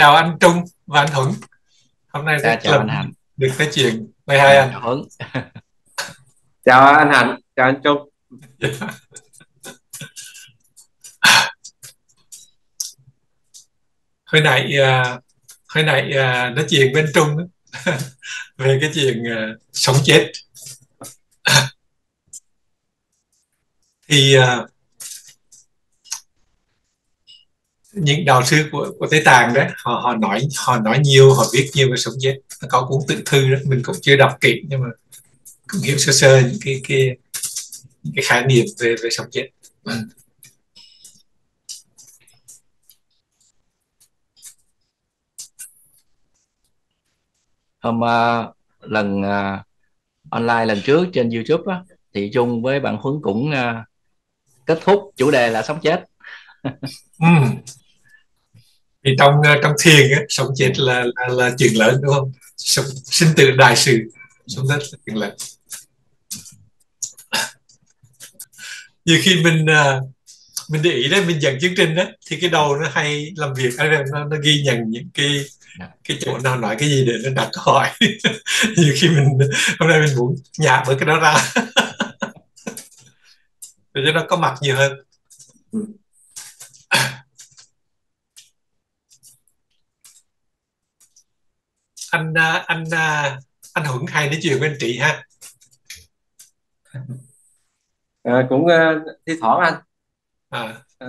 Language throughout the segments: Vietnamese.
chào anh Trung và anh Thuận. Hôm nay dạ, chào anh Hạnh. được nói chuyện. Với hai anh. Thuận. Chào anh Hạnh chào anh Trung. Hồi nãy uh, hồi nãy uh, nói chuyện bên Trung về cái chuyện uh, sống chết. Thì uh, những đạo sư của của Tây Tạng đấy họ họ nói họ nói nhiều họ viết nhiều về sống chết. Có cuốn tự thư đó mình cũng chưa đọc kỹ nhưng mà cũng hiểu sơ sơ những cái cái những cái khái niệm về về sống chết. Ừ. hôm uh, lần uh, online lần trước trên YouTube á, thì chung với bạn Huấn cũng uh, kết thúc chủ đề là sống chết. Ừ thì trong ờ, trong thiền á, sống chết là, là là chuyện lớn đúng không? Sống, sinh tử đại sự sống chết là chuyện lớn. Nhiều khi mình ờ, mình để ý đấy mình dẫn chương trình đó thì cái đầu nó hay làm việc nó, nó ghi nhận những cái cái chỗ nào nói cái gì để nó đặt câu hỏi. Nhiều khi mình hôm nay mình muốn nhả với cái đó ra. Để cho nó có mặt nhiều hơn anh à, anh à, anh Huấn hay nói chuyện với anh chị ha à, cũng uh, thi thoảng anh à. à,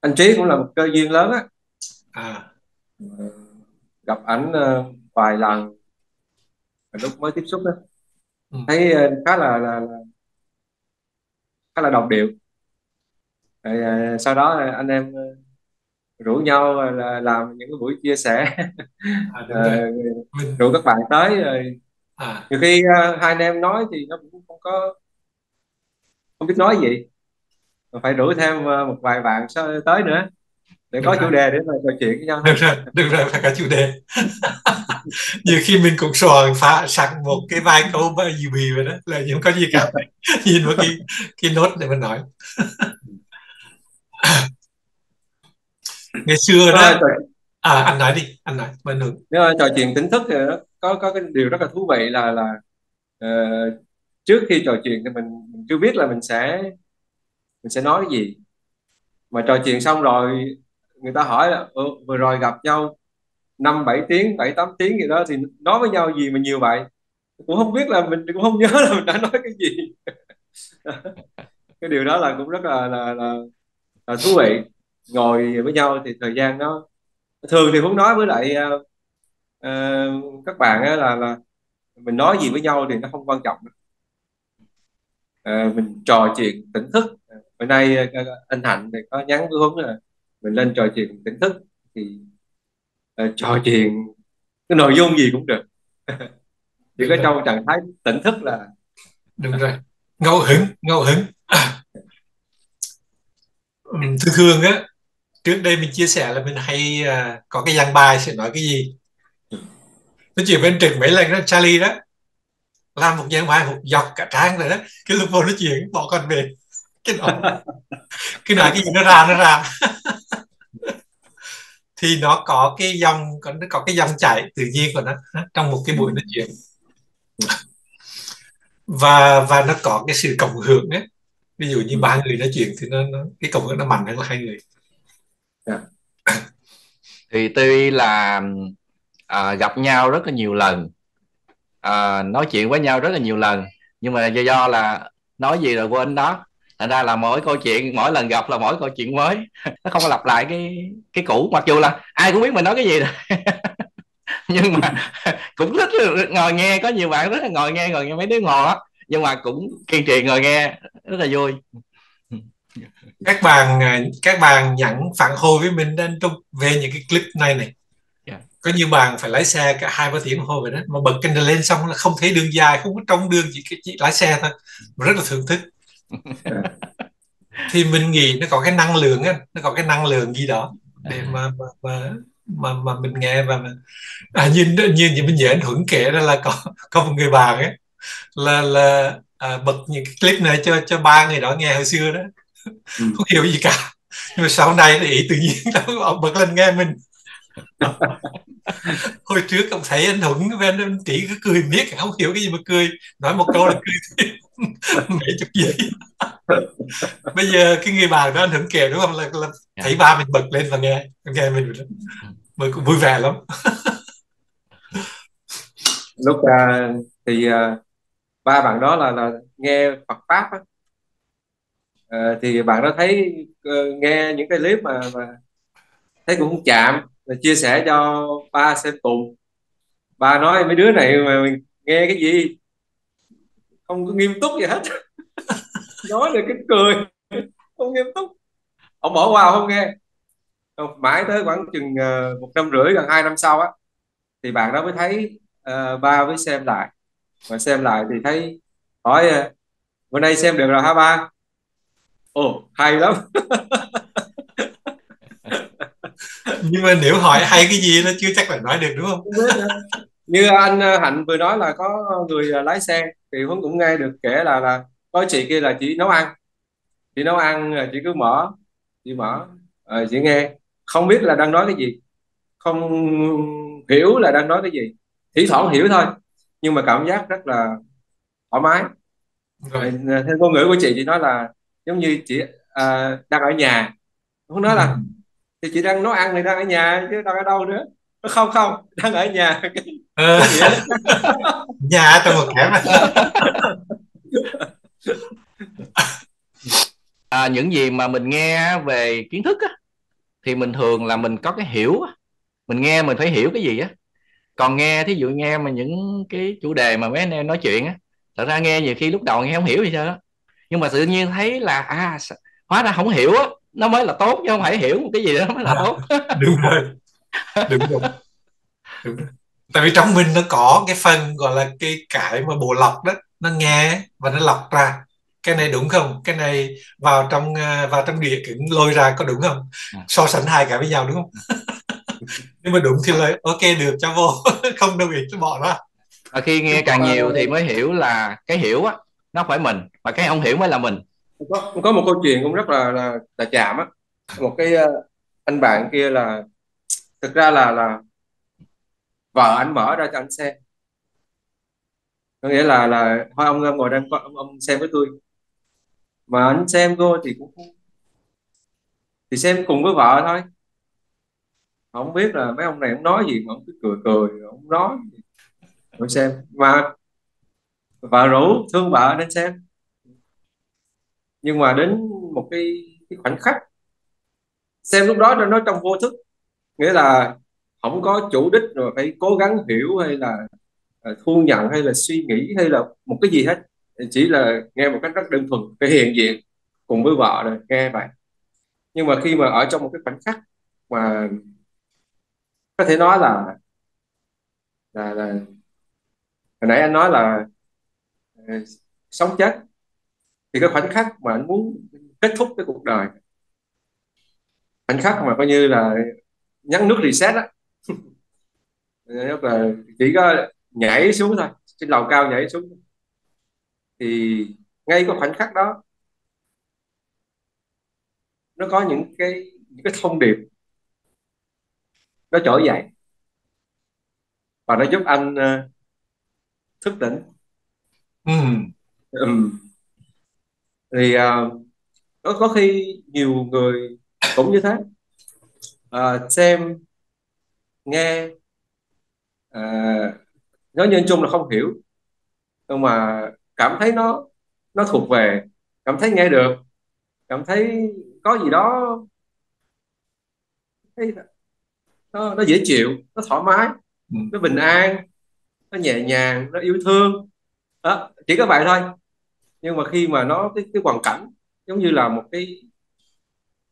anh Trí cũng là một cơ duyên lớn á à. gặp ảnh uh, vài lần lúc mới tiếp xúc đó ừ. thấy uh, khá là, là, là khá là đồng điệu rồi, uh, sau đó anh em uh, rủ nhau là làm những cái buổi chia sẻ. À, ờ, rủ các bạn tới rồi. À. nhiều khi uh, hai anh em nói thì nó cũng không có không biết nói gì. Mà phải rủ thêm uh, một vài bạn tới nữa để có chủ đề để mà trò chuyện với nhau được rồi được rồi phải có chủ đề. Nhiều khi mình cũng soạn phá sẵn một cái vài câu mà gì bì vậy đó là không có gì cả. Nhìn vào cái cái nốt để mình nói ngày xưa đó à anh nói đi anh nói bên hưởng nếu trò chuyện tính thức thì có có cái điều rất là thú vị là là uh, trước khi trò chuyện thì mình, mình chưa biết là mình sẽ mình sẽ nói cái gì. Mà trò chuyện xong rồi người ta hỏi là vừa rồi gặp nhau năm bảy tiếng bảy tám tiếng gì đó thì nói với nhau gì mà nhiều vậy? Cũng không biết là mình cũng không nhớ là mình đã nói cái gì. Cái điều đó là cũng rất là là, là, là thú vị ngồi với nhau thì thời gian nó thường thì muốn nói với lại uh, uh, các bạn là là mình nói gì với nhau thì nó không quan trọng uh, mình trò chuyện tỉnh thức. Bữa nay anh Hạnh thì có nhắn với Huấn là mình lên trò chuyện tỉnh thức thì uh, trò chuyện cái nội dung gì cũng được. Chỉ có trong trạng thái tỉnh thức là đúng rồi. Ngẫu hứng ngẫu hứng. Thường thường á trước đây mình chia sẻ là mình hay uh, có cái dàn bài sẽ nói cái gì. Nói chuyện với anh Trực mấy lần đó Charlie đó. Làm một giang bài một dọc cả trang rồi đó. Cái lúc vô nói chuyện bỏ con về. Cái nó cái nói cái gì nó ra nó ra. Thì nó có cái dòng có nó có cái dòng chảy tự nhiên của nó trong một cái buổi nói chuyện và và nó có cái sự cộng hưởng ấy. Ví dụ như ba người nói chuyện thì nó, nó cái cộng hưởng nó mạnh hơn là hai người yeah. thì tuy là à, gặp nhau rất là nhiều lần. À, nói chuyện với nhau rất là nhiều lần. Nhưng mà do do là nói gì rồi quên đó. Thành ra là mỗi câu chuyện mỗi lần gặp là mỗi câu chuyện mới. Nó không có lặp lại cái cái cũ. Mặc dù là ai cũng biết mình nói cái gì rồi. Nhưng mà cũng thích ngồi nghe. Có nhiều bạn rất là ngồi nghe ngồi nghe mấy đứa ngồi á nhưng mà cũng kiên trì ngồi nghe. Rất là vui các bạn à, các bạn nhận phản hồi với mình đang trong về những cái clip này này yeah. Dạ. có nhiều bạn phải lái xe cả hai ba tiếng đồng hồ vậy đó mà bật kênh lên xong là không thấy đường dài không có trong đường chỉ, chỉ lái xe thôi mà rất là thưởng thức thì mình nghĩ nó có cái năng lượng á nó có cái năng lượng gì đó để mà mà mà mà, mà mình nghe và mà, à, như như như mình nhớ anh Huấn kể đó là có có một người bạn ấy là là à, bật những cái clip này cho cho ba người đó nghe hồi xưa đó ừ. không hiểu gì cả. Nhưng mà sau này thì tự nhiên ông bật lên nghe mình. Hồi trước ông thấy anh Thuận bên anh chỉ cứ cười miết không hiểu cái gì mà cười. Nói một câu là cười mấy chục giây bây giờ cái người bạn đó anh Thuận kể đúng không? Là, là dạ. thấy ba mình bật lên và nghe nghe mình mình cũng vui vẻ lắm. Lúc uh, thì uh, ba bạn đó là là nghe Phật pháp á. Ờ, thì bạn đã thấy ờ, nghe những cái clip mà mà thấy cũng không chạm là chia sẻ cho ba xem cùng. Ba nói mấy đứa này mà mình nghe cái gì không có nghiêm túc gì hết. Nói là cái cười không nghiêm túc. Ông bỏ qua không nghe. Mãi tới khoảng chừng ờ, một năm rưỡi gần hai năm sau á thì bạn đó mới thấy uh, ba mới xem lại. Và xem lại thì thấy hỏi bữa nay xem được rồi hả ba? Ồ hay lắm. Nhưng mà nếu hỏi hay cái gì nó chưa chắc là nói được đúng không? Như anh ờ, hạnh vừa nói là có người ờ, lái xe thì huấn cũng nghe được kể là là có chị kia là chỉ nấu ăn. Chị nấu ăn chị cứ mở chị mở à, chị nghe không biết là đang nói cái gì. Không hiểu là đang nói cái gì. Thỉnh thoảng hiểu thôi nhưng mà cảm giác rất là thoải mái. Rồi. theo ngôn ngữ của chị chị nói là giống như chị à, đang ở nhà. Không nói là ừ. Thì chị đang nấu ăn thì đang ở nhà chứ đang ở đâu nữa. Không không đang ở nhà. Ờ. nhà trong một hẻm à, những gì mà mình nghe về kiến thức á, thì mình thường là mình có cái hiểu mình nghe mình phải hiểu cái gì á. Còn nghe thí dụ nghe mà những cái chủ đề mà mấy anh em nói chuyện á thật ra nghe nhiều khi lúc đầu nghe không hiểu gì sao nhưng mà tự nhiên thấy là à hóa ra không hiểu á nó mới là tốt chứ không phải hiểu một cái gì đó mới là à, tốt. đúng rồi. Đúng rồi. Đúng rồi. Tại vì trong mình nó có cái phần gọi là cái cái mà bộ lọc đó nó nghe và nó lọc ra. Cái này đúng không? Cái này vào trong à, vào trong địa cứng lôi ra có đúng không? À. so sánh hai cái với nhau đúng không? Nhưng mà đúng thì là ok được cho vô. Không ý cho bỏ ra. Và khi nghe càng nhiều thì mới hiểu là cái hiểu á nó phải mình và cái không hiểu mới là mình. Có có một câu chuyện cũng rất là là, là chạm á. Một cái uh, anh bạn kia là thực ra là là vợ anh mở ra cho anh xem. Có nghĩa là là thôi ông, ông ngồi đang ông, ông xem với tôi. Mà anh xem cô thì cũng thì xem cùng với vợ thôi. Không biết là mấy ông này ông nói gì mà ông cứ cười cười ông nói ông xem. Mà và rủ thương vợ đến xem nhưng mà đến một cái, cái khoảnh khắc xem lúc đó nó trong vô thức nghĩa là không có chủ đích rồi phải cố gắng hiểu hay là ờ, thu nhận hay là suy nghĩ hay là một cái gì hết. Chỉ là nghe một cách rất đơn thuần cái hiện diện cùng với vợ rồi nghe vậy. Nhưng mà khi mà ở trong một cái khoảnh khắc mà có thể nói là là, là hồi nãy anh nói là Ờ, sống chết. Thì cái khoảnh khắc mà anh muốn kết thúc cái cuộc đời khoảnh khắc mà coi như là nhấn nước reset á. Rất là chỉ có nhảy xuống thôi trên lầu cao nhảy xuống. Thì ngay cái khoảnh khắc đó nó có những cái những cái thông điệp nó trỗi dậy và nó giúp anh uh, thức tỉnh thì uh, có có khi nhiều người cũng như thế. Uh, xem nghe uh, nói nhân chung là không hiểu nhưng mà cảm thấy nó nó thuộc về cảm thấy nghe được cảm thấy có gì đó thấy nó, nó dễ chịu nó thoải mái nó bình an nó nhẹ nhàng nó yêu thương đó chỉ có vậy thôi. Nhưng mà khi mà nó cái cái hoàn cảnh giống như là một cái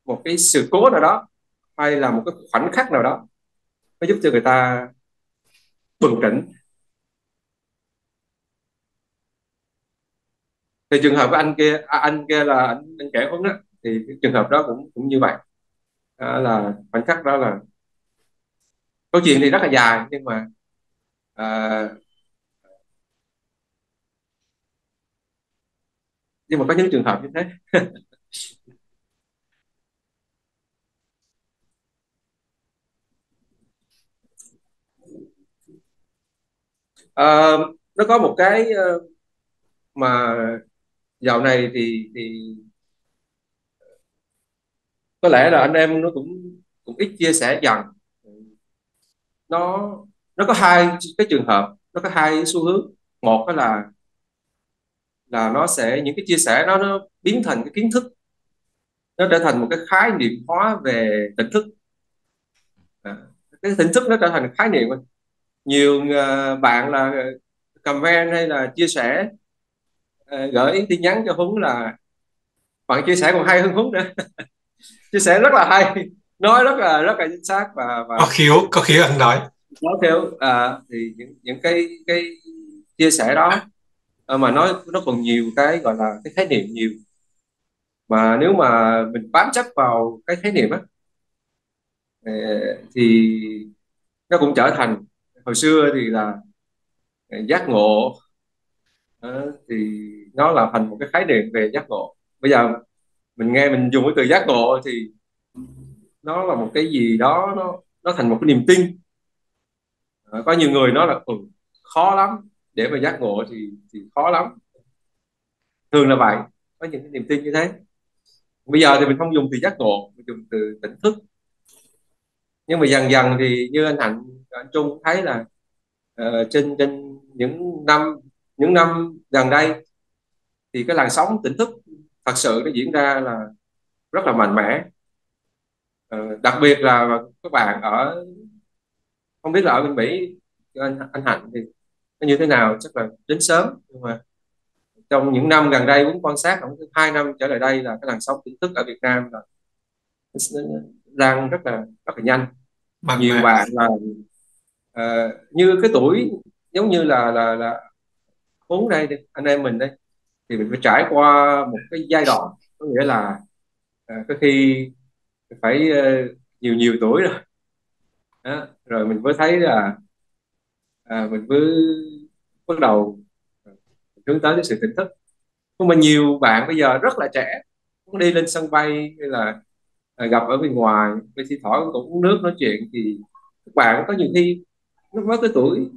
một cái sự cố nào đó hay là một cái khoảnh khắc nào đó nó giúp cho người ta bừng tỉnh. Thì trường hợp của anh kia à, anh kia là anh, anh kể huấn đó thì cái trường hợp đó cũng cũng như vậy. À, là khoảnh khắc đó là câu chuyện thì rất là dài nhưng mà à, nhưng mà có những trường hợp như thế. À, nó có một cái ờ, mà dạo này thì thì có lẽ là anh em nó cũng cũng ít chia sẻ dần. Nó nó có hai cái trường hợp nó có hai xu hướng. Một đó là là nó sẽ những cái chia sẻ nó nó biến thành cái kiến thức. Nó trở thành một cái khái niệm hóa về tỉnh thức. À, cái tỉnh thức nó trở thành khái niệm nhiều uh, bạn là comment hay là chia sẻ uh, gửi tin nhắn cho Huấn là bạn chia sẻ còn hay hơn Huấn nữa. Chia sẻ rất là hay nói rất là rất là chính xác và, và có khiếu có khiếu anh nói. Nói theo à, thì những những cái cái chia sẻ đó à, mà nói nó còn nhiều cái gọi là cái khái niệm nhiều. Mà nếu mà mình bám chấp vào cái khái niệm á ờ, thì nó cũng trở thành hồi xưa thì là ờ, giác ngộ. Thì nó là thành một cái khái niệm về giác ngộ. Bây giờ mình nghe mình dùng cái từ giác ngộ thì nó là một cái gì đó nó nó thành một cái niềm tin. Ờ, có nhiều người nói là ừ, khó lắm để mà giác ngộ thì thì khó lắm. Thường là vậy có những cái niềm tin như thế. Bây giờ thì mình không dùng từ giác ngộ mình dùng từ tỉnh thức. Nhưng mà dần dần thì như anh hạnh anh trung thấy là uh, trên trên những năm những năm gần đây thì cái làn sóng tỉnh thức thật sự nó diễn ra là rất là mạnh mẽ. Uh, đặc biệt là các bạn ở không biết là ở bên Mỹ anh anh Hạnh thì nó như thế nào? Chắc là đến sớm. Nhưng mà trong những năm gần đây cũng quan sát khoảng hai năm trở lại đây là cái làn sóng tin tức ở Việt Nam là đang rất là rất là nhanh. Bằng nhiều bạn là uh, như cái tuổi giống như là là là vốn đây đi, anh em mình đây thì mình phải trải qua một cái giai đoạn có nghĩa là uh, có khi phải uh, nhiều nhiều tuổi rồi. Đó. rồi mình mới thấy là à, mình mới bắt đầu hướng tới cái sự tỉnh thức. Nhưng mà nhiều bạn bây giờ rất là trẻ cũng đi lên sân bay hay là à, gặp ở bên ngoài với thi thoảng cũng uống nước nói chuyện thì các bạn có nhiều khi nó mới tới tuổi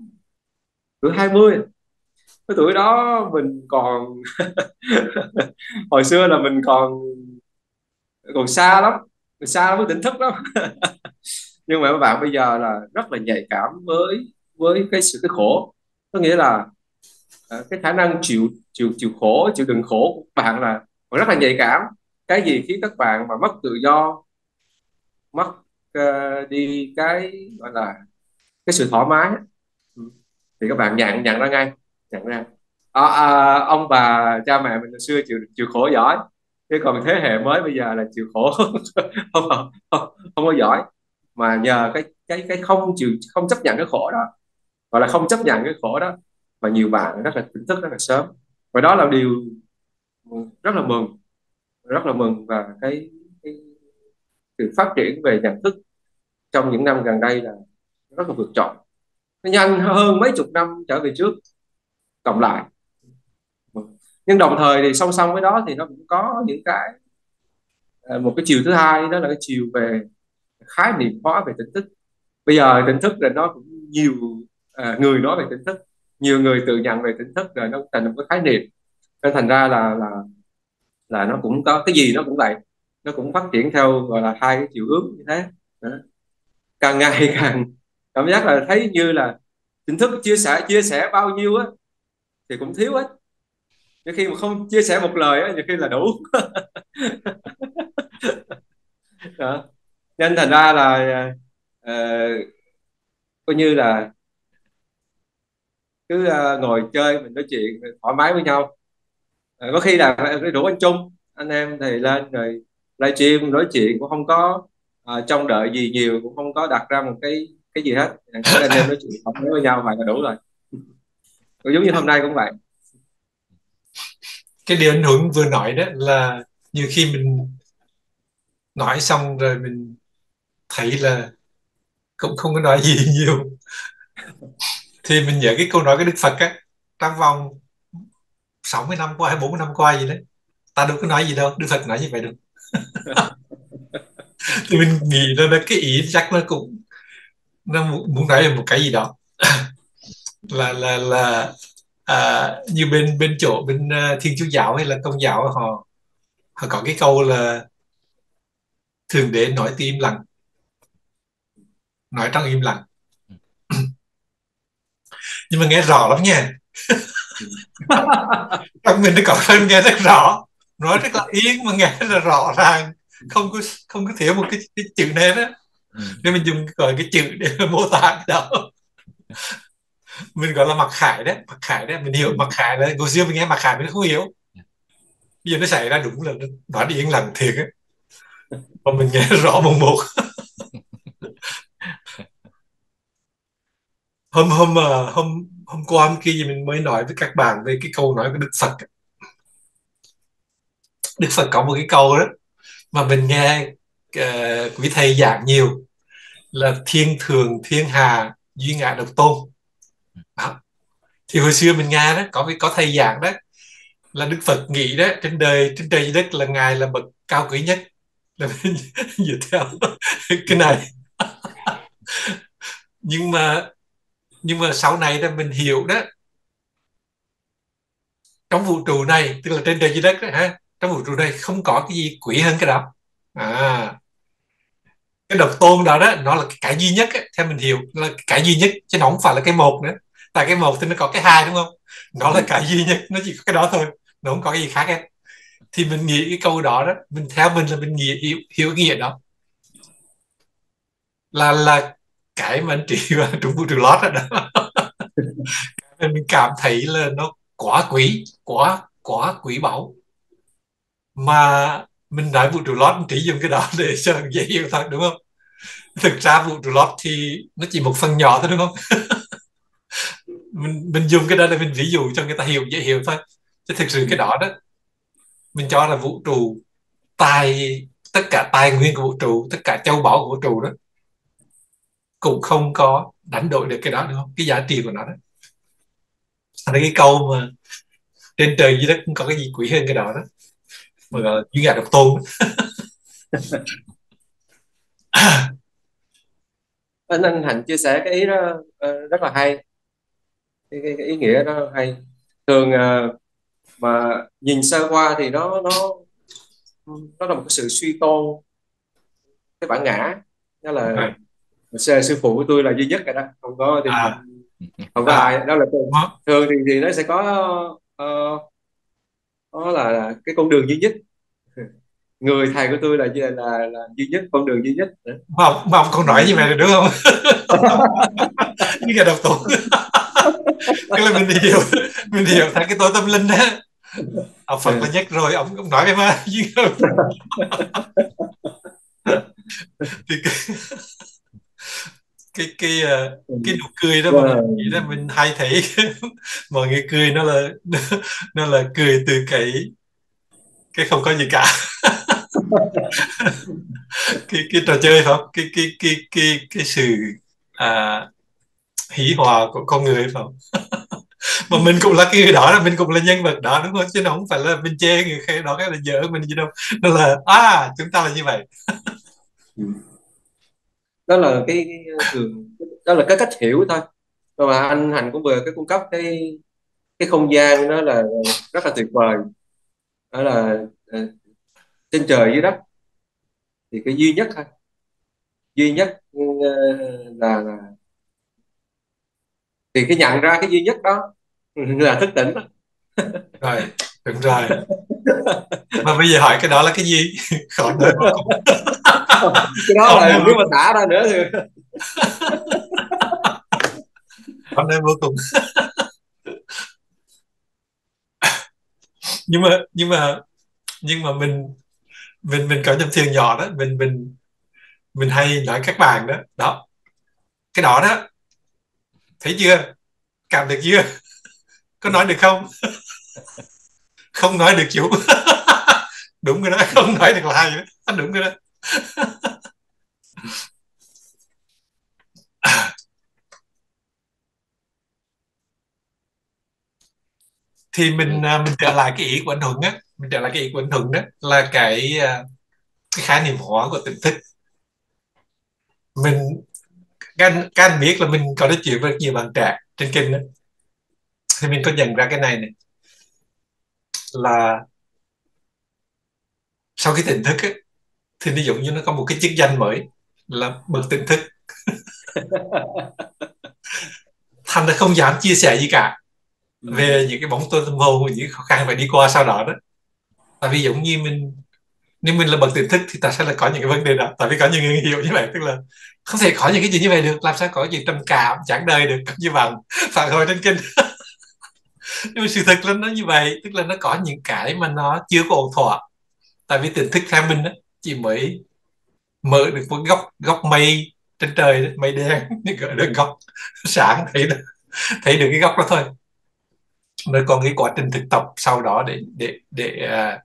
tuổi 20 cái tuổi đó mình còn hồi xưa là mình còn còn xa lắm xa với tỉnh thức lắm. Nhưng mà các bạn bây giờ là rất là nhạy cảm với với cái sự cái khổ. Có nghĩa là ờ, cái khả năng chịu chịu chịu khổ chịu đựng khổ của bạn là rất là nhạy cảm. Cái gì khiến các bạn mà mất tự do mất uh, đi cái gọi là cái sự thoải mái ừ, thì các bạn nhận nhận ra ngay nhận ra. À, à, ông bà cha mẹ mình xưa chịu chịu khổ giỏi thế còn thế hệ mới bây giờ là chịu khổ không, không, không, không có giỏi. Mà nhờ cái cái cái không chịu không chấp nhận cái khổ đó hoặc là không chấp nhận cái khổ đó. Và nhiều bạn rất là tỉnh thức rất là sớm. Và đó là điều rất là mừng. Rất là mừng và cái, cái sự phát triển về nhận thức trong những năm gần đây là rất là vượt trội. Nhanh hơn mấy chục năm trở về trước cộng lại. Nhưng đồng thời thì song song với đó thì nó cũng có những cái à, một cái chiều thứ hai đó là cái chiều về khái niệm hóa về tỉnh thức. Bây giờ tỉnh thức là nó cũng nhiều à, người nói về tỉnh thức. Nhiều người tự nhận về tỉnh thức rồi nó thành một cái khái niệm. Nên thành ra là là là nó cũng có cái gì nó cũng vậy. Nó cũng phát triển theo gọi là hai cái chiều hướng như thế. Đó. càng ngày càng cảm giác là thấy như là tỉnh thức chia sẻ chia sẻ bao nhiêu á thì cũng thiếu hết. Nhưng khi mà không chia sẻ một lời á nhiều khi là đủ. Đó. nên thành ra là uh, coi như là cứ uh, ngồi chơi mình nói chuyện thoải mái với nhau. Uh, có khi là rủ anh Trung anh em thì lên rồi livestream nói chuyện cũng không có uh, trông đợi gì nhiều cũng không có đặt ra một cái cái gì hết. Anh em nói chuyện thoải mái với nhau vậy là đủ rồi. Giống như hôm nay cũng vậy. Cái điều anh hưởng vừa nói đó là nhiều khi mình nói xong rồi mình thấy là cũng không có nói gì nhiều thì mình nhớ cái câu nói cái Đức Phật á trong vòng 60 năm qua hay 40 năm qua gì đấy ta đâu có nói gì đâu Đức Phật nói như vậy được. Thì mình nghĩ là cái ý chắc nó cũng nó muốn nói về một cái gì đó. Là là là à, như bên bên chỗ bên uh, thiên chúa giáo hay là công giáo họ họ có cái câu là thường để nói tim lặng nói trong im lặng nhưng mà nghe rõ lắm nha. Trong mình nó còn hơn nghe rất rõ. Nói rất là yên mà nghe rất là rõ ràng. Không có không có thiếu một cái, cái chữ này đó ừ. nên mình dùng gọi cái chữ để mô tả đó mình gọi là mặc khải đấy mặc khải đấy. Mình hiểu mặc khải đấy. Hồi xưa mình nghe mặc khải mình không hiểu. Bây giờ nó xảy ra đúng là nó yên lặng thiệt á. Và mình nghe rõ một một hôm hôm ờ, hôm hôm qua hôm kia gì mình mới nói với các bạn về cái câu nói của Đức Phật. Đức Phật có một cái câu đó mà mình nghe uh, quý thầy giảng nhiều là thiên thường thiên hà duy ngã độc tôn đó. thì hồi xưa mình nghe đó có có thầy giảng đó là Đức Phật nghĩ đó trên đời trên trời đất là ngài là bậc cao quý nhất. Là dựa theo cái này. Nhưng mà nhưng mà sau này là mình hiểu đó. Trong vũ trụ này tức là trên trời dưới đất đó, ha trong vũ trụ này không có cái gì quỷ hơn cái đó. À. Cái độc tôn đó đó nó là cái duy nhất ấy, theo mình hiểu là cái duy nhất chứ nó không phải là cái một nữa. Tại cái một thì nó có cái hai đúng không? Nó là cái duy nhất nó chỉ có cái đó thôi nó không có cái gì khác hết. Thì mình nghĩ cái câu đó đó mình theo mình là mình nghĩ hiểu, hiểu nghĩa đó. Là là cái mà anh chị và trung vũ trụ lót đó, đó. mình cảm thấy là nó quá quý quá quá quý báu. Mà mình nói vũ trụ lót chỉ dùng cái đó để cho dễ hiểu thôi đúng không? Thực ra vũ trụ lót thì nó chỉ một phần nhỏ thôi đúng không? Mình mình dùng cái đó để mình ví dụ cho người ta hiểu dễ hiểu thôi. Chứ thực sự cái đó đó mình cho là vũ trụ tài tất cả tài nguyên của vũ trụ tất cả châu báu của vũ trụ đó cũng không có đánh đổi được cái đó đúng không cái giá trị của nó đó. Là cái câu mà trên trời dưới đất cũng có cái gì quý hơn cái đó đó. Mà gọi duy ngã độc tôn. Anh anh hạnh chia sẻ cái ý đó uh, rất là hay. Cái, cái, cái ý nghĩa đó hay. Thường uh, mà nhìn sơ qua thì nó nó nó là một cái sự suy tôn cái bản ngã. Đó là sư, sư phụ của tôi là duy nhất rồi đó. Không có thì à. không có à. ai đó là thường, thường thì thì nó sẽ có uh, đó là, cái con đường duy nhất. Người thầy của tôi là là là, là duy nhất con đường duy nhất. Mà ông, mà ông không nói như vậy được đúng không? Như là độc tổ cái là mình hiểu mình hiểu theo cái tôi tâm linh đó. Ông Phật là nhất rồi ông cũng nói với mà thì cái cái cái ờ, cái nụ cười đó mà mình nghĩ là mình hay thấy. Mọi người cười nó là nó là cười từ cái cái không có gì cả. Cái cái trò chơi không? Cái cái cái cái cái sự à, hỷ hòa của con người phải không? Mà mình cũng là cái người đó mình cũng là nhân vật đó đúng không? Chứ nó không phải là mình chê người khác đó cái là dở mình gì đâu. Nó là à chúng ta là như vậy. Ừ đó là cái, cái đó là cái cách hiểu thôi. Mà anh hành cũng vừa cái cung cấp cái cái không gian đó là rất là tuyệt vời. Đó là ờ, trên trời dưới đất. Thì cái duy nhất thôi. Duy nhất ờ, là, là thì cái nhận ra cái duy nhất đó là thức tỉnh đó. rồi đúng rồi. Mà bây giờ hỏi cái đó là cái gì? Khỏi nơi cái đó là nếu mà thả ra nữa thì khỏi nơi vô cùng nhưng mà nhưng mà nhưng mà mình mình mình có nhầm thiền nhỏ đó mình mình mình hay nói các bạn đó. Đó. Cái đó đó. Thấy chưa? Cảm được chưa? Có nói được không không nói được chủ. Đúng cái đó không nói được lại nữa đúng cái đó. Thì mình à, mình trở lại cái ý của anh Thuận á. Mình trở lại cái ý của anh Thuận đó là cái à, cái khái niệm hóa của tỉnh thức. Mình các anh, các anh biết là mình có nói chuyện với nhiều bạn trẻ trên kênh đó. Thì mình có nhận ra cái này này là sau cái tỉnh thức ấy, thì nó giống như nó có một cái chức danh mới là bậc tỉnh thức. Thành là không dám chia sẻ gì cả ừ. về những cái bóng tôi tâm hồn những khó khăn phải đi qua sau đó đó. Tại vì giống như mình nếu mình là bậc tỉnh thức thì tại sao lại có những cái vấn đề đó. Tại vì có những người hiểu như vậy tức là không thể có những cái gì như vậy được. Làm sao có gì trầm cảm chẳng đời được như bạn phản hồi trên kênh nhưng mà sự thật là nó như vậy tức là nó có những cái mà nó chưa có ổn thỏa. Tại vì tỉnh thức theo mình đó, chỉ mới mở được một góc góc mây trên trời đó, mây đen gọi được góc sáng thấy được thấy được cái góc đó thôi. Rồi còn cái quá trình thực tập sau đó để để để uh,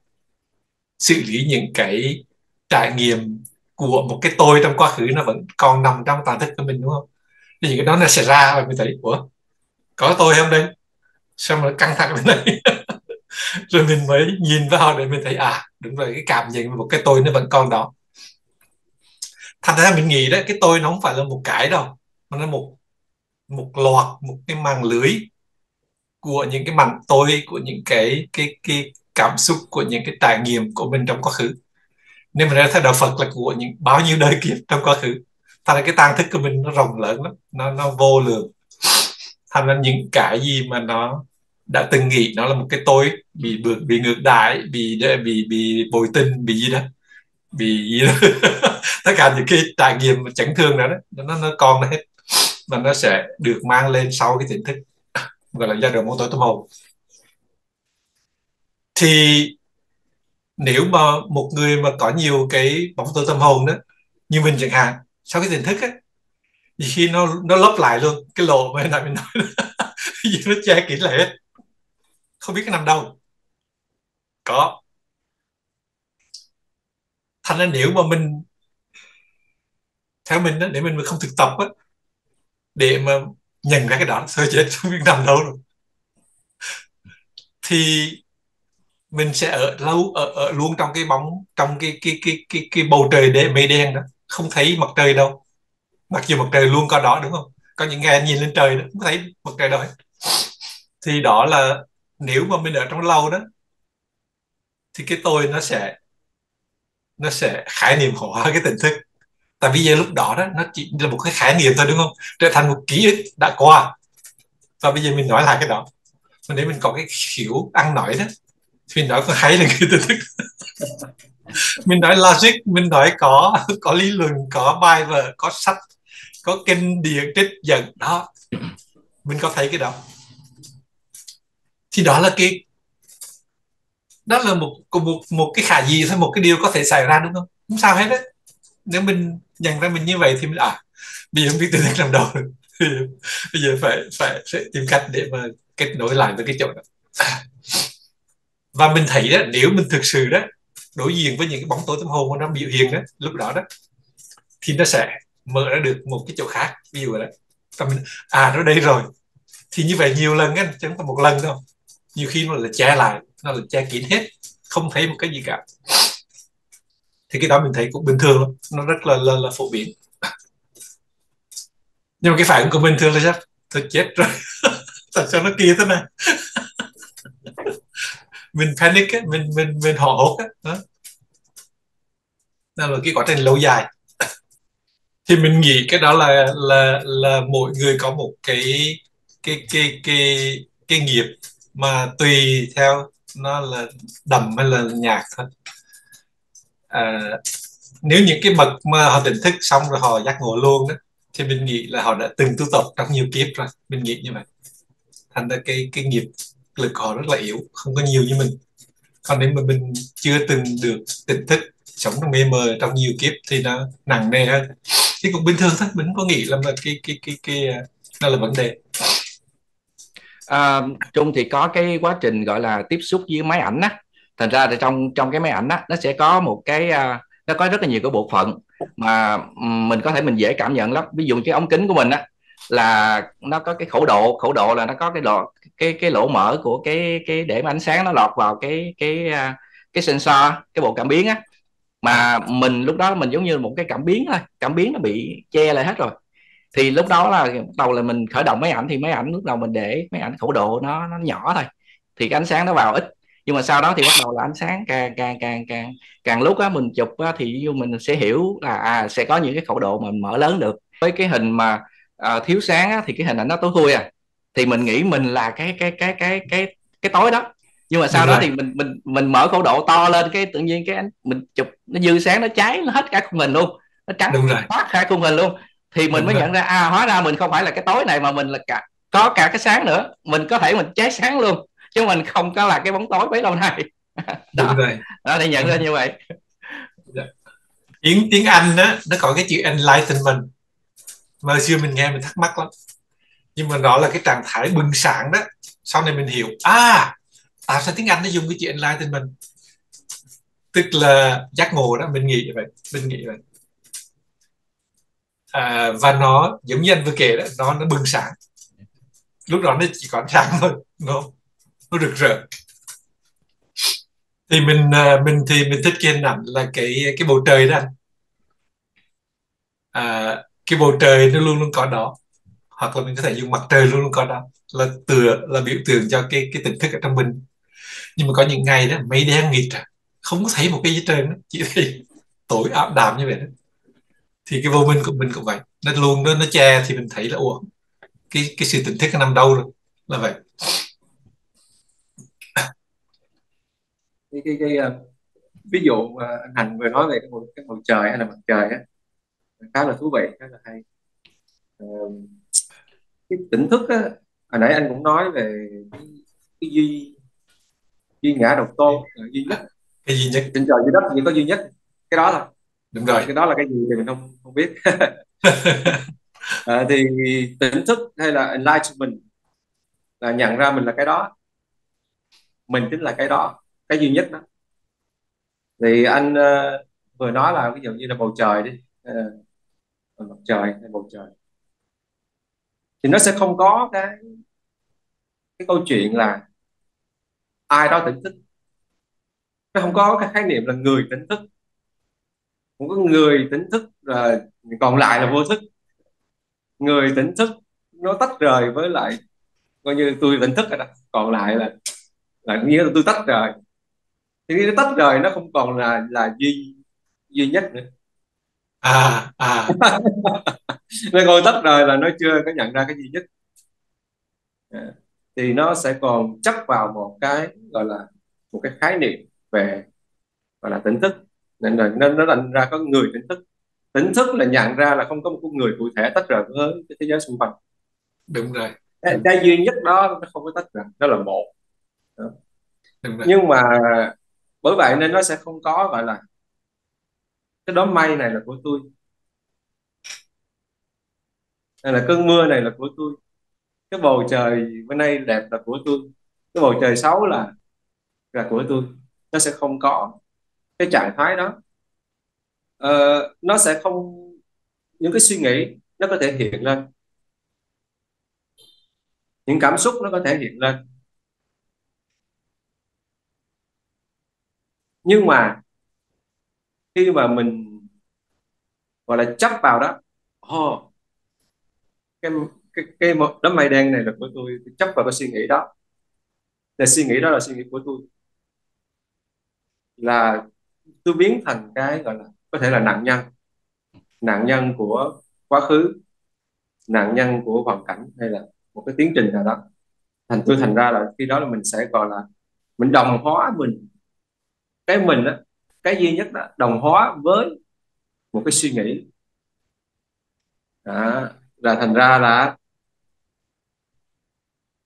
xử lý những cái trải nghiệm của một cái tôi trong quá khứ nó vẫn còn nằm trong tàn thức của mình đúng không? Thì những cái đó nó sẽ ra và mình thấy ủa có tôi không đây? Sao mà căng thẳng lên này rồi mình mới nhìn vào để mình thấy à đúng rồi, cái cảm nhận một cái tôi nó vẫn còn đó. Thành ra mình nghĩ đấy, cái tôi nó không phải là một cái đâu, mà nó một một loạt, một cái màng lưới của những cái mảnh tôi, của những cái cái cái cảm xúc, của những cái trải nghiệm của mình trong quá khứ. Nên mình ra theo đạo Phật là của những bao nhiêu đời kiếp trong quá khứ. Thành ra cái tàng thức của mình nó rộng lớn lắm, nó nó vô lượng thành ra những cái gì mà nó đã từng nghĩ nó là một cái tôi bị bị, bị ngược đãi bị bị bị bồi tình bị gì đó bị gì đó. Tất cả những cái trải nghiệm chấn thương đó, đó nó nó còn hết. Mà nó sẽ được mang lên sau cái tỉnh thức gọi là giai đoạn mô tối tâm hồn. Thì nếu mà một người mà có nhiều cái bóng tối tâm hồn đó như mình chẳng hạn sau cái tỉnh thức ấy, thì khi nó nó lấp lại luôn cái lồ mà nãy mình nói. Gì nó che kín lại hết. Không biết cái nằm đâu. Có. Thành ra nếu mà mình theo mình đó, để mình không thực tập á để mà nhận ra cái đó sơ chết không biết nằm đâu rồi. Thì mình sẽ ở lâu ở, ở luôn trong cái bóng trong cái cái cái cái cái bầu trời đen mây đen đó. Không thấy mặt trời đâu mặc dù mặt trời luôn có đó đúng không? Có những ngày nhìn lên trời đó cũng thấy mặt trời đó thì đó là nếu mà mình ở trong lâu đó, thì cái tôi nó sẽ nó sẽ khái niệm hóa cái tỉnh thức. Tại vì giờ lúc đó đó, nó chỉ là một cái khái niệm thôi, đúng không? Trở thành một ký ức đã qua. Và bây giờ mình nói lại cái đó. Mà nếu mình có cái hiểu ăn nói đó, thì mình nói có hay là cái tỉnh thức. Mình nói logic, mình nói có có lý luận, có bài vở, có sách có kinh điển trích dẫn. Đó. Mình có thấy cái đó. Thì đó là cái đó là một một một cái khả gì thôi, một cái điều có thể xảy ra, đúng không? Không sao hết đấy nếu mình nhận ra mình như vậy thì mình à bây giờ không biết từ thức làm đâu. Bây giờ phải phải phải tìm cách để mà kết nối lại với cái chỗ đó. Và mình thấy đó nếu mình thực sự đó, đối diện với những cái bóng tối tâm hồn nó biểu hiện đó, lúc đó đó, thì nó sẽ mở ra được một cái chỗ khác ví dụ đó. Và mình à nó đây rồi. Thì như vậy nhiều lần á chứ không phải một lần đâu. Nhiều khi nó là che lại nó là che kín hết. Không thấy một cái gì cả. Thì cái đó mình thấy cũng bình thường lắm. Nó rất là là, là phổ biến. Nhưng mà cái phản ứng của bình thường là chắc thật chết rồi. Tại sao nó kia thế này? Mình panic á mình mình mình hò hốt á. Đó. đó là cái quá trình lâu dài thì mình nghĩ cái đó là là là mỗi người có một cái cái cái cái cái nghiệp mà tùy theo nó là đầm hay là nhạc thôi. À, nếu những cái bậc mà họ tỉnh thức xong rồi họ giác ngộ luôn đó thì mình nghĩ là họ đã từng tu tập trong nhiều kiếp rồi. Mình nghĩ như vậy. Thành ra cái cái nghiệp lực họ rất là yếu không có nhiều như mình. Còn nếu mà mình chưa từng được tỉnh thức sống trong mê mờ trong nhiều kiếp thì nó nặng nề hơn thì cũng bình thường thôi mình có nghĩ là mà cái cái cái cái, à, đó là vấn đề. À, Trung thì có cái quá trình gọi là tiếp xúc với máy ảnh á. Thành ra thì trong trong cái máy ảnh á nó sẽ có một cái uh, nó có rất là nhiều cái bộ phận mà ừ, mình có thể mình dễ cảm nhận lắm. Ví dụ cái ống kính của mình á là nó có cái khẩu độ khẩu độ là nó có cái độ cái cái lỗ mở của cái cái để mà ánh sáng nó lọt vào cái cái à, cái sensor cái bộ cảm biến á mà mình lúc đó mình giống như một cái cảm biến thôi cảm biến nó bị che lại hết rồi. Thì lúc đó là bắt đầu là mình khởi động máy ảnh thì máy ảnh lúc đầu mình để máy ảnh khẩu độ nó nó nhỏ thôi. Thì cái ánh sáng nó vào ít nhưng mà sau đó thì bắt đầu là ánh sáng càng càng càng càng càng lúc á mình chụp á, thì mình sẽ hiểu là à, sẽ có những cái khẩu độ mà mình mở lớn được. Với cái hình mà à, thiếu sáng á, thì cái hình ảnh nó tối thui à thì mình nghĩ mình là cái cái cái cái cái cái tối đó nhưng mà sau Đúng đó rồi. thì mình mình mình mở khẩu độ to lên cái tự nhiên cái mình chụp nó dư sáng nó cháy nó hết cả khung hình luôn. Nó trắng phát hai khung hình luôn. Thì mình Đúng mới rồi. nhận ra à hóa ra mình không phải là cái tối này mà mình là cả có cả cái sáng nữa. Mình có thể mình cháy sáng luôn chứ mình không có là cái bóng tối bấy lâu nay. Đó, Đúng rồi. đó để nhận ra như vậy. Dạ. tiếng tiếng Anh đó nó có cái chữ enlightenment. Mà xưa mình nghe mình thắc mắc lắm. Nhưng mà đó là cái trạng thái bừng sáng đó sau này mình hiểu à tại sao tiếng Anh nó dùng cái chữ enlightenment? Tức là giác ngộ đó mình nghĩ vậy mình nghĩ vậy. À, và nó giống như anh vừa kể đó nó nó bừng sáng. Lúc đó nó chỉ còn sáng thôi nó nó rực rỡ. Thì mình à, mình thì mình thích cái hình ảnh là cái cái bầu trời đó anh. À, cái bầu trời nó luôn luôn có đó. Hoặc là mình có thể dùng mặt trời luôn luôn có đó. Là tựa là biểu tượng cho cái cái tỉnh thức ở trong mình nhưng mà có những ngày đó mây đen nghịt à không có thấy một cái gì trên chỉ thấy tối ảm đạm như vậy đó. Thì cái vô minh của mình cũng vậy. Nó luôn nó nó che thì mình thấy là ủa cái cái sự tỉnh thức nó nằm đâu rồi? Là vậy. Cái cái, cái uh, ví dụ uh, anh Hành vừa nói về cái bầu, cái bầu trời hay là mặt trời á khá là thú vị khá là hay. Uh, cái tỉnh thức á hồi nãy anh cũng nói về cái, cái duy duy ngã độc tôn. Duy nhất. Cái duy nhất. Trên trời dưới đất chỉ có duy nhất. Cái đó thôi đúng rồi. Cái đó là cái gì thì mình không không biết. À, thì tỉnh thức hay là enlightenment là nhận ra mình là cái đó. Mình chính là cái đó cái duy nhất đó. Thì anh uh, vừa nói là ví dụ như là bầu trời đi. Uh, mặt trời hay bầu trời. Thì nó sẽ không có cái cái câu chuyện là ai đó tỉnh thức. Nó không có cái khái niệm là người tỉnh thức. Không có người tỉnh thức rồi còn lại là vô thức. Người tỉnh thức nó tách rời với lại coi như tôi tỉnh thức rồi đó. Còn lại là là nghĩa là tôi tách rời. Thì nó tách rời nó không còn là là duy duy nhất nữa. À à. Nó còn tách rời là nó chưa có nhận ra cái duy nhất. À, thì nó sẽ còn chấp vào một cái gọi là một cái khái niệm về gọi là tỉnh thức. Nên là nó nó thành ra có người tỉnh thức. Tỉnh thức là nhận ra là không có một người cụ thể tách rời với cái thế giới xung quanh. Đúng rồi. Cái, cái duy nhất đó nó không có tách rời nó là một. Nhưng mà bởi vậy nên nó sẽ không có gọi là cái đốm mây này là của tôi. Hay là cơn mưa này là của tôi cái bầu trời bên đây đẹp là của tôi. Cái bầu trời xấu là là của tôi. Nó sẽ không có cái trạng thái đó. Ờ, nó sẽ không những cái suy nghĩ nó có thể hiện lên. Những cảm xúc nó có thể hiện lên. Nhưng mà khi mà mình gọi là chấp vào đó oh, cái cái cái một đám mây đen này là của tôi chấp vào cái suy nghĩ đó. Là suy nghĩ đó là suy nghĩ của tôi. Là tôi biến thành cái gọi là có thể là nạn nhân. Nạn nhân của quá khứ nạn nhân của hoàn cảnh hay là một cái tiến trình nào đó. Thành tôi thành ra là khi đó là mình sẽ gọi là mình đồng hóa mình. Cái mình đó, cái duy nhất đó đồng hóa với một cái suy nghĩ. Đó, là thành ra là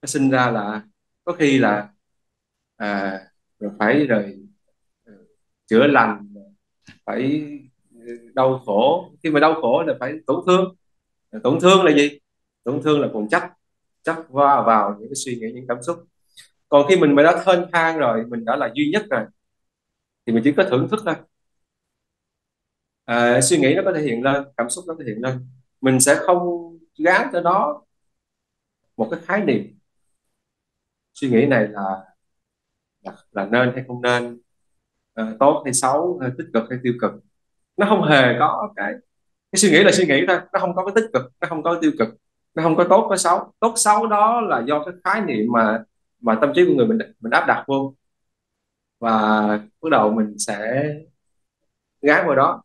nó sinh ra là có khi là à, rồi phải rồi ờ, chữa lành phải ờ, đau khổ. Khi mà đau khổ là phải tổn thương. Ờ, tổn thương là gì? Tổn thương là còn chấp chấp va vào những cái suy nghĩ những cảm xúc. Còn khi mình mà đã thênh thang rồi mình đã là duy nhất rồi thì mình chỉ có thưởng thức thôi. À, suy nghĩ nó có thể hiện lên cảm xúc nó có thể hiện lên. Mình sẽ không gán cho nó một cái khái niệm suy nghĩ này là là, là nên hay không nên? À, tốt hay xấu hay tích cực hay tiêu cực? Nó không hề có cái cái suy nghĩ là suy nghĩ thôi nó không có cái tích cực nó không có tiêu cực nó không có tốt có xấu. Tốt xấu đó là do cái khái niệm mà mà tâm trí của người mình mình áp đặt vô. Và bắt đầu mình sẽ gán vào đó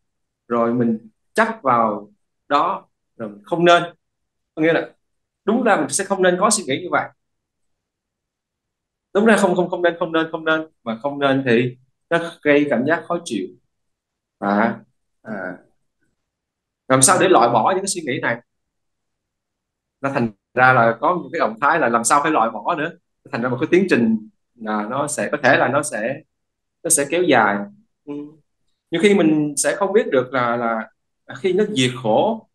rồi mình chắc vào đó rồi mình không nên. Có nghĩa là đúng ra mình sẽ không nên có suy nghĩ như vậy đúng ra không không không nên không nên không nên. Mà không nên thì nó gây cảm giác khó chịu. Và à, làm sao để loại bỏ những cái suy nghĩ này? Nó thành ra là có một cái động thái là làm sao phải loại bỏ nữa. Thành ra một cái tiến trình là nó sẽ có thể là nó sẽ nó sẽ kéo dài. Ừ. nhưng khi mình sẽ không biết được là là khi nó diệt khổ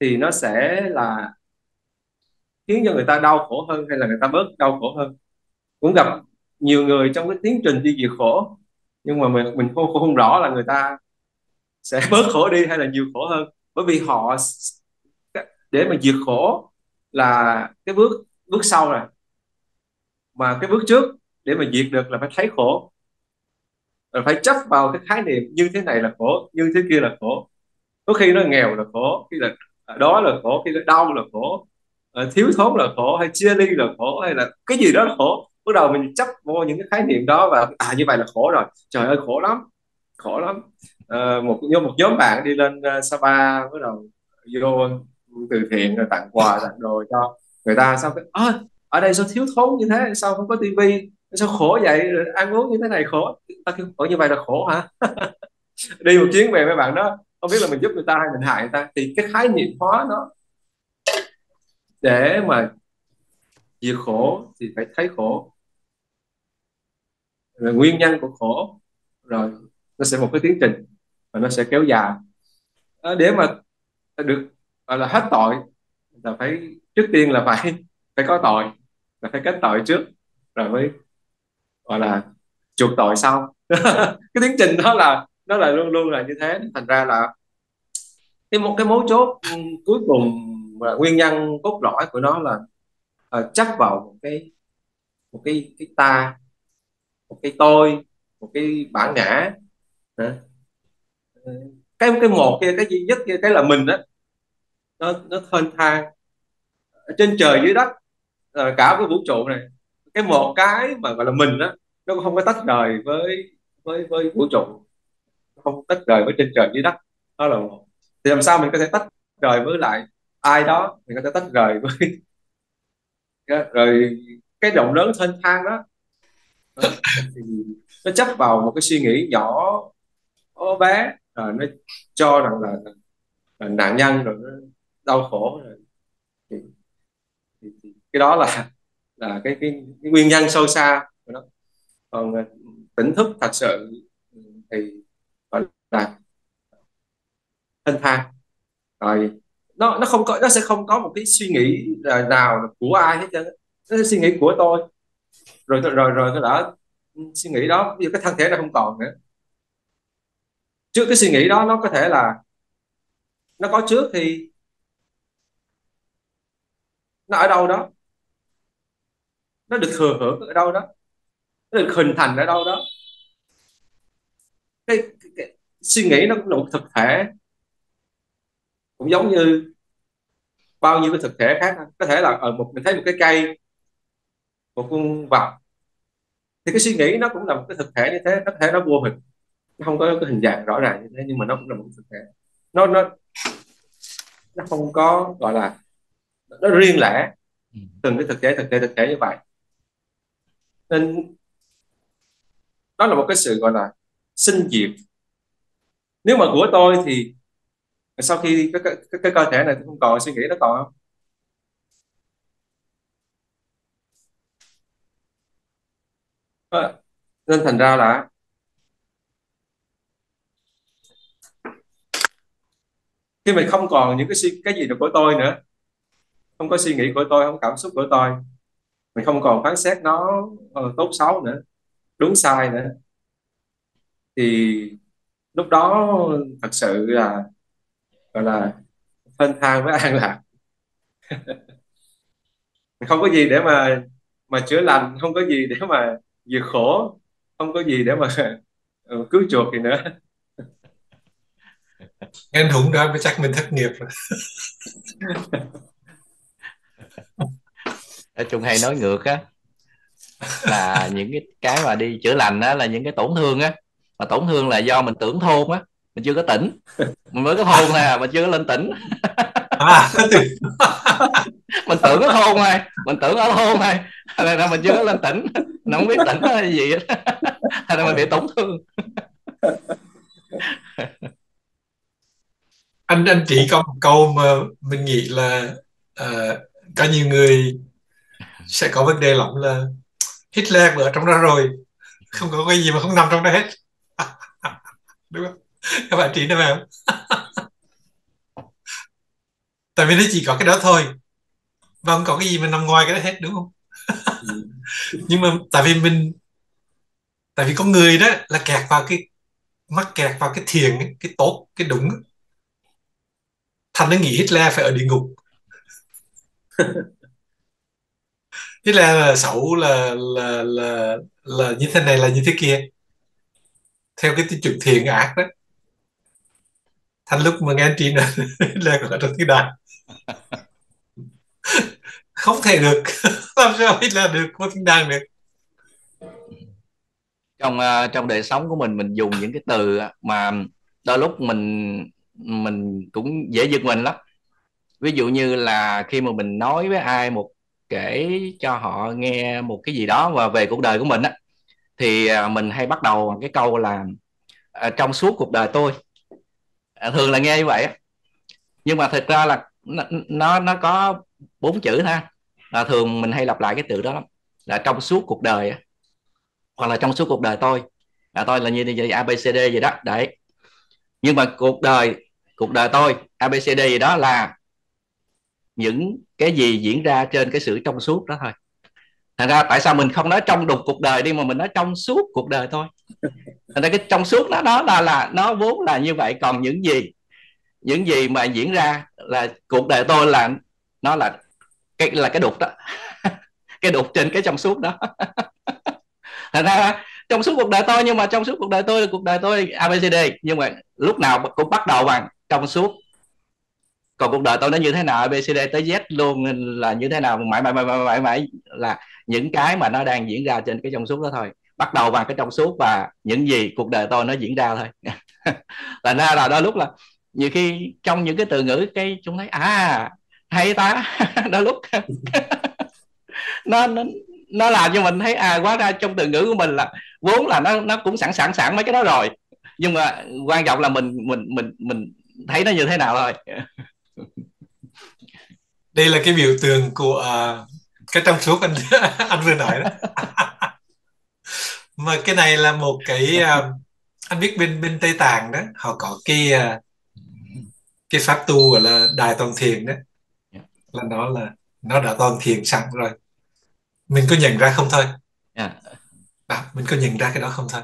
thì nó sẽ là khiến cho người ta đau khổ hơn hay là người ta bớt đau khổ hơn cũng gặp nhiều người trong cái tiến trình đi diệt khổ nhưng mà mình mình không, không rõ là người ta sẽ bớt khổ đi hay là nhiều khổ hơn. Bởi vì họ để mà diệt khổ là cái bước bước sau rồi. Mà cái bước trước để mà diệt được là phải thấy khổ. Là phải chấp vào cái khái niệm như thế này là khổ như thế kia là khổ. Có khi nó nghèo là khổ khi là à, đó là khổ khi là đau là khổ à, thiếu thốn là khổ hay chia ly là khổ hay là cái gì đó là khổ bắt đầu mình chấp vô những cái khái niệm đó và à như vậy là khổ rồi. Trời ơi khổ lắm khổ lắm. À, một vô một nhóm bạn đi lên uh, Sapa bắt đầu vô từ thiện rồi tặng quà tặng đồ cho người ta. Sao cái à, ở đây sao thiếu thốn như thế? Sao không có tivi sao khổ vậy? Ăn uống như thế này khổ. Ta kêu khổ như vậy là khổ hả? Đi một chuyến về mấy bạn đó. Không biết là mình giúp người ta hay mình hại người ta. Thì cái khái niệm hóa nó để mà chịu khổ thì phải thấy khổ rồi nguyên nhân của khổ rồi nó sẽ một cái tiến trình và nó sẽ kéo dài. À, để mà được gọi là hết tội là phải trước tiên là phải phải có tội là phải kết tội trước rồi mới gọi là chuộc tội sau. Cái tiến trình đó là nó là luôn luôn là như thế. Thành ra là cái một cái mấu chốt ừ, cuối cùng và nguyên nhân cốt lõi của nó là uh, chắc vào một cái một cái cái ta một cái tôi, một cái bản ngã. Cái cái một kia, cái duy nhất kia, cái là mình đó. Nó nó thênh thang trên trời dưới đất ờ, cả cái vũ trụ này. Cái một cái mà gọi là mình đó, nó không có tách rời với với với vũ trụ. Không tách rời với trên trời dưới đất. Đó là một. Thì làm sao mình có thể tách rời với lại ai đó? Mình có thể tách rời với rồi cái động lớn thênh thang đó. Ờ, nó chấp vào một cái suy nghĩ nhỏ bé rồi nó cho rằng là, là nạn nhân rồi nó đau khổ rồi. Thì, thì, thì cái đó là là cái, cái, cái nguyên nhân sâu xa của nó. Còn ờ, tỉnh thức thật sự thì gọi là thanh thang rồi nó nó không có nó sẽ không có một cái suy nghĩ nào của ai hết trơn nó suy nghĩ của tôi rồi rồi rồi, rồi tôi đã suy nghĩ đó bây giờ cái thân thể nó không còn nữa. Trước cái suy nghĩ đó nó có thể là nó có trước thì nó ở đâu đó. Nó được thừa hưởng ở đâu đó. Nó được hình thành ở đâu đó. Cái, cái, cái suy nghĩ nó cũng là một thực thể. Cũng giống như bao nhiêu cái thực thể khác. Có thể là ở một mình thấy một cái cây một con vật. Thì cái suy nghĩ nó cũng là một cái thực thể như thế có thể nó vô hình nó không có cái hình dạng rõ ràng như thế nhưng mà nó cũng là một thực thể. Nó nó nó không có gọi là nó riêng lẻ ừ. từng cái thực thể thực thể thực thể như vậy. Nên đó là một cái sự gọi là sinh diệt. Nếu mà của tôi thì sau khi cái, cái, cái, cái cơ thể này không còn suy nghĩ nó còn không Vâng nên thành ra là khi mình không còn những cái suy cái gì được của tôi nữa không có suy nghĩ của tôi không cảm xúc của tôi mình không còn phán xét nó uh, tốt xấu nữa đúng sai nữa thì lúc đó thật sự là gọi là thênh thang với an lạc. Không có gì để mà mà chữa lành không có gì để mà diệt khổ không có gì để mà uh, cứu chuộc gì nữa. Nghe đúng đó mới chắc mình thất nghiệp rồi. Ở chung hay nói ngược á là những cái cái mà đi chữa lành á là những cái tổn thương á. Mà tổn thương là do mình tưởng thôn á mình chưa có tỉnh. Mình mới có thôn nè mình chưa có lên tỉnh à, mình tưởng ở thôn thôi mình tưởng ở thôn thôi nên là mình chưa có lên tỉnh? Mình không biết tỉnh là gì hết. Nên mình bị tổn thương? Anh anh chỉ có một câu mà mình nghĩ là uh, có nhiều người sẽ có vấn đề lắm là Hitler ở trong đó rồi. Không có cái gì mà không nằm trong đó hết. Đúng không? Các bạn chỉ nó phải không tại vì nó chỉ có cái đó thôi. Và không có cái gì mà nằm ngoài cái đó hết đúng không? Ừ. nhưng mà tại vì mình tại vì con người đó là kẹt vào cái mắc kẹt vào cái thiền cái tốt cái đúng thành nó nghĩ Hitler phải ở địa ngục. Hitler là xấu là là là là như thế này là như thế kia. Theo cái tiêu chuẩn thiện ác đó. Thành lúc mà nghe anh chị nói là có trong thiên đàng không thể được. Làm sao biết là được? Có thiên đàng được. Trong uh, trong đời sống của mình mình dùng những cái từ à, mà đôi lúc mình mình cũng dễ giật mình lắm. Ví dụ như là khi mà mình nói với ai một kể cho họ nghe một cái gì đó và về cuộc đời của mình á thì à, mình hay bắt đầu bằng cái câu là trong suốt cuộc đời tôi. Thường là nghe như vậy nhưng mà thực ra là nó nó, có bốn chữ ha. Là thường mình hay lặp lại cái từ đó lắm. Là trong suốt cuộc đời hoặc là trong suốt cuộc đời tôi. Là tôi là như vậy abcd gì đó. Đấy. Nhưng mà cuộc đời cuộc đời tôi abcd gì đó là những cái gì diễn ra trên cái sự trong suốt đó thôi. Thành ra tại sao mình không nói trong đục cuộc đời đi mà mình nói trong suốt cuộc đời thôi? Thành ra cái trong suốt đó đó là là nó vốn là như vậy. Còn những gì những gì mà diễn ra là cuộc đời tôi là nó là cái là cái đục đó. Cái đục trên cái trong suốt đó. Thành ra trong suốt cuộc đời tôi nhưng mà trong suốt cuộc đời tôi là cuộc đời tôi abcd nhưng mà lúc nào cũng bắt đầu bằng trong suốt. Còn cuộc đời tôi nó như thế nào abcd tới z luôn là như thế nào mãi mãi mãi mãi mãi, mãi là những cái mà nó đang diễn ra trên cái trong suốt đó thôi. Bắt đầu bằng cái trong suốt và những gì cuộc đời tôi nó diễn ra thôi. Thành ra là đôi lúc là nhiều khi trong những cái từ ngữ cái chúng thấy à hay ta. Đôi lúc nó, nó nó làm cho mình thấy à quá ra trong từ ngữ của mình là vốn là nó nó cũng sẵn sẵn sẵn mấy cái đó rồi. Nhưng mà quan trọng là mình mình mình mình thấy nó như thế nào thôi. Đây là cái biểu tượng của uh, cái trong suốt anh anh vừa nói đó. Mà cái này là một cái uh, anh biết bên bên Tây Tạng đó họ có cái uh, cái pháp tu gọi là đại toàn thiền đó là nó là nó đã toàn thiền sẵn rồi. Mình có nhận ra không thôi. Yeah. à, mình có nhận ra cái đó không thôi.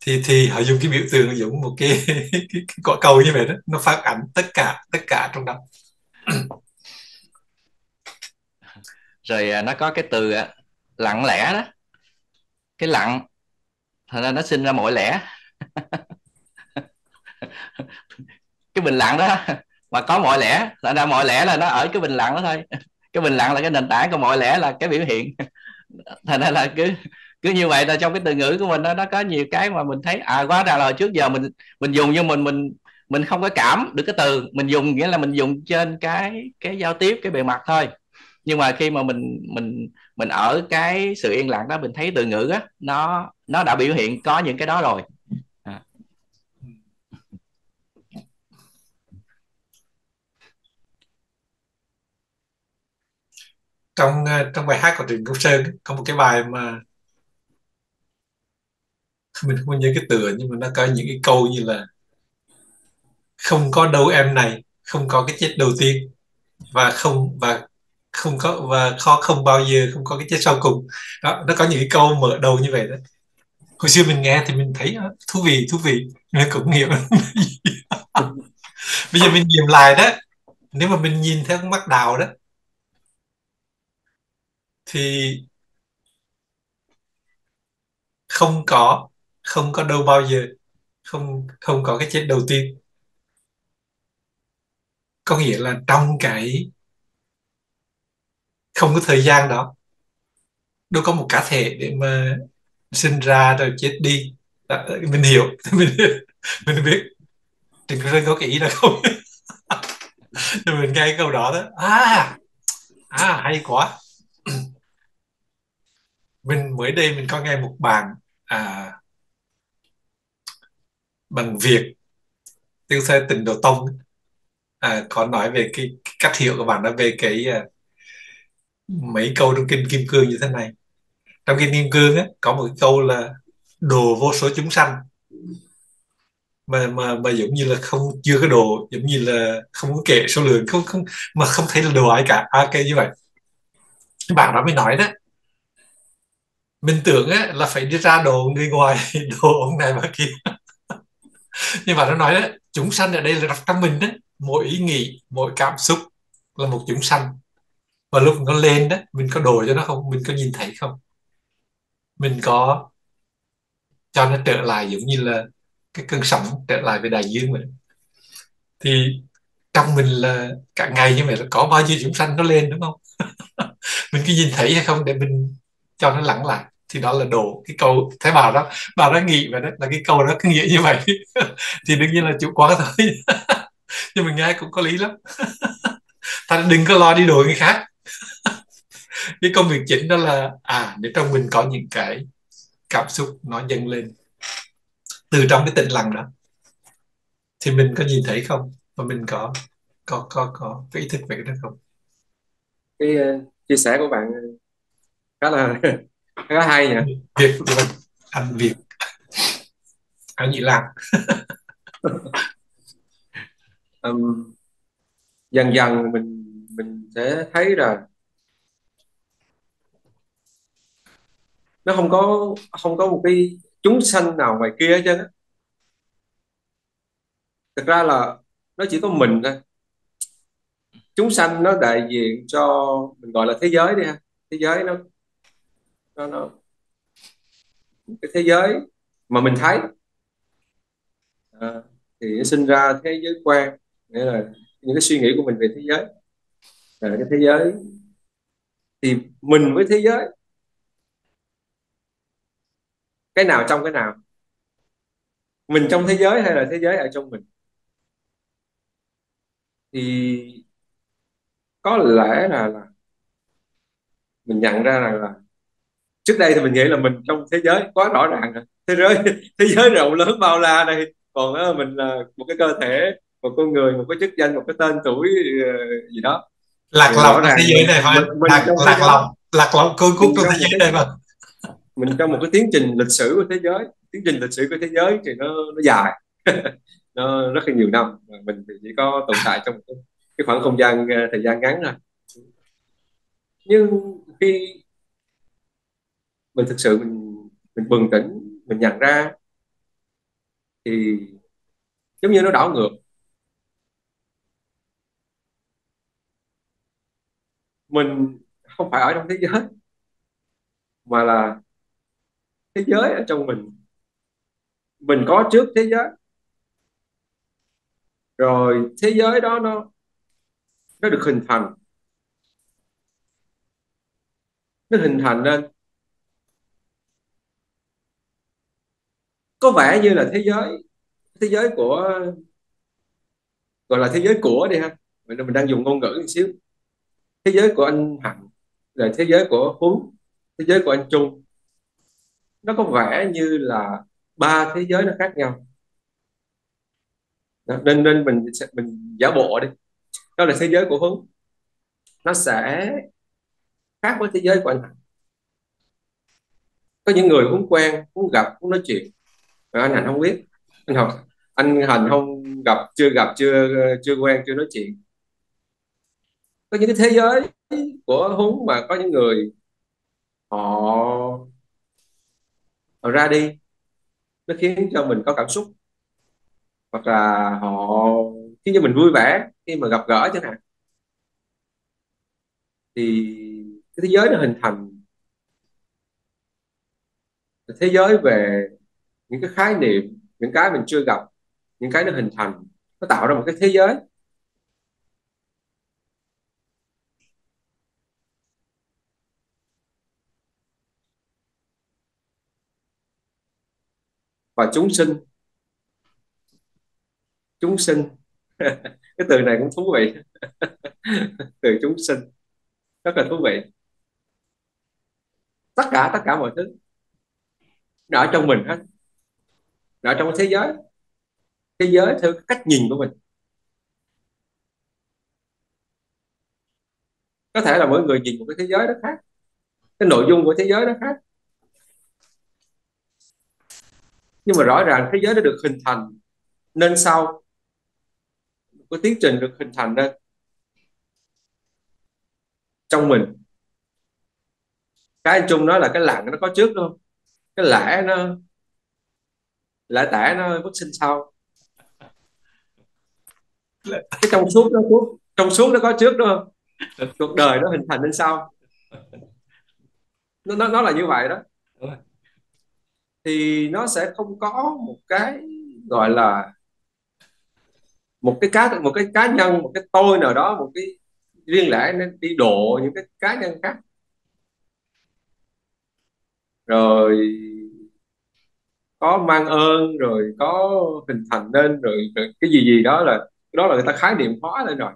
Thì thì họ dùng cái biểu tượng giống một cái, cái, cái quả cầu như vậy đó nó phát ảnh tất cả tất cả trong đó. Rồi à, nó có cái từ à, lặng lẽ đó. Cái lặng thành ra nó sinh ra mọi lẽ cái bình lặng đó. Mà có mọi lẽ, thành ra mọi lẽ là nó ở cái bình lặng đó thôi. Cái bình lặng là cái nền tảng còn mọi lẽ là cái biểu hiện. Thành ra là cứ cứ như vậy là trong cái từ ngữ của mình đó, nó có nhiều cái mà mình thấy à quá ra là trước giờ mình mình dùng nhưng mình mình mình không có cảm được cái từ. Mình dùng nghĩa là mình dùng trên cái cái giao tiếp, cái bề mặt thôi. Nhưng mà khi mà mình mình mình ở cái sự yên lặng đó, mình thấy từ ngữ á, nó nó đã biểu hiện có những cái đó rồi. Trong ờ, trong bài hát của Trịnh Công Sơn có một cái bài mà mình không nhớ cái tựa nhưng mà nó có những cái câu như là không có đâu em này không có cái chết đầu tiên và không và không có và khó không bao giờ không có cái chết sau cùng. Đó nó có những cái câu mở đầu như vậy đó. Hồi xưa mình nghe thì mình thấy đó, thú vị thú vị. Nên cũng hiểu bây giờ mình nhìn lại đó nếu mà mình nhìn theo mắt đào đó thì không có không có đâu bao giờ không không có cái chết đầu tiên. Có nghĩa là trong cái không có thời gian đó đâu có một cá thể để mà sinh ra rồi chết đi. Đó, mình hiểu mình mình biết. Đừng có có cái ý nào không rồi mình nghe câu đó đó. À à hay quá mình mới đây mình có nghe một bạn à, bằng Việt tiêu xe tình đồ tông. À, có nói về cái, cái cách hiểu của bạn đó về cái à, mấy câu trong kinh kim cương như thế này. Trong kinh kim cương á, có một câu là đồ vô số chúng sanh mà mà mà giống như là không chưa có đồ giống như là không có kể số lượng không không mà không thấy là đồ ai cả. À, cái như vậy. Bạn đó mới nói đó mình tưởng á, là phải đi ra đồ người ngoài đồ ông này bà kia. Nhưng mà nó nói đấy chúng sanh ở đây là đặt trong mình đấy mỗi ý nghĩ mỗi cảm xúc là một chúng sanh. Và lúc nó lên đó mình có đồ cho nó không? Mình có nhìn thấy không? Mình có cho nó trở lại giống như là cái cơn sóng trở lại về đại dương mình thì trong mình là cả ngày như vậy là có bao nhiêu chúng sanh nó lên đúng không? Mình cứ nhìn thấy hay không để mình cho nó lắng lại. Thì đó là đồ cái câu thấy bà đó bà đó nghĩ vậy đó là cái câu đó cứ nghĩa như vậy. Thì đương nhiên là chủ quá thôi. Nhưng mà nghe cũng có lý lắm. Ta đừng có lo đi đuổi người khác. Cái công việc chính đó là à để trong mình có những cái cảm xúc nó dâng lên. Từ trong cái tĩnh lặng đó. Thì mình có nhìn thấy không? Và mình có có có có cái ý thức về cái đó không? Cái uh, chia sẻ của bạn khá là khá hay nhỉ? Việt anh Việt. Anh gì làm um, dần dần mình mình sẽ thấy là nó không có không có một cái chúng sanh nào ngoài kia hết trơn á. Thực ra là nó chỉ có mình thôi. Chúng sanh nó đại diện cho mình gọi là thế giới đi ha. Thế giới nó nó, nó cái thế giới mà mình thấy. À, thì nó sinh ra thế giới quan nghĩa là những cái suy nghĩ của mình về thế giới. À, cái thế giới thì mình với thế giới. Cái nào trong cái nào? Mình trong thế giới hay là thế giới ở trong mình? Thì có lẽ là, là mình nhận ra rằng là trước đây thì mình nghĩ là mình trong thế giới quá rõ ràng rồi. Thế giới thế giới rộng lớn bao la đây. Còn đó, mình là một cái cơ thể một con người một cái chức danh một cái tên tuổi ờ, gì đó. Lạc lõng thế giới này phải mình, mình lạc, lạc lõng lạc lõng côi cút trong thế giới này mà mình trong một cái tiến trình lịch sử của thế giới tiến trình lịch sử của thế giới thì nó nó dài. Nó rất là nhiều năm. Mình thì chỉ có tồn tại trong cái, cái khoảng không gian ờ, thời gian ngắn thôi. Nhưng khi mình thực sự mình mình bừng tỉnh, mình nhận ra thì giống như nó đảo ngược. Mình không phải ở trong thế giới, mà là thế giới ở trong mình. Mình có trước thế giới, rồi thế giới đó nó nó được hình thành. Nó hình thành nên có vẻ như là thế giới thế giới của, gọi là thế giới của đi ha. Mình mình đang dùng ngôn ngữ một xíu. Thế giới của anh Hạnh là thế giới của Huấn, thế giới của anh Trung. Nó có vẻ như là ba thế giới nó khác nhau. Nên nên mình mình giả bộ đi. Đó là thế giới của Huấn. Nó sẽ khác với thế giới của anh Hạnh. Có những người muốn quen muốn gặp muốn nói chuyện rồi anh Hạnh không biết. Anh học anh Hạnh không gặp, chưa gặp, chưa chưa quen, chưa nói chuyện. Có những cái thế giới của huống mà có những người họ họ ra đi, nó khiến cho mình có cảm xúc. Hoặc là họ khiến cho mình vui vẻ khi mà gặp gỡ chẳng hạn. Thì cái thế giới nó hình thành. Thế giới về những cái khái niệm, những cái mình chưa gặp, những cái nó hình thành, nó tạo ra một cái thế giới. Và chúng sinh chúng sinh. Cái từ này cũng thú vị. Từ chúng sinh, rất là thú vị. Tất cả tất cả mọi thứ, nó ở trong mình hết nó trong thế giới thế giới theo cách nhìn của mình. Có thể là mỗi người nhìn một cái thế giới đó khác, cái nội dung của thế giới đó khác. Nhưng mà rõ ràng thế giới đã được hình thành, nên sau có tiến trình được hình thành nên trong mình. Cái anh Trung nói là cái lặng nó có trước đúng không? Cái lẽ nó lại tẻ nó vất sinh sau. Cái trong suốt nó suốt trong suốt nó có trước đúng không? Cuộc đời nó hình thành lên sau. Nó nó, nó là như vậy đó. Thì nó sẽ không có một cái gọi là một cái cá một cái cá nhân một cái tôi nào đó một cái riêng lẻ nên đi độ những cái cá nhân khác. Rồi có mang ơn rồi có hình thành nên rồi, rồi cái gì gì đó là đó là người ta khái niệm hóa lên rồi.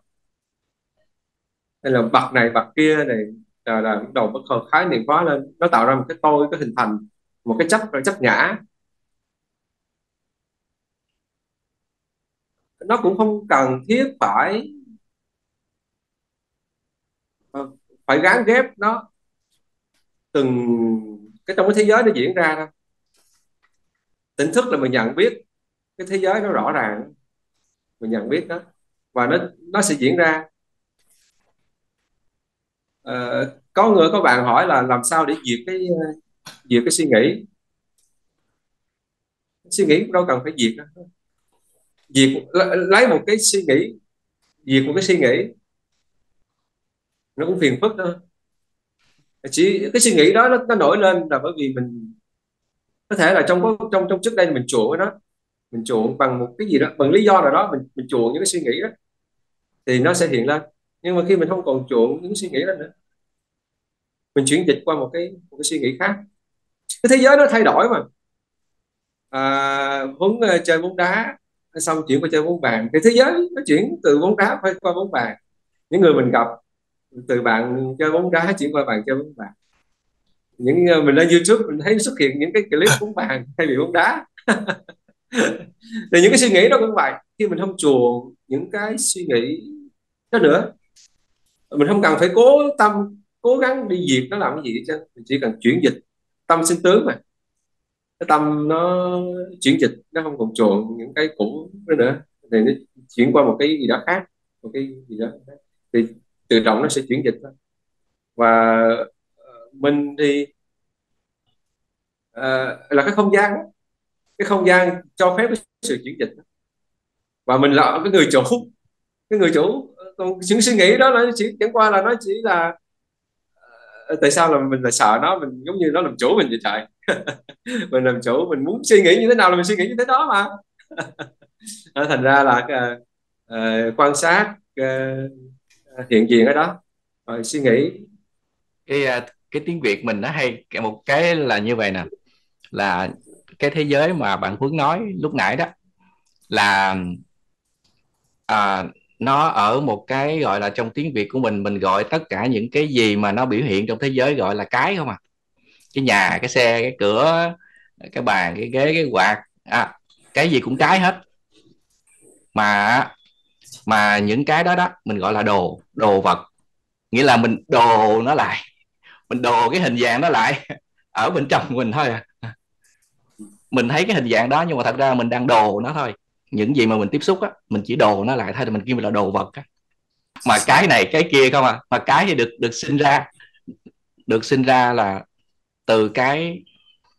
Hay là bậc này bậc kia này là, là đầu bất đầu khái niệm hóa lên. Nó tạo ra một cái tôi cái hình thành một cái chấp chấp ngã nó cũng không cần thiết phải ờ, phải gán ghép nó từng cái trong cái thế giới nó diễn ra đâu tỉnh thức là mình nhận biết cái thế giới nó rõ ràng. Mình nhận biết đó và nó nó sẽ diễn ra. À, có người có bạn hỏi là làm sao để diệt cái diệt cái suy nghĩ? Suy nghĩ đâu cần phải diệt đâu. Diệt lấy một cái suy nghĩ diệt một cái suy nghĩ. Nó cũng phiền phức thôi. Chỉ cái suy nghĩ đó nó, nó nổi lên là bởi vì mình có thể là trong trong trong trước đây mình chuộng nó mình chuộng bằng một cái gì đó bằng lý do nào đó mình mình chuộng những cái suy nghĩ đó thì nó sẽ hiện lên. Nhưng mà khi mình không còn chuộng những suy nghĩ đó nữa mình chuyển dịch qua một cái một cái suy nghĩ khác. Cái thế giới nó thay đổi mà. À, muốn uh, ờ, chơi bóng đá xong chuyển qua chơi bóng bàn. Thì thế giới nó chuyển từ bóng đá qua bóng bàn. Những người mình gặp từ bạn chơi bóng đá chuyển qua bạn chơi bóng bàn những uh, mình lên YouTube mình thấy xuất hiện những cái clip bóng bàn hay bị bóng đá. Thì những cái suy nghĩ đó cũng vậy. Khi mình không chuộng những cái suy nghĩ đó nữa mình không cần phải cố tâm cố gắng đi diệt nó làm cái gì chứ mình chỉ cần chuyển dịch tâm sinh tướng mà. Cái tâm nó chuyển dịch nó không còn chuộng những cái cũ nữa nữa. Thì nó chuyển qua một cái gì đó khác một cái gì đó thì tự động nó sẽ chuyển dịch thôi. Và ờ, mình thì uh, là cái không gian đó. cái không gian cho phép cái sự chuyển dịch đó. và mình là cái người chủ cái người chủ còn ờ, những suy nghĩ đó là chỉ chẳng qua là nó chỉ là ờ, tại sao là mình lại sợ nó mình giống như nó làm chủ mình vậy trời mình làm chủ mình muốn suy nghĩ như thế nào là mình suy nghĩ như thế đó mà thành ra là uh, quan sát uh, hiện diện ở đó rồi suy nghĩ cái cái tiếng Việt mình nó hay một cái là như vậy nè là cái thế giới mà bạn Phước nói lúc nãy đó là à, nó ở một cái gọi là trong tiếng Việt của mình mình gọi tất cả những cái gì mà nó biểu hiện trong thế giới gọi là cái không à. Cái nhà cái xe cái cửa cái bàn cái ghế cái quạt à, cái gì cũng cái hết. Mà mà những cái đó đó mình gọi là đồ đồ vật. Nghĩa là mình đồ nó lại mình đồ cái hình dạng đó lại, ở bên trong mình thôi à. Mình thấy cái hình dạng đó nhưng mà thật ra mình đang đồ nó thôi. Những gì mà mình tiếp xúc á, mình chỉ đồ nó lại thôi, thì mình kêu là đồ vật á. Mà cái này, cái kia không à mà cái thì được được sinh ra, được sinh ra là từ cái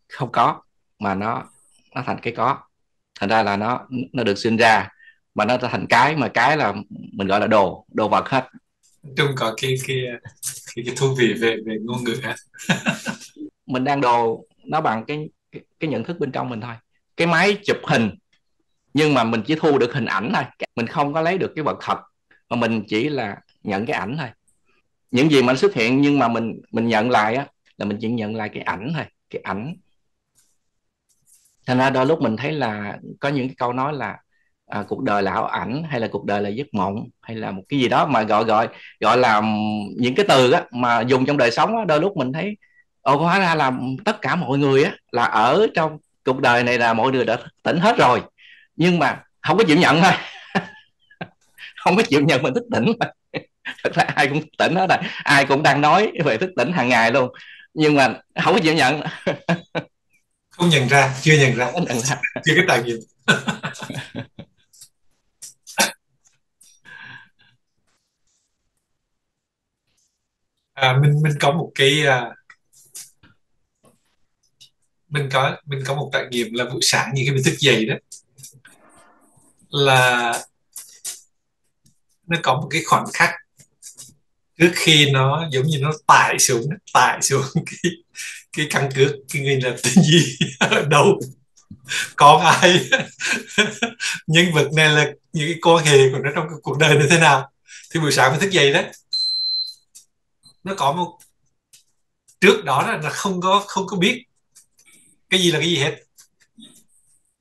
không có, mà nó nó thành cái có. Thành ra là nó nó được sinh ra, mà nó thành cái, mà cái là mình gọi là đồ đồ vật hết. Trung có cái kia cái, cái thú vị về về ngôn ngữ á. Mình đang đồ nó bằng cái, cái cái nhận thức bên trong mình thôi. Cái máy chụp hình nhưng mà mình chỉ thu được hình ảnh thôi. Mình không có lấy được cái vật thật mà mình chỉ là nhận cái ảnh thôi. Những gì mà nó xuất hiện nhưng mà mình mình nhận lại á là mình chỉ nhận lại cái ảnh thôi cái ảnh. Thành ra đôi lúc mình thấy là có những cái câu nói là à, cuộc đời là ảo ảnh hay là cuộc đời là giấc mộng hay là một cái gì đó mà gọi gọi gọi là những cái từ á, mà dùng trong đời sống á, đôi lúc mình thấy ồ hóa ra là tất cả mọi người á, là ở trong cuộc đời này là mọi người đã tỉnh hết rồi. Nhưng mà không có chịu nhận thôi. Không có chịu nhận mình thức tỉnh mà thật ra ai cũng tỉnh hết rồi. Ai cũng đang nói về thức tỉnh hàng ngày luôn. Nhưng mà không có chịu nhận. Không nhận ra chưa nhận ra, nhận ra. chưa cái trải nghiệm à, mình mình có một cái à, mình có mình có một trải nghiệm là buổi sáng như khi mình thức dậy đó. Là nó có một cái khoảnh khắc trước khi nó giống như nó tải xuống tải xuống cái cái căn cước cái người là tên gì ở đâu. Có ai? Nhân vật này là những cái quan hệ của nó trong cuộc đời như thế nào? Thì buổi sáng mình thức dậy đó nó có một trước đó là không có không có biết cái gì là cái gì hết.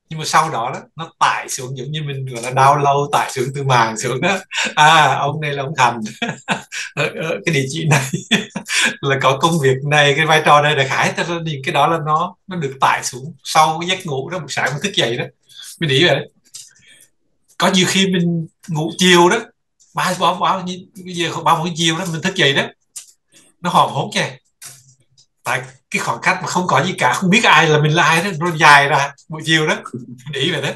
Nhưng mà sau đó, đó nó tải xuống giống như mình gọi là đau lâu tải xuống từ màng xuống đó. À ông này là ông thành. Ở, ở cái địa chỉ này. Là có công việc này cái vai trò này là khải ta nhìn cái đó là nó nó được tải xuống sau cái giấc ngủ đó một sáng mình thức dậy đó. Mình nghĩ vậy có nhiều khi mình ngủ chiều đó ba bao bao giờ bao buổi chiều đó mình thức dậy đó nó hòm hốt nha. Tại cái khoảng cách mà không có gì cả, không biết ai là mình là ai đó, nó dài ra buổi chiều đó. Nghĩ về đó.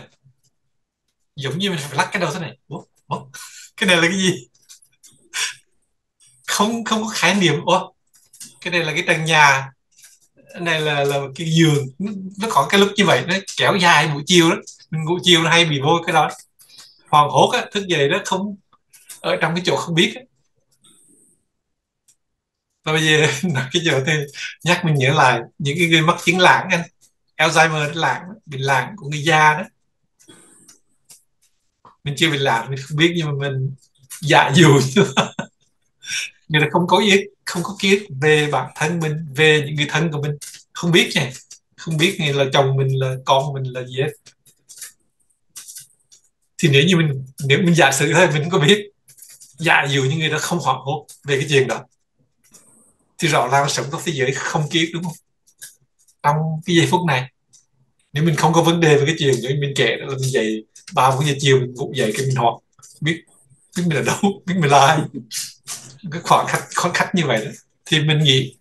Giống như mình phải lắc cái đầu thế này. Ủa? Ủa? cái này là cái gì? Không không có khái niệm. Ủa? cái này là cái trần nhà. Cái này là là cái giường. Nó có cái lúc như vậy, nó kéo dài buổi chiều đó. Mình ngủ chiều nó hay bị vô cái đó. Hoàng hốt á, thức dậy đó, không, ở trong cái chỗ không biết á và bây giờ cái giờ thì nhắc mình nhớ lại những cái người mắc chứng lãng anh. Alzheimer lãng bị lãng của người già đó. Mình chưa bị lãng mình không biết nhưng mà mình dạ dù người ta không có ý, không có kiến về bản thân mình, về những người thân của mình. Không biết nha. Không biết là chồng mình, là con mình, là gì hết. Thì nếu như mình, nếu mình giả sử thôi, mình không có biết dạ dù những người đó không hoảng hốt về cái chuyện đó thì rõ ràng sống trong thế giới không ký đúng không? Trong cái giây phút này nếu mình không có vấn đề về cái chuyện như mình kể là mình dậy ba bốn giờ chiều mình cũng dậy cái mình hoặc biết biết mình là đâu biết mình là ai. Cái khoảng khắc khoảng khắc như vậy đó. Thì mình nghĩ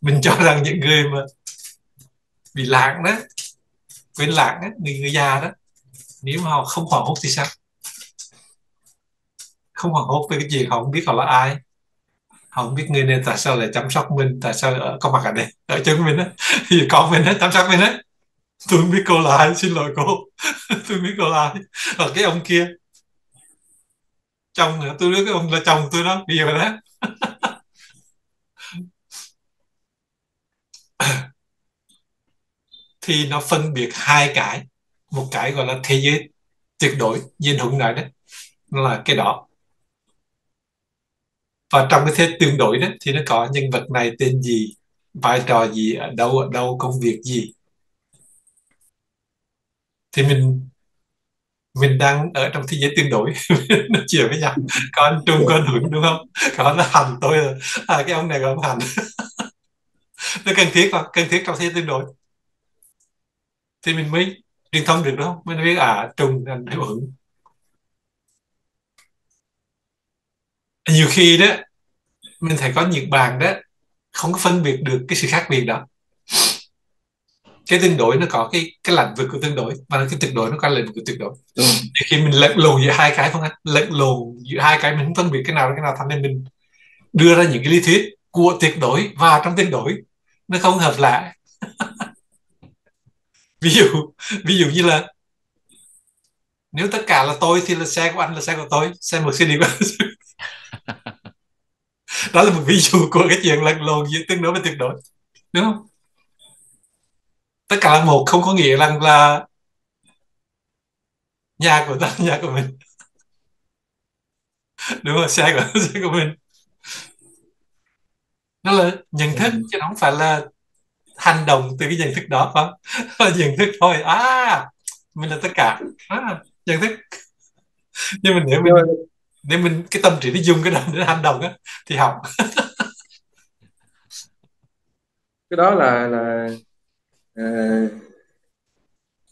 mình cho rằng những người mà bị lãng đó quên lãng đó, người người già đó nếu mà họ không hoảng hốt thì sao? Không hoảng hốt về cái chuyện họ không biết họ là ai không biết người nên tại sao lại chăm sóc mình, tại sao ở, có mặt ở đây, ở chân mình á. Thì con mình á, chăm sóc mình á. Tôi không biết cô là ai, xin lỗi cô. Tôi biết cô là ai. Ở cái ông kia. Chồng nữa, tôi biết cái ông là chồng tôi đó, bây giờ đó. Thì nó phân biệt hai cái. Một cái gọi là thế giới tuyệt đối nhiên hùng nói đấy là cái đó và trong cái thế tương đối đó thì nó có nhân vật này tên gì vai trò gì ở đâu ở đâu công việc gì. Thì mình mình đang ở trong thế giới tương đối nó chuyển với nhau. Có anh trung có anh hưởng đúng không? Có nó hành tôi rồi à. à, cái ông này có ông hành nó cần thiết không cần thiết trong thế giới tương đối. Thì mình mới truyền thông được đúng không? Mình biết à trung anh hưởng nhiều khi đó mình thấy có những bạn đó không có phân biệt được cái sự khác biệt đó. Cái tương đối nó có cái cái lĩnh vực của tương đối và cái tuyệt đối nó có lĩnh vực của tuyệt đối. Ừ. khi mình lẫn lộn giữa hai cái không anh? Lẫn lộn giữa hai cái mình không phân biệt cái nào cái nào thành nên mình đưa ra những cái lý thuyết của tuyệt đối vào trong tương đối nó không hợp lại. Ví dụ ví dụ như là nếu tất cả là tôi thì là xe của anh là xe của tôi xe Mercedes của anh đó là một ví dụ của cái chuyện lật lộn giữa tương đối và tuyệt đối. Đúng không? Tất cả là một không có nghĩa rằng là nhà của ta nhà của mình. Đúng không? Xe của xe của mình. Nó là nhận thức chứ không phải là hành động từ cái nhận thức đó không? Nhận thức thôi. À mình là tất cả. À, nhận thức. Nhưng mà nếu mình nếu mình cái tâm trí đi dùng cái đó để hành động á thì học. Cái đó là là uh,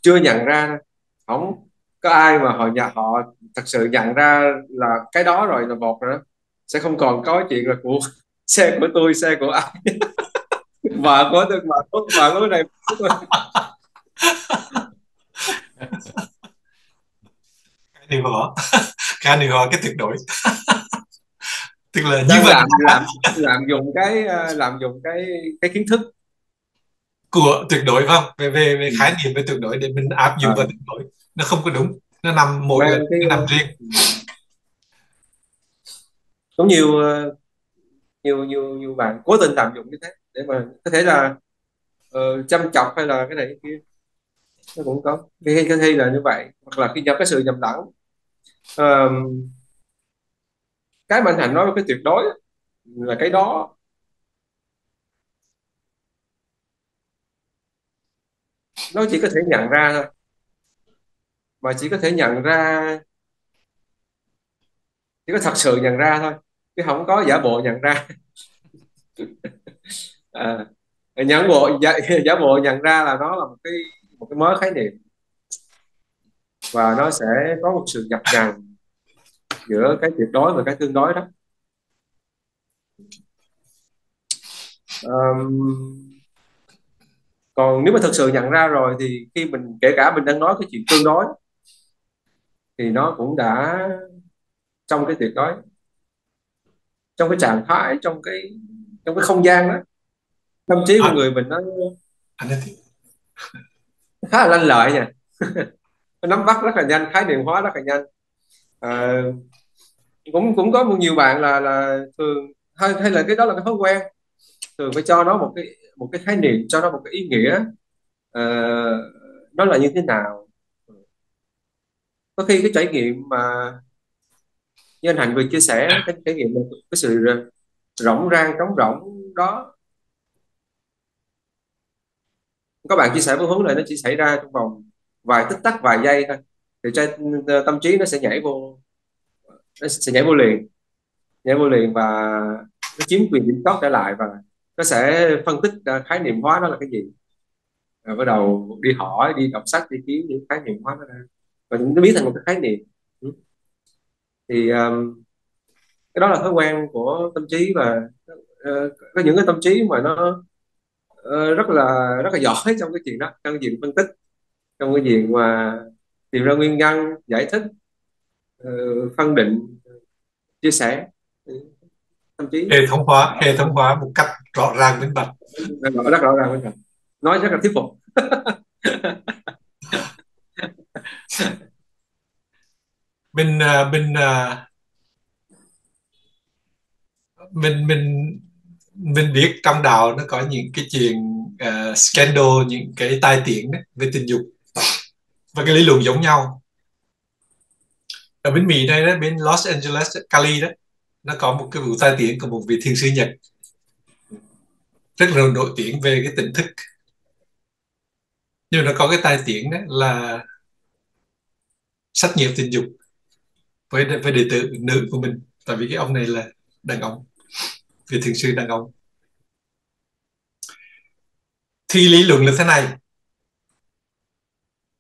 chưa nhận ra. Không có ai mà họ nhận họ thật sự nhận ra là cái đó rồi là một nữa sẽ không còn có chuyện là của xe của tôi xe của ai. Vợ của tôi vợ của vợ của này cái điều họ họ cái tuyệt đối. Tức là như vậy. làm làm làm dùng cái ờ, làm dùng cái cái kiến thức. Của tuyệt đối không? Về về về ừ. khái niệm về tuyệt đối để mình áp dụng à. vào tuyệt đối. Nó không có đúng. Nó nằm một cái, nó nằm riêng. Có nhiều ờ, nhiều nhiều nhiều bạn cố tình tạm dụng như thế để mà có thể là uh, chăm chọc hay là cái này cái kia. Nó cũng có. Khi cái thi là như vậy hoặc là khi nhập cái sự nhầm lẫn um, cái mà anh Thành nói cái tuyệt đối là cái đó. Nó chỉ có thể nhận ra thôi. Mà chỉ có thể nhận ra chỉ có thật sự nhận ra thôi chứ không có giả bộ nhận ra. À, nhận bộ giả, giả bộ nhận ra là nó là một cái một cái mới khái niệm và nó sẽ có một sự nhập nhằng giữa cái tuyệt đối và cái tương đối đó. Um, còn nếu mà thực sự nhận ra rồi thì khi mình kể cả mình đang nói cái chuyện tương đối thì nó cũng đã trong cái tuyệt đối trong cái trạng thái trong cái trong cái không gian đó. Tâm trí của à, người mình nó khá là lanh lợi nha nó nắm bắt rất là nhanh khái niệm hóa rất là nhanh. À, cũng cũng có một nhiều bạn là là thường hay, hay là cái đó là cái thói quen. Thường phải cho nó một cái một cái khái niệm cho nó một cái ý nghĩa. Uh, nó là như thế nào? Có khi cái trải nghiệm mà như anh Hạnh vừa chia sẻ cái trải nghiệm cái sự rỗng rang trống rỗng đó. Các bạn chia sẻ với hướng này nó chỉ xảy ra trong vòng vài tích tắc vài giây thôi. Thì cho ờ, tâm trí nó sẽ nhảy vô nó sẽ nhảy vô liền. Nhảy vô liền và nó chiếm quyền kiểm soát trở lại và nó sẽ phân tích ờ, khái niệm hóa nó là cái gì. Rồi bắt đầu đi hỏi đi đọc sách đi kiếm những khái niệm hóa nó ra. Và nó biến thành một cái khái niệm. Ừ. Thì um, cái đó là thói quen của tâm trí và uh, có những cái tâm trí mà nó uh, rất là rất là giỏi trong cái chuyện đó trong cái chuyện phân tích trong cái chuyện mà tìm ra nguyên nhân giải thích uh, phân định chia sẻ tâm trí hệ thống hóa hệ thống hóa một cách rõ ràng minh bạch. Rất rõ ràng minh bạch. Nói rất là thuyết phục. Mình à, mình à, mình mình mình biết trong đạo nó có những cái chuyện uh, scandal những cái tai tiếng đấy, về tình dục và cái lý luận giống nhau. Ở bên Mỹ đây đó, bên Los Angeles, Cali đó, nó có một cái vụ tai tiếng của một vị thiền sư Nhật. Rất là nổi tiếng về cái tỉnh thức. Nhưng nó có cái tai tiếng đó là sách nghiệp tình dục với với đệ tử nữ của mình. Tại vì cái ông này là đàn ông, vị thiền sư đàn ông. Thì lý luận là thế này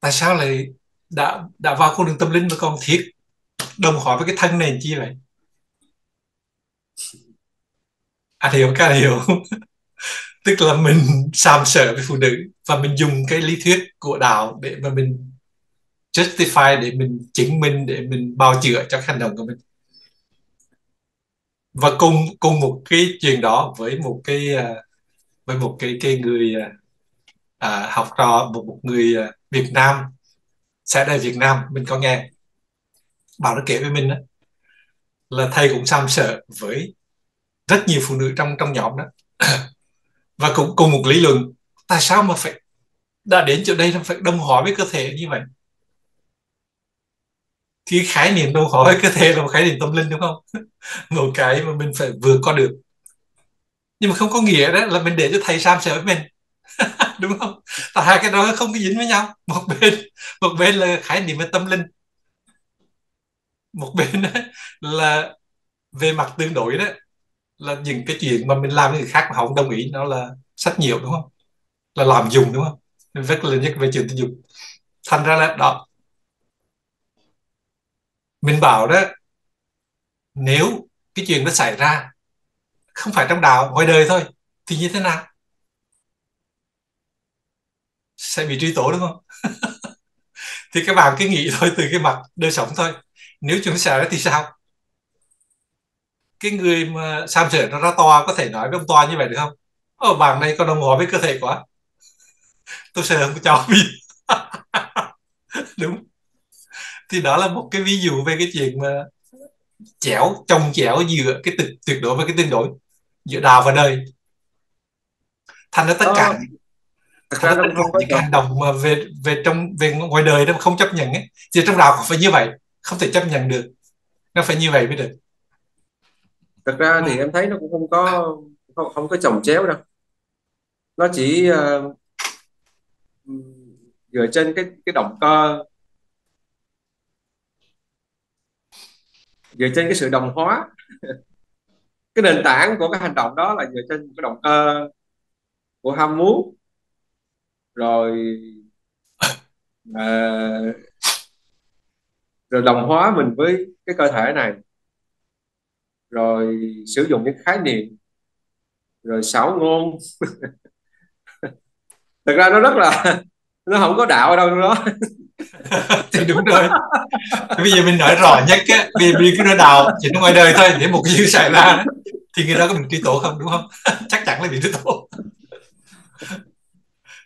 tại sao lại đã đã vào con đường tâm linh mà còn thiết? Đồng hóa với cái thân này chi vậy? Anh hiểu cái hiểu. Tức là mình sàm sợ với phụ nữ và mình dùng cái lý thuyết của đạo để mà mình justify để mình chứng minh để mình bào chữa cho hành động của mình. Và cùng cùng một cái chuyện đó với một cái à, với một cái cái người à, à học trò một một người Việt Nam. Sẽ đây Việt Nam mình có nghe. Bảo nó kể với mình đó, là thầy cũng sàm sợ với rất nhiều phụ nữ trong trong nhóm đó. Và cũng cùng một lý luận tại sao mà phải đã đến chỗ đây nó phải đồng hóa với cơ thể như vậy? Thì khái niệm đồng hóa với cơ thể là một khái niệm tâm linh đúng không? Một cái mà mình phải vừa có được. Nhưng mà không có nghĩa đó là mình để cho thầy sam sợ với mình. đúng không? Tại hai cái đó không có dính với nhau. Một bên một bên là khái niệm về tâm linh. Một bên là về mặt tương đối đó, là những cái chuyện mà mình làm với người khác mà họ không đồng ý, nó là sách nhiều, đúng không? Là làm dùng đúng không? Rất là nhất về chuyện tình dục. Thành ra là đó. Mình bảo đó, nếu cái chuyện nó xảy ra, không phải trong đạo, ngoài đời thôi, thì như thế nào? Sẽ bị truy tố đúng không? Thì các bạn cứ nghĩ thôi từ cái mặt đời sống thôi. Nếu chúng xảy ra thì sao? Cái người mà sam sửa nó ra tòa có thể nói với ông tòa như vậy được không? Ở bạn này còn đồng hóa với cơ thể quá. Tôi sợ không cho bị đúng. Thì đó là một cái ví dụ về cái chuyện mà chéo trồng chéo giữa cái tuyệt, tuyệt đối và cái tương đối giữa đạo và đời. Thành ra tất cả thành ra tất cả những hành động mà về về trong về ngoài đời nó không chấp nhận ấy. Thì trong đạo phải như vậy không thể chấp nhận được. Nó phải như vậy mới được. Thật ra thì em thấy nó cũng không có không, không có chồng chéo đâu. Nó chỉ uh, dựa trên cái cái động cơ. Dựa trên cái sự đồng hóa. Cái nền tảng của cái hành động đó là dựa trên cái động cơ của ham muốn rồi à, rồi đồng hóa mình với cái cơ thể này. Rồi sử dụng những khái niệm. Rồi xảo ngôn. Thực ra nó rất là nó không có đạo ở đâu đó. Thì đúng rồi. Bây giờ mình nói rõ nhất á vì vì cái nói đạo chỉ nó ngoài đời thôi để một cái gì xảy ra thì người đó có bị truy tố không đúng không? Chắc chắn là bị truy tố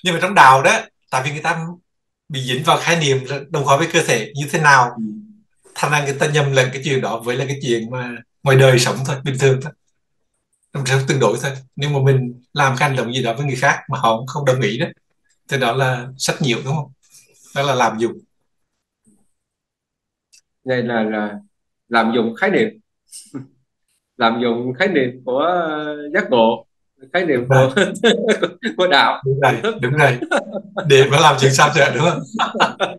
nhưng mà trong đạo đó tại vì người ta bị dính vào khái niệm đồng hóa với cơ thể như thế nào thành ra người ta nhầm lẫn cái chuyện đó với là cái chuyện mà ngoài đời sống thôi bình thường thôi. Trong sống tương đối thôi. Nhưng mà mình làm cái hành động gì đó với người khác mà họ không đồng ý đó thì đó là sách nhiều đúng không? Đó là làm dùng đây là là làm dùng khái niệm. Làm dùng khái niệm của giác ngộ khái niệm của của đạo đúng rồi đúng rồi. Để mà làm chuyện sao sợ đúng không?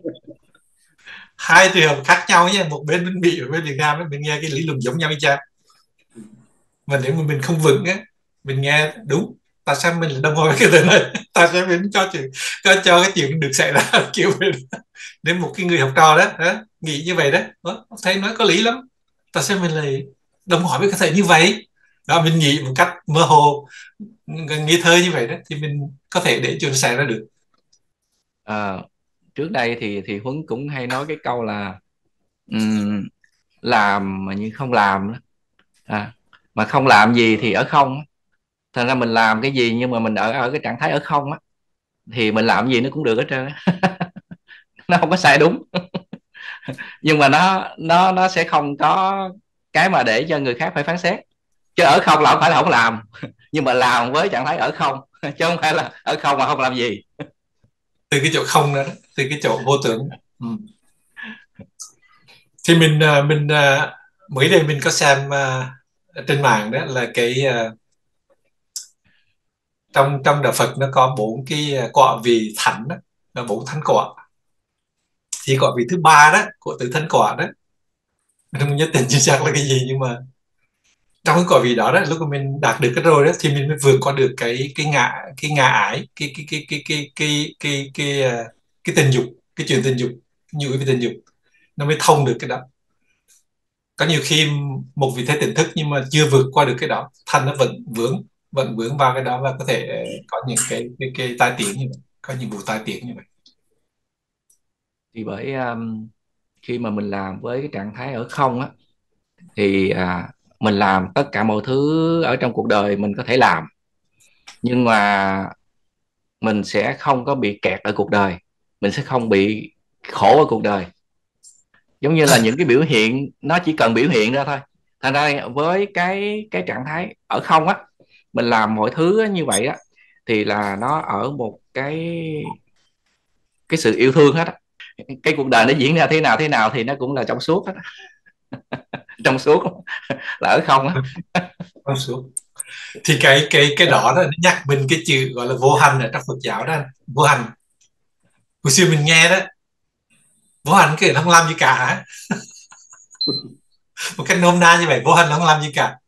Hai trường hợp khác nhau nhé. Một bên bên mỹ và bên việt nam mình nghe cái lý luận giống nhau y chang. Mà nếu mà mình không vững á mình nghe đúng tại sao mình lại đồng hồ với cái từ này. Tại sao mình cho chuyện cho, cho cái chuyện được xảy ra kiểu mình nếu một cái người học trò đó, đó nghĩ như vậy đó, đó thấy nói có lý lắm. Tại sao mình lại đồng hỏi với cái thầy như vậy đó mình nghĩ một cách mơ hồ nghi thơ như vậy đó thì mình có thể để cho nó xảy ra được. À, trước đây thì thì huấn cũng hay nói cái câu là um, làm mà như không làm đó. À, mà không làm gì thì ở không thành ra mình làm cái gì nhưng mà mình ở ở cái trạng thái ở không á thì mình làm gì nó cũng được hết trơn nó không có sai đúng. Nhưng mà nó nó nó sẽ không có cái mà để cho người khác phải phán xét chứ ở không là không phải là không làm. Nhưng mà làm với trạng thái ở không. Chứ không phải là ở không mà không làm gì. Từ cái chỗ không đó từ cái chỗ vô tưởng. Ừ. thì mình à, mình à, mới đây mình có xem à, trên mạng đó là cái trong trong đạo Phật nó có bốn cái quả vị thánh đó, là bốn thánh quả. Thì quả vị thứ ba đó của tứ thánh quả đó. Mình không nhớ tên chính xác là cái gì nhưng mà trong cái cõi vị đó đó lúc mà mình đạt được cái rồi đó thì mình mới vượt qua được cái cái ngã cái ngã ái cái cái cái cái cái cái cái cái cái, cái tình dục cái chuyện tình dục nhiều cái tình dục. Nó mới thông được cái đó. Có nhiều khi một vị thế tỉnh thức nhưng mà chưa vượt qua được cái đó thành nó vẫn vướng vẫn vướng vào cái đó và có thể có những cái cái, cái tai tiếng như vậy có những vụ tai tiếng như vậy. Thì bởi um, khi mà mình làm với cái trạng thái ở không á thì à, mình làm tất cả mọi thứ ở trong cuộc đời mình có thể làm. Nhưng mà mình sẽ không có bị kẹt ở cuộc đời. Mình sẽ không bị khổ ở cuộc đời. Giống như là những cái biểu hiện nó chỉ cần biểu hiện ra thôi. Thành ra với cái cái trạng thái ở không á mình làm mọi thứ như vậy á thì là nó ở một cái cái sự yêu thương hết á. Cái cuộc đời nó diễn ra thế nào thế nào thì nó cũng là trong suốt hết trong suốt là ở không á. Trong suốt. Thì cái cái cái đó đó nhắc mình cái chữ gọi là vô hành ở trong Phật giáo đó vô hành. Hồi xưa mình nghe đó vô hành cái nó không làm gì cả. Một cách nôm na như vậy vô hành nó không làm gì cả.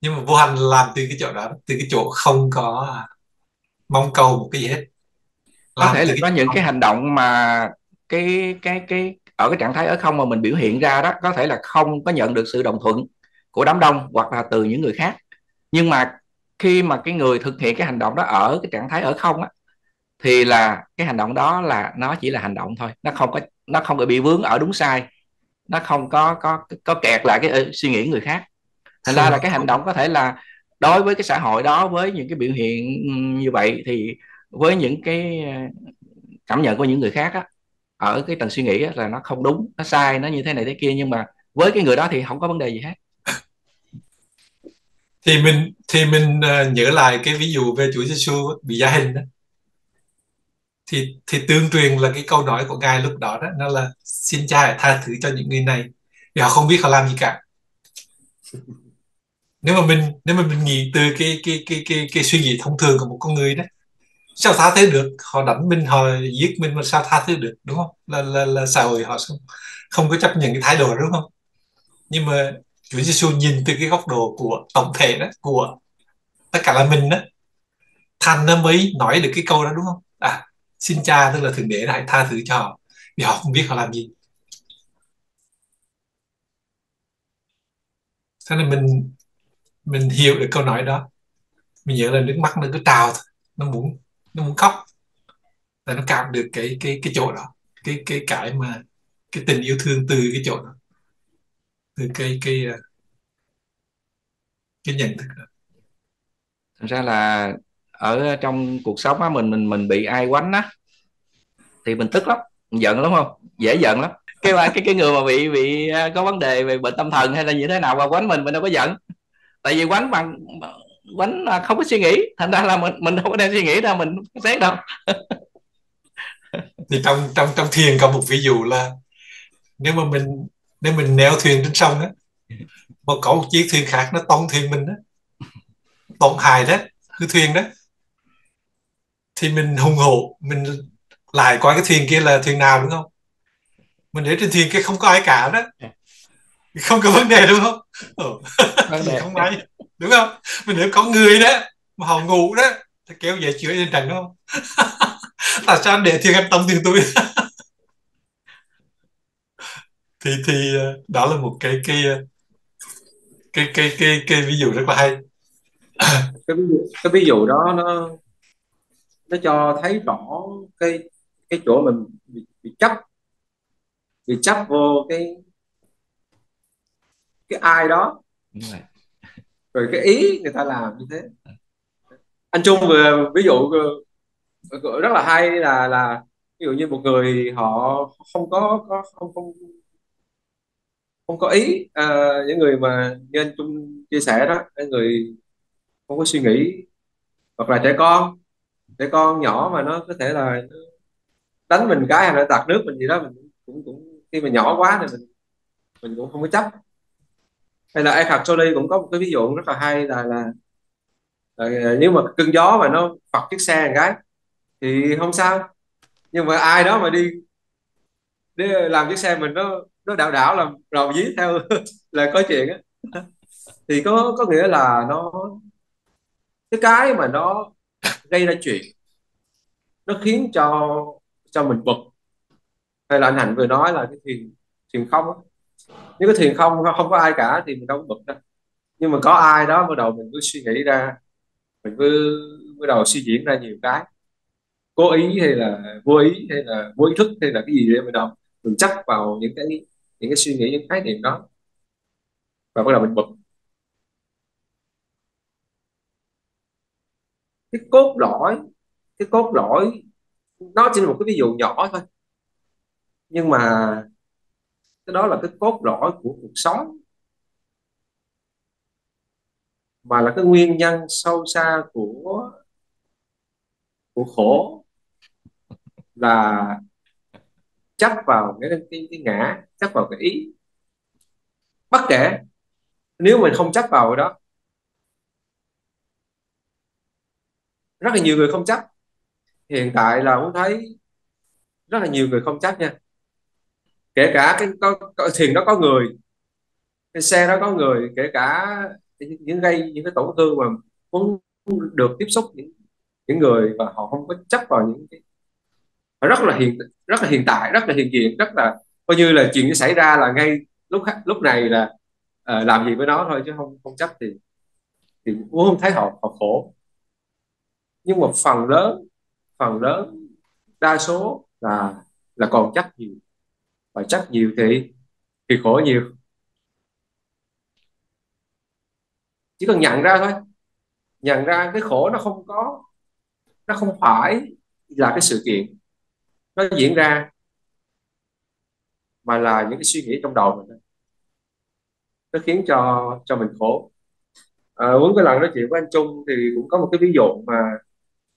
Nhưng mà vô hành làm từ cái chỗ đó từ cái chỗ không có mong cầu một cái gì hết. Làm có thể là có những cái hành động mà cái cái cái ở cái trạng thái ở không mà mình biểu hiện ra đó có thể là không có nhận được sự đồng thuận của đám đông hoặc là từ những người khác. Nhưng mà khi mà cái người thực hiện cái hành động đó ở cái trạng thái ở không á thì là cái hành động đó là nó chỉ là hành động thôi. Nó không có nó không có bị vướng ở đúng sai. Nó không có có có kẹt lại cái ờ, suy nghĩ người khác. Thành ra là cái hành động có thể là đối với cái xã hội đó với những cái biểu hiện như vậy thì với những cái ờ, cảm nhận của những người khác á, ở cái tầng suy nghĩ á, là nó không đúng nó sai nó như thế này thế kia nhưng mà với cái người đó thì không có vấn đề gì hết. Thì mình thì mình uh, nhớ lại cái ví dụ về Chúa Giêsu bị gia hình đó. Thì thì tương truyền là cái câu nói của ngài lúc đó đó nó là xin cha hãy tha thứ cho những người này vì họ không biết họ làm gì cả. Nếu mà mình nếu mà mình nghĩ từ cái cái cái cái cái suy nghĩ thông thường của một con người đó sao tha thứ được? Họ đánh mình họ giết mình mà sao tha thứ được đúng không? Là là, là xã hội họ không không có chấp nhận cái thái độ đúng không? Nhưng mà Chúa Giêsu nhìn từ cái góc độ của tổng thể đó của tất cả là mình đó. Thành nó mới nói được cái câu đó đúng không? À xin cha tức là thượng đế hãy tha thứ cho họ vì họ không biết họ làm gì. Thế nên mình mình hiểu được câu nói đó. Mình nhớ là nước mắt nó cứ trào nó muốn nó muốn khóc. Là nó cảm được cái cái cái chỗ đó. Cái cái cái mà cái tình yêu thương từ cái chỗ đó. Từ cái cái ờ, cái nhận thức đó. Thành ra là ở trong cuộc sống á, mình mình mình bị ai quánh á, thì mình tức lắm, mình giận lắm không? Dễ giận lắm. Cái cái cái người mà bị bị ờ, có vấn đề về bệnh tâm thần hay là như thế nào mà quánh mình mình đâu có giận. Tại vì quánh bằng là không có suy nghĩ. Thành ra là mình mình đâu có đem suy nghĩ ra mình xét đâu thì trong trong trong thiền có một ví dụ là nếu mà mình nếu mình neo thuyền trên sông á mà có một chiếc thuyền khác nó tông thuyền mình đó tổn hại đó hư thuyền đó thì mình hùng hổ mình lại coi cái thuyền kia là thuyền nào đúng không? Mình để trên thuyền kia không có ai cả đó. Không có vấn đề đúng không? Ừ. vấn đề. không may đúng không? Mình nếu có người đó mà họ ngủ đó thì kéo về chữa trên trần đúng không? Tại sao để thuyền anh tông thuyền tôi? Thì thì ờ, đó là một cái cái ờ, cái cái cái cái ví dụ rất là hay. Cái ví dụ cái ví dụ đó nó nó cho thấy rõ cái cái chỗ mình bị, bị chấp bị chấp vô cái cái ai đó. Rồi rồi cái ý người ta làm như thế. Anh Trung vừa ví dụ rất là hay là là ví dụ như một người họ không có có không không không có ý à, những người mà như anh Trung chia sẻ đó những người không có suy nghĩ hoặc là trẻ con trẻ con nhỏ mà nó có thể là đánh mình cái hay là tạt nước mình gì đó mình cũng cũng khi mà nhỏ quá thì mình mình cũng không có chấp hay là ai Phật cho đây cũng có một cái ví dụ rất là hay là là, là nếu mà cơn gió mà nó phật chiếc xe một cái thì không sao. Nhưng mà ai đó mà đi đi làm chiếc xe mình nó nó đảo đảo làm rầu dí theo là có chuyện á. Thì có có nghĩa là nó cái cái mà nó gây ra chuyện nó khiến cho cho mình bực. Hay là anh hạnh vừa nói là cái thiền thiền không nếu cái thuyền không không có ai cả thì mình đâu có bực đâu. Nhưng mà có ai đó bắt đầu mình cứ suy nghĩ ra, mình cứ bắt đầu suy diễn ra nhiều cái. Cố ý hay là vô ý, hay là vô ý thức, hay là cái gì đấy mình đâu. Mình chắc vào những cái những cái suy nghĩ, những khái niệm đó. Và bắt đầu mình bực. Cái cốt lõi, cái cốt lõi, nó chỉ là một cái ví dụ nhỏ thôi. Nhưng mà cái đó là cái cốt lõi của cuộc sống. Và là cái nguyên nhân sâu xa của của khổ là chấp vào cái cái, cái ngã chấp vào cái ý. Bất kể nếu mình không chấp vào cái đó rất là nhiều người không chấp. Hiện tại là cũng thấy rất là nhiều người không chấp nha kể cả cái có, có thuyền đó có người cái xe đó có người kể cả những gây những cái tổn thương mà muốn được tiếp xúc những những người và họ không có chấp vào những cái rất là hiện rất là hiện tại rất là hiện diện rất là coi như là chuyện xảy ra là ngay lúc lúc này là uh, làm gì với nó thôi chứ không không chấp thì thì cũng không thấy họ họ khổ. Nhưng mà phần lớn phần lớn đa số là là còn chấp nhiều và chắc nhiều thì thì khổ nhiều. Chỉ cần nhận ra thôi. Nhận ra cái khổ nó không có nó không phải là cái sự kiện. Nó diễn ra mà là những cái suy nghĩ trong đầu mình nó khiến cho cho mình khổ. À, muốn cái lần nói chuyện với anh Trung thì cũng có một cái ví dụ mà,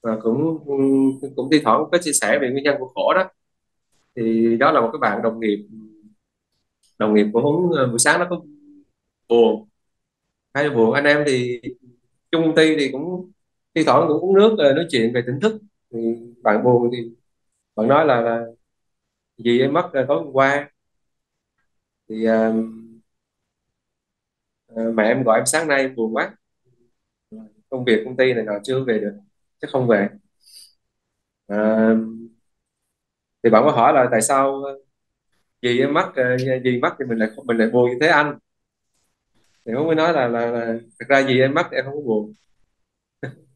mà cũng cũng thi thoảng có chia sẻ về nguyên nhân của khổ đó thì đó là một cái bạn đồng nghiệp đồng nghiệp của Huấn ờ, buổi sáng nó có buồn hay buồn. Anh em thì chung công ty thì cũng thi thoảng cũng uống nước ờ, nói chuyện về tỉnh thức. Thì bạn buồn thì bạn nói là, là gì em mất ờ, tối hôm qua. Thì uh, mẹ em gọi em sáng nay buồn quá. Công việc công ty này nọ chưa về được chắc không về. Uh, thì bạn có hỏi là tại sao ờ, gì em mất gì mất thì mình lại mình lại buồn như thế anh? Thì ông mới nói là, là, là thật ra gì em mất em không có buồn.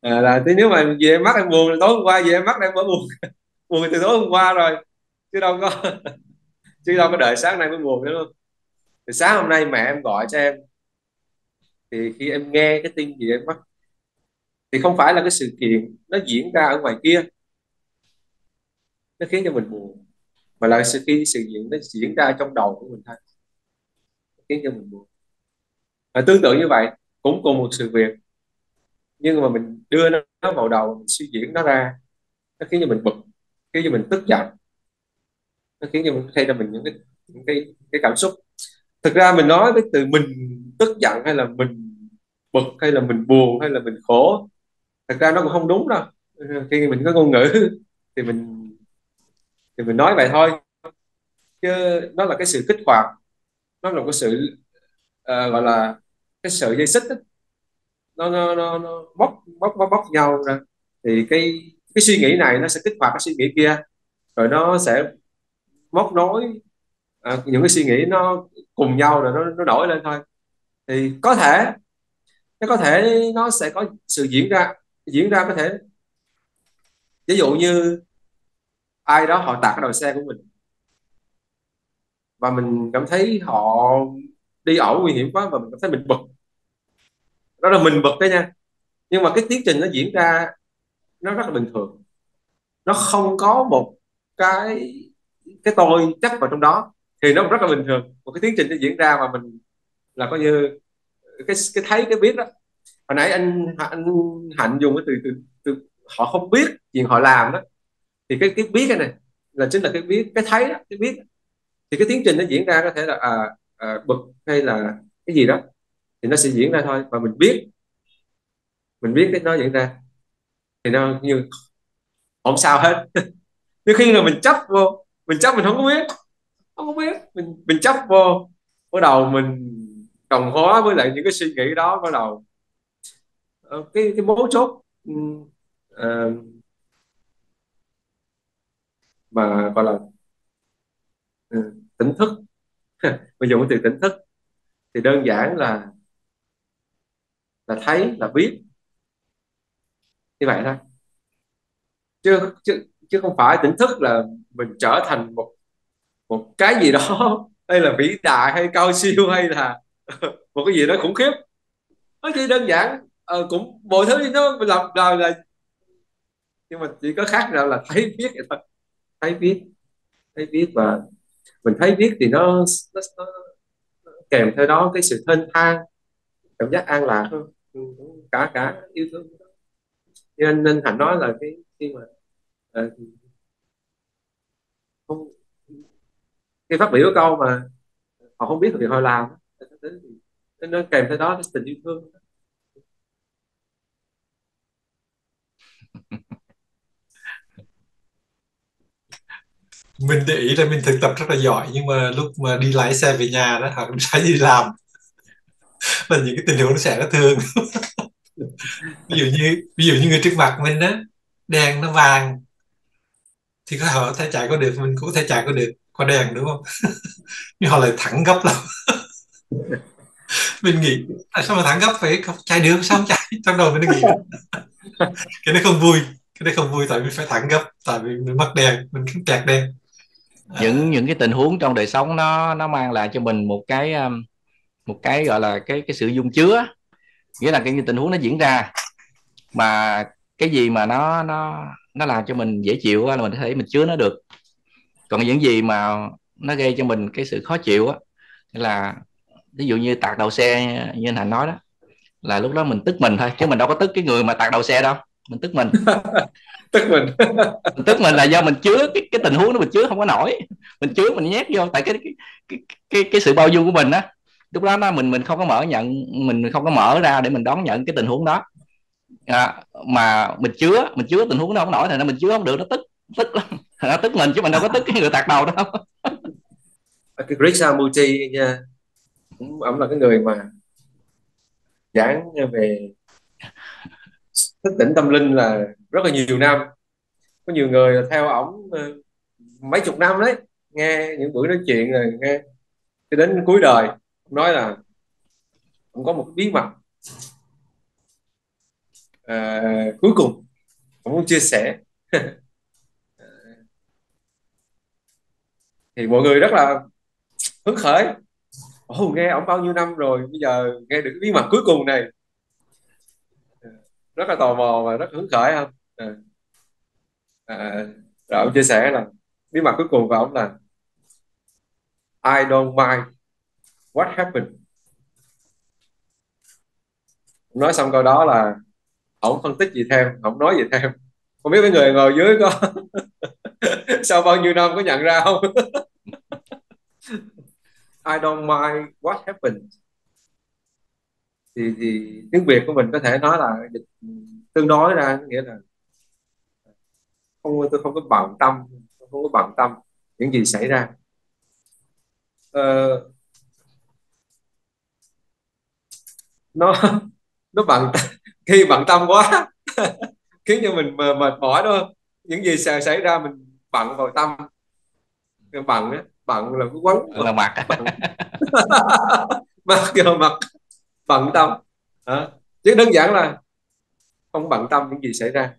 À, là thế nếu mà gì em mất em buồn tối hôm qua gì em mất em mới buồn. Buồn từ tối hôm qua rồi chứ đâu có chứ đâu có đợi sáng nay mới buồn nữa luôn thì sáng hôm nay mẹ em gọi cho em. Thì khi em nghe cái tin gì em mất thì không phải là cái sự kiện nó diễn ra ở ngoài kia nó khiến cho mình buồn. Mà là sự khi sự diễn, nó diễn ra trong đầu của mình thôi. Khiến cho mình buồn. Và tương tự như vậy, cũng cùng một sự việc. Nhưng mà mình đưa nó vào đầu, mình suy diễn nó ra, nó khiến cho mình bực, khiến cho mình tức giận. Nó khiến cho mình thay ra mình những cái những cái cái cảm xúc. Thực ra mình nói cái từ mình tức giận hay là mình bực hay là mình buồn hay là mình khổ thật ra nó cũng không đúng đâu. Khi mình có ngôn ngữ thì mình thì mình nói vậy thôi. Chứ nó là cái sự kích hoạt. Nó là cái sự uh, gọi là cái sợi dây xích nó nó nó, nó bóc bóc bóc bóc nhau ra. Thì cái cái suy nghĩ này nó sẽ kích hoạt cái suy nghĩ kia. Rồi nó sẽ móc nối à, những cái suy nghĩ nó cùng nhau rồi nó nó nổi lên thôi. Thì có thể nó có thể nó sẽ có sự diễn ra diễn ra có thể. Ví dụ như ai đó họ tạt cái đầu xe của mình. Và mình cảm thấy họ đi ẩu nguy hiểm quá và mình cảm thấy mình bực. Đó là mình bực đấy nha. Nhưng mà cái tiến trình nó diễn ra nó rất là bình thường. Nó không có một cái cái tôi chắc vào trong đó thì nó rất là bình thường. Một cái tiến trình nó diễn ra mà mình là coi như cái cái thấy cái biết đó. Hồi nãy anh anh hạnh dùng cái từ, từ, từ họ không biết chuyện họ làm đó thì cái cái biết cái này là chính là cái biết cái thấy đó, cái biết. Thì cái tiến trình nó diễn ra có thể là à, à, bực hay là cái gì đó thì nó sẽ diễn ra thôi và mình biết. Mình biết cái nó diễn ra thì nó như không sao hết. Nhưng khi mà mình chấp vô mình chấp mình không có biết không có biết. Mình mình chấp vô bắt đầu mình đồng hóa với lại những cái suy nghĩ đó bắt đầu ờ, cái cái mấu chốt uh, mà gọi là ừ, tỉnh thức. Mình dùng cái từ tỉnh thức thì đơn giản là là thấy là biết. Như vậy thôi. Chứ chứ chứ không phải tỉnh thức là mình trở thành một một cái gì đó hay là vĩ đại hay cao siêu hay là một cái gì đó khủng khiếp. Nó chỉ đơn giản ờ, cũng mọi thứ nó mình làm là, là nhưng mà chỉ có khác nào là thấy biết vậy thôi thấy viết thấy viết và mình thấy viết thì nó, nó, nó, kèm theo đó cái sự thênh thang cảm giác an lạc hơn. Ừ, cả cả yêu thương. Nên nên thành nói là cái khi mà à, không cái phát biểu câu mà họ không biết thì họ làm. Nên nó kèm theo đó tình yêu thương. mình để ý là mình thực tập rất là giỏi, nhưng mà lúc mà đi lái xe về nhà đó, hoặc lái đi làm, là những cái tình huống nó sẽ rất thường. Ví dụ như, ví dụ như người trước mặt mình đó đèn nó vàng, thì có họ thể chạy có được, mình cũng có thể chạy có được qua đèn đúng không? Nhưng họ lại thẳng gấp lắm. Mình nghĩ, tại sao mà thẳng gấp vậy? Không, chạy được, sao không chạy? Trong đầu mình nghĩ cái đấy không vui, cái đấy không vui, tại vì phải thẳng gấp, tại vì mình mắc đèn, mình kẹt đèn những những cái tình huống trong đời sống nó nó mang lại cho mình một cái um, một cái gọi là cái cái sự dung chứa. Nghĩa là cái tình huống nó diễn ra, mà cái gì mà nó nó nó làm cho mình dễ chịu là mình có thể mình chứa nó được. Còn những gì mà nó gây cho mình cái sự khó chịu á, là ví dụ như tạt đầu xe, như anh Thành nói đó, là lúc đó mình tức mình thôi, chứ mình đâu có tức cái người mà tạt đầu xe đâu, mình tức mình. tức mình. Tức mình là do mình chứa cái cái tình huống đó mình chứa không có nổi. Mình chứa mình nhét vô tại cái cái cái cái, cái sự bao dung của mình á. Lúc đó nó mình mình không có mở nhận mình không có mở ra để mình đón nhận cái tình huống đó. À, mà mình chứa mình chứa tình huống nó không nổi thì nó mình chứa không được nó tức tức lắm. Nó tức mình chứ mình đâu có tức cái người tạt đầu đâu. Cái Greg Muti nha cũng ông là cái người mà giảng về thức tỉnh tâm linh là rất là nhiều năm. Có nhiều người theo ổng ờ, mấy chục năm đấy. Nghe những buổi nói chuyện rồi nghe cho đến cuối đời nói là cũng có một bí mật. À, cuối cùng cũng muốn chia sẻ. Thì mọi người rất là hứng khởi. Ồ, nghe ổng bao nhiêu năm rồi bây giờ nghe được cái bí mật cuối cùng này rất là tò mò và rất hứng khởi không? À, à, à, rồi ông chia sẻ là bí mật cuối cùng của ông là I don't mind what happened. Nói xong câu đó là ông phân tích gì thêm ông nói gì thêm. Không biết mấy người ngồi dưới có sau bao nhiêu năm có nhận ra không? I don't mind what happened thì, thì tiếng Việt của mình có thể nói là dịch tương đối ra nghĩa là không tôi không có bận tâm không có bận tâm những gì xảy ra. Ờ, nó nó bận khi bận tâm quá khiến cho mình mệt mỏi không? Những gì xảy ra mình bận vào tâm. Bận á bận là cái quấn. Là mặt mặt vô mặt bận tâm. À, chứ đơn giản là không bận tâm những gì xảy ra.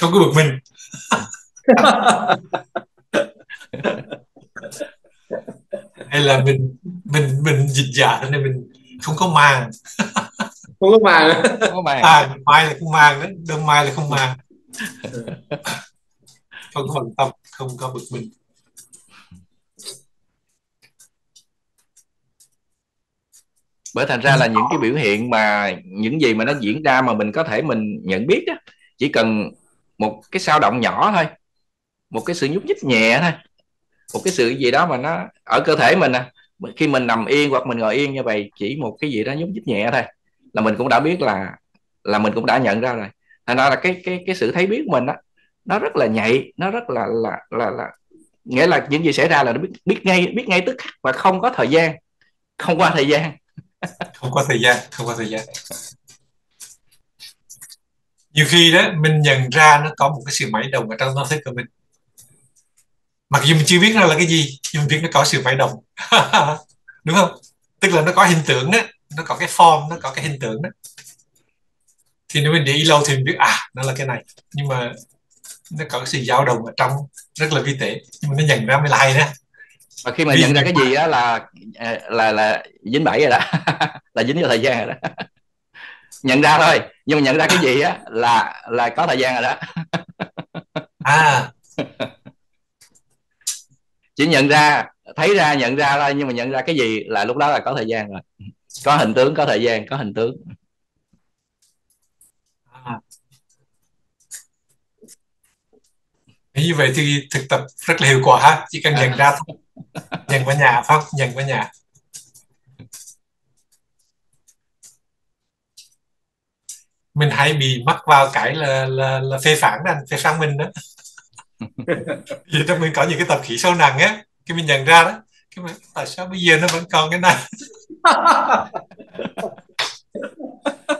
Không có bực mình. Hay là mình mình mình dịch dạ nên mình không có màng. Không có màng. Không có màng. À mai là không màng đấy. Đơn mai là không màng. Không có bận tâm không có bực mình bởi thành ra là những cái biểu hiện mà những gì mà nó diễn ra mà mình có thể mình nhận biết á chỉ cần một cái sao động nhỏ thôi một cái sự nhúc nhích nhẹ thôi một cái sự gì đó mà nó ở cơ thể mình à khi mình nằm yên hoặc mình ngồi yên như vậy chỉ một cái gì đó nhúc nhích nhẹ thôi là mình cũng đã biết là là mình cũng đã nhận ra rồi. Thành ra là cái cái cái sự thấy biết của mình đó nó rất là nhạy nó rất là là là là nghĩa là những gì xảy ra là nó biết biết ngay biết ngay tức khắc và không có thời gian không qua thời gian không có thời gian, không có thời gian. Nhiều khi đó, mình nhận ra nó có một cái sự máy động ở trong tâm thức của mình. Mặc dù mình chưa biết nó là cái gì, nhưng mình biết nó có sự máy động đúng không? Tức là nó có hình tượng đó, nó có cái form, nó có cái hình tượng đó. Thì nếu mình để ý lâu thì mình biết à nó là cái này. Nhưng mà nó có cái sự dao động ở trong, rất là vi tế. Nhưng mà nó nhận ra mới là hay đó và khi mà nhận ra cái gì á là à, là là dính bẫy rồi đó. Là dính vào thời gian rồi đó. Nhận ra thôi nhưng mà nhận ra cái gì á là là có thời gian rồi đó. À. Chỉ nhận ra thấy ra nhận ra thôi nhưng mà nhận ra cái gì là lúc đó là có thời gian rồi. Có hình tướng có thời gian có hình tướng. À. như vậy thì thực tập rất là hiệu quả ha chỉ cần nhận ra thôi nhận qua nhà pháp nhận qua nhà. Mình hay bị mắc vào cái là là, là phê phán đó phê phán mình đó. Vì trong mình có những cái tập khí sâu nặng á cái mình nhận ra đó. Cái mà tại sao bây giờ nó vẫn còn cái này?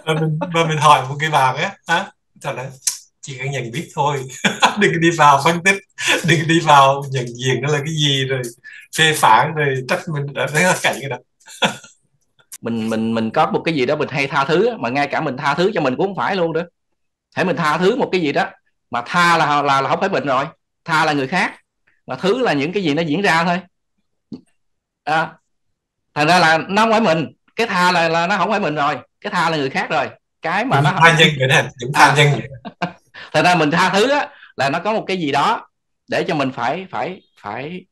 Và mình và mình hỏi một cái bạn á á thật là chỉ cần nhận biết thôi. Đừng đi vào phân tích đừng đi vào nhận diện nó là cái gì rồi phê phán rồi trách mình đã thấy là cảnh cái đó. Mình mình mình có một cái gì đó mình hay tha thứ mà ngay cả mình tha thứ cho mình cũng không phải luôn nữa. Hãy mình tha thứ một cái gì đó mà tha là là, là không phải mình rồi tha là người khác mà thứ là những cái gì nó diễn ra thôi. À, thành ra là nó không phải mình cái tha là, là nó không phải mình rồi cái tha là người khác rồi. Cái mà Đúng nó tha nhân vậy nè những tha nhân vậy. thật ra mình tha thứ á, là nó có một cái gì đó để cho mình phải phải phải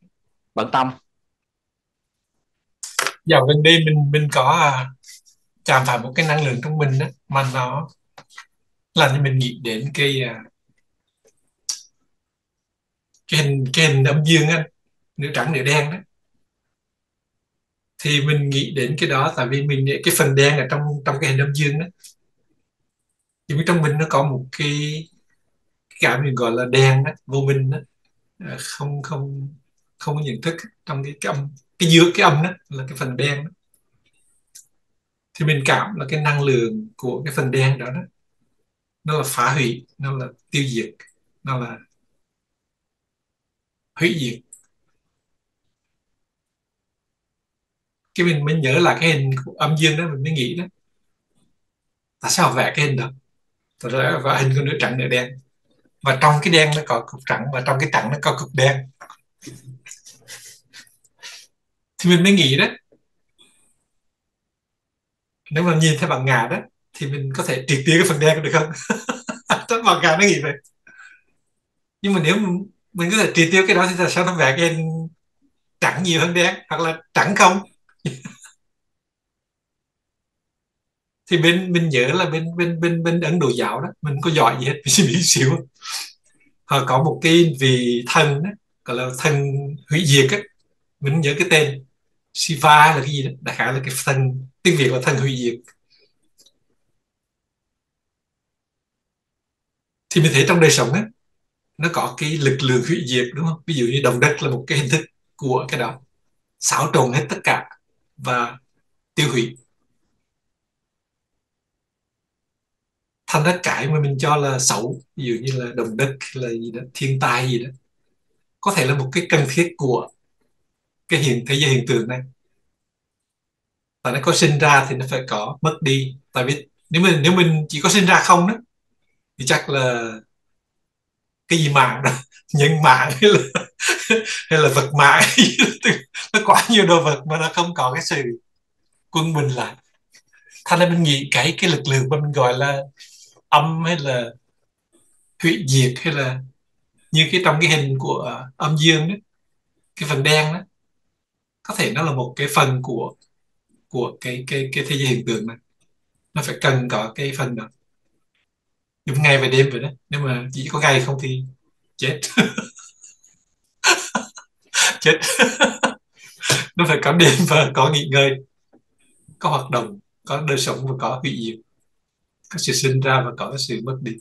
bận tâm. Dạo gần đây mình mình có à, chạm phải một cái năng lượng trong mình đó mà nó làm cho mình nghĩ đến cái à, cái hình cái hình âm dương á nửa trắng nửa đen đó. Thì mình nghĩ đến cái đó tại vì mình cái phần đen ở trong trong cái hình âm dương đó thì trong mình nó có một cái cảm mình gọi là đen đó vô minh đó à, không không không có nhận thức trong cái, cái âm cái giữa cái âm đó là cái phần đen đó. thì mình cảm là cái năng lượng của cái phần đen đó đó nó là phá hủy nó là tiêu diệt nó là hủy diệt. Cái mình mới nhớ là cái hình của âm dương đó mình mới nghĩ đó tại sao vẽ cái hình đó? Thật ra vẽ hình con nửa trắng nửa đen và trong cái đen nó có cực trắng và trong cái trắng nó có cực đen. Thì mình mới nghĩ đó. Nếu mà nhìn theo bằng ngà đó, thì mình có thể triệt tiêu cái phần đen được không? Tất bằng ngà nó nghĩ vậy. Nhưng mà nếu mình có thể triệt tiêu cái đó thì tại sao nó vẽ cái trắng nhiều hơn đen hoặc là trắng không? Thì bên mình nhớ là bên bên bên bên Ấn Độ giáo đó. Mình có giỏi gì hết mình chỉ biết xíu. Họ có một cái vị thần đó, gọi là thần hủy diệt á. Mình nhớ cái tên. Shiva là cái gì đó. Đại khái là cái thần tiếng Việt là thần hủy diệt. Thì mình thấy trong đời sống á nó có cái lực lượng hủy diệt đúng không? Ví dụ như động đất là một cái hình thức của cái đó. Xáo trộn hết tất cả và tiêu hủy. Thành ra cái mà mình cho là xấu, ví dụ như là động đất, là gì đó, thiên tai gì đó. Có thể là một cái cần thiết của cái hiện, thế giới hiện tượng này. Và nó có sinh ra thì nó phải có, mất đi. Tại vì nếu mình nếu mình chỉ có sinh ra không đó, thì chắc là cái gì mạng đó, nhân mạng hay là hay là vật mạng. Nó quá nhiều đồ vật mà nó không có cái sự quân bình lại. Thành ra mình nghĩ cái cái lực lượng mà mình gọi là âm hay là hủy diệt hay là như cái trong cái hình của à, âm dương đó, cái phần đen đó, có thể nó là một cái phần của của cái cái cái thế giới hiện tượng này nó phải cần có cái phần đó. Giống ngày và đêm vậy đó. Nếu mà chỉ có ngày không thì chết. Chết. Nó phải có đêm và có nghỉ ngơi, có hoạt động, có đời sống và có hủy diệt có sự sinh ra và có sự mất đi.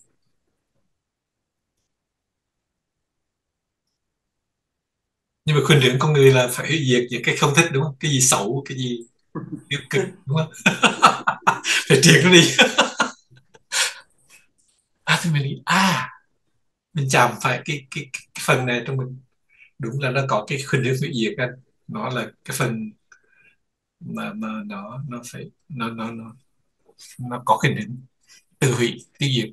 Nhưng mà khuynh hướng con người là phải hủy diệt những cái không thích đúng không? Cái gì xấu cái gì tiêu cực đúng không? Phải triệt nó đi. À thì mình nghĩ à mình chạm phải cái, cái, cái, cái phần này trong mình. Đúng là nó có cái khuynh hướng hủy diệt anh nó là cái phần mà mà nó nó phải nó nó nó nó có khuynh hướng tự hủy, tiêu diệt.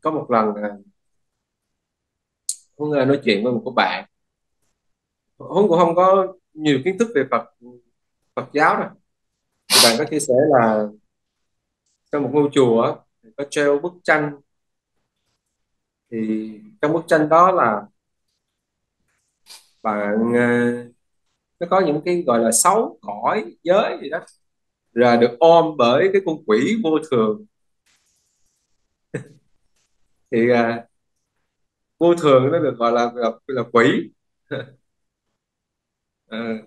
Có một lần à, Huấn nói chuyện với một cô bạn. Huấn cũng không có nhiều kiến thức về Phật Phật giáo đâu. Thì bạn có chia sẻ là trong một ngôi chùa có treo bức tranh. Thì trong bức tranh đó là bạn à, nó có những cái gọi là xấu cõi giới gì đó rồi được ôm bởi cái con quỷ vô thường. Thì à, vô thường nó được gọi là là, là quỷ. À,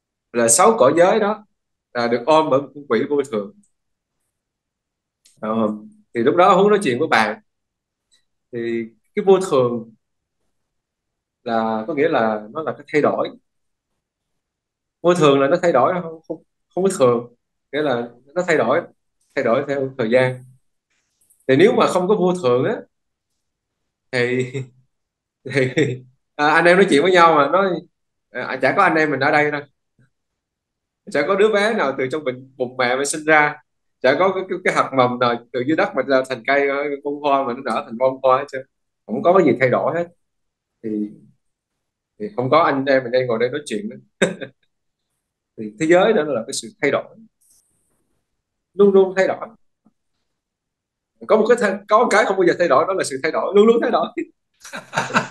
là sáu cõi giới đó là được ôm bởi con quỷ vô thường. À, thì lúc đó huống nói chuyện với bạn. Thì cái vô thường là có nghĩa là nó là cái thay đổi vô thường là nó thay đổi không không không có thường. Nghĩa là nó thay đổi thay đổi theo thời gian. Thì nếu mà không có vô thường á thì thì à, anh em nói chuyện với nhau mà nói à, à, chả có anh em mình ở đây đâu. Chả có đứa bé nào từ trong bệnh bụng mẹ mới sinh ra. Chả có cái, cái, cái hạt mầm nào từ dưới đất mà ra thành cây ờ, bông hoa mà nó nở thành bông hoa hết trơn. Không có cái gì thay đổi hết. Thì thì không có anh em mình đang ngồi đây nói chuyện nữa. thì thế giới đó là cái sự thay đổi. Luôn luôn thay đổi. Có một cái có một cái không bao giờ thay đổi đó là sự thay đổi. Luôn luôn thay đổi.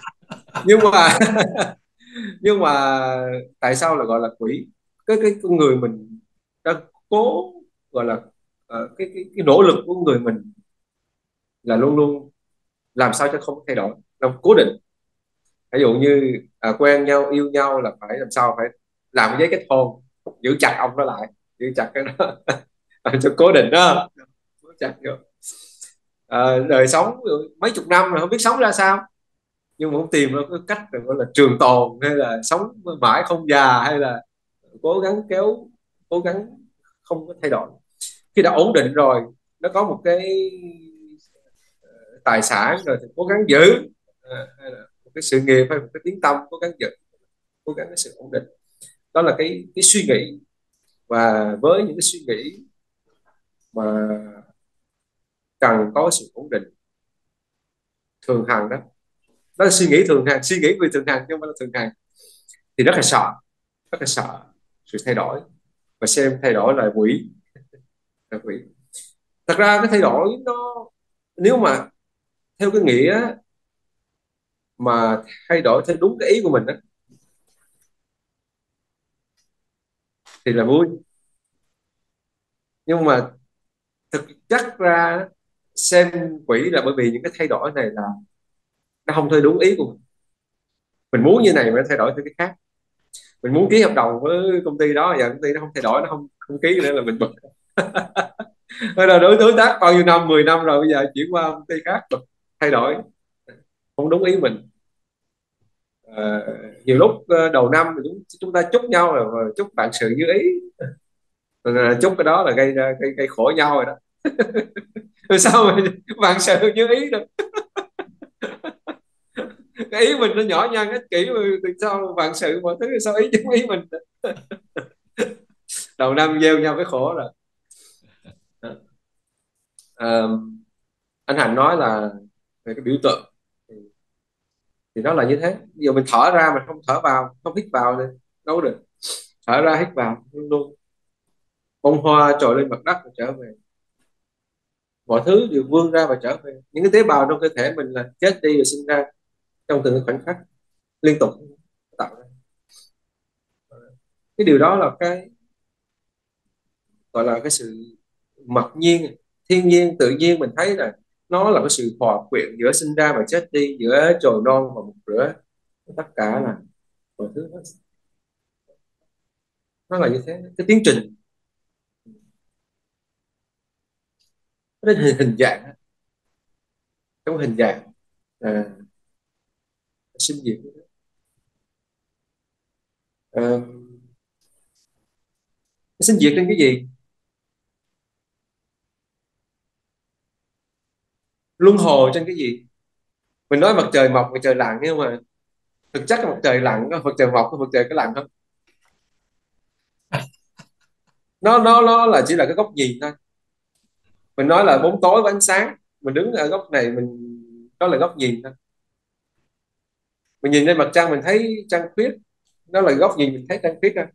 Nhưng mà nhưng mà tại sao là gọi là quỷ? Cái cái con người mình đã cố gọi là uh, cái, cái cái nỗ lực của người mình là luôn luôn làm sao cho không thay đổi làm cố định. Ví dụ như à, quen nhau yêu nhau là phải làm sao? Phải làm giấy kết hôn giữ chặt ông nó lại. Giữ chặt cái đó. Cho cố định đó. Giữ chặt vô. À, đời sống mấy chục năm rồi không biết sống ra sao. Nhưng mà không tìm ra cái cách gọi là trường tồn hay là sống mãi không già hay là cố gắng kéo cố gắng không có thay đổi. Khi đã ổn định rồi nó có một cái ờ, tài sản rồi thì cố gắng giữ. À, hay là một cái sự nghiệp hay một cái tiếng tâm cố gắng giữ. Cố gắng cái sự ổn định đó là cái cái suy nghĩ. Và với những cái suy nghĩ mà cần có sự ổn định thường hằng đó. Đó là suy nghĩ thường hằng suy nghĩ về thường hằng chứ không phải là thường hằng. Thì rất là sợ rất là sợ sự thay đổi. Và xem thay đổi là quỷ. Là quỷ. Thật ra cái thay đổi nó nếu mà theo cái nghĩa mà thay đổi theo đúng cái ý của mình đó, thì là vui. Nhưng mà thực chất ra, xem quỷ là bởi vì những cái thay đổi này là nó không theo đúng ý của mình. Mình muốn như này mà thay đổi theo cái khác. Mình muốn ký hợp đồng với công ty đó, giờ công ty nó không thay đổi, nó không không ký nữa là mình bực. Bây giờ đối đối tác bao nhiêu năm? 10 năm rồi, bây giờ chuyển qua công ty khác, bực, thay đổi. Không đúng ý mình à, nhiều lúc ờ, đầu năm chúng chúng ta chúc nhau rồi ờ, chúc bạn sự như ý. Rồi chúc cái đó là gây ra gây, gây khổ nhau rồi đó. Rồi sao mà bạn sự như ý được? Cái ý mình nó nhỏ nhăn ích kỷ từ sao bạn sự mọi thứ sao ý chúng ý mình? Đầu năm gieo nhau cái khổ rồi. À, anh Hạnh nói là về cái biểu tượng thì, nó là như thế. Giờ mình thở ra mình không thở vào không hít vào thì đâu được. Thở ra hít vào luôn luôn. Bông hoa trồi lên mặt đất và trở về. Mọi thứ đều vươn ra và trở về. Những cái tế bào trong cơ thể mình là chết đi và sinh ra trong từng khoảnh khắc liên tục tạo ra. Cái điều đó là cái gọi là cái sự mặc nhiên thiên nhiên tự nhiên mình thấy là nó là cái sự hòa quyện giữa sinh ra và chết đi giữa trồi non và một rửa. Tất cả là mọi thứ đó. nó là như thế cái tiến trình. Nó hình, hình dạng. Trong hình dạng à, sinh diệt. À, sinh diệt trên cái gì? Luân hồi trên cái gì? Mình nói mặt trời mọc mặt trời lặn nhưng mà thực chất là mặt trời lặn mặt trời mọc mặt trời cái lặn không? Nó nó nó là chỉ là cái góc nhìn thôi. Mình nói là bóng tối và ánh sáng. Mình đứng ở góc này mình đó là góc nhìn thôi. Mình nhìn lên mặt trăng mình thấy trăng khuyết. Đó là góc nhìn mình thấy trăng khuyết thôi.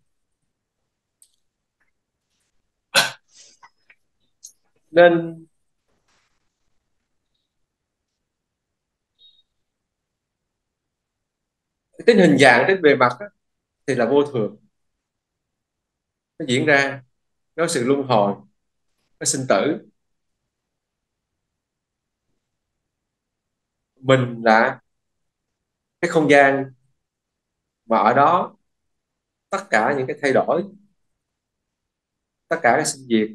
Nên tính hình dạng trên bề mặt đó, thì là vô thường. Nó diễn ra nó sự luân hồi nó sinh tử. Mình là cái không gian mà ở đó tất cả những cái thay đổi tất cả cái sinh diệt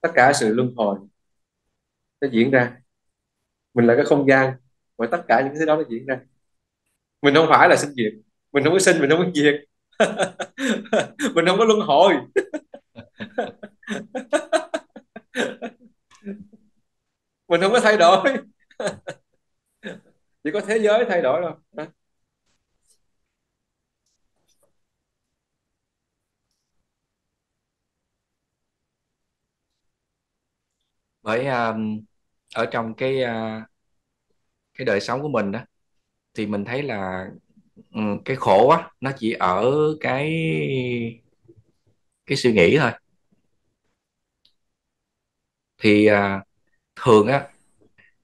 tất cả sự luân hồi nó diễn ra. Mình là cái không gian mà tất cả những thứ đó nó diễn ra mình không phải là sinh diệt. Mình không có sinh mình không có diệt. Mình không có luân hồi. Mình không có thay đổi. Chỉ có thế giới thay đổi thôi. Bởi um, ở trong cái uh, cái đời sống của mình đó thì mình thấy là um, cái khổ á nó chỉ ở cái cái suy nghĩ thôi. Thì à, thường á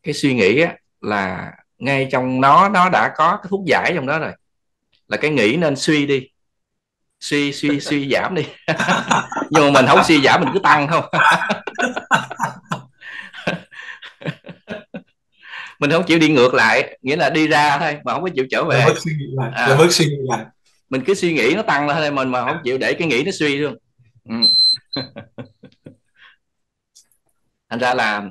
cái suy nghĩ á là ngay trong nó nó đã có cái thuốc giải trong đó rồi. Là cái nghĩ nên suy đi. Suy suy suy giảm đi. Nhưng mà mình không suy giảm mình cứ tăng không? mình không chịu đi ngược lại nghĩa là đi ra thôi mà không có chịu trở về. Mất suy nghĩ lại à, mất suy nghĩ lại. Mình cứ suy nghĩ nó tăng lên thôi mình mà không chịu để cái nghĩ nó suy luôn. Ừ. thành ra là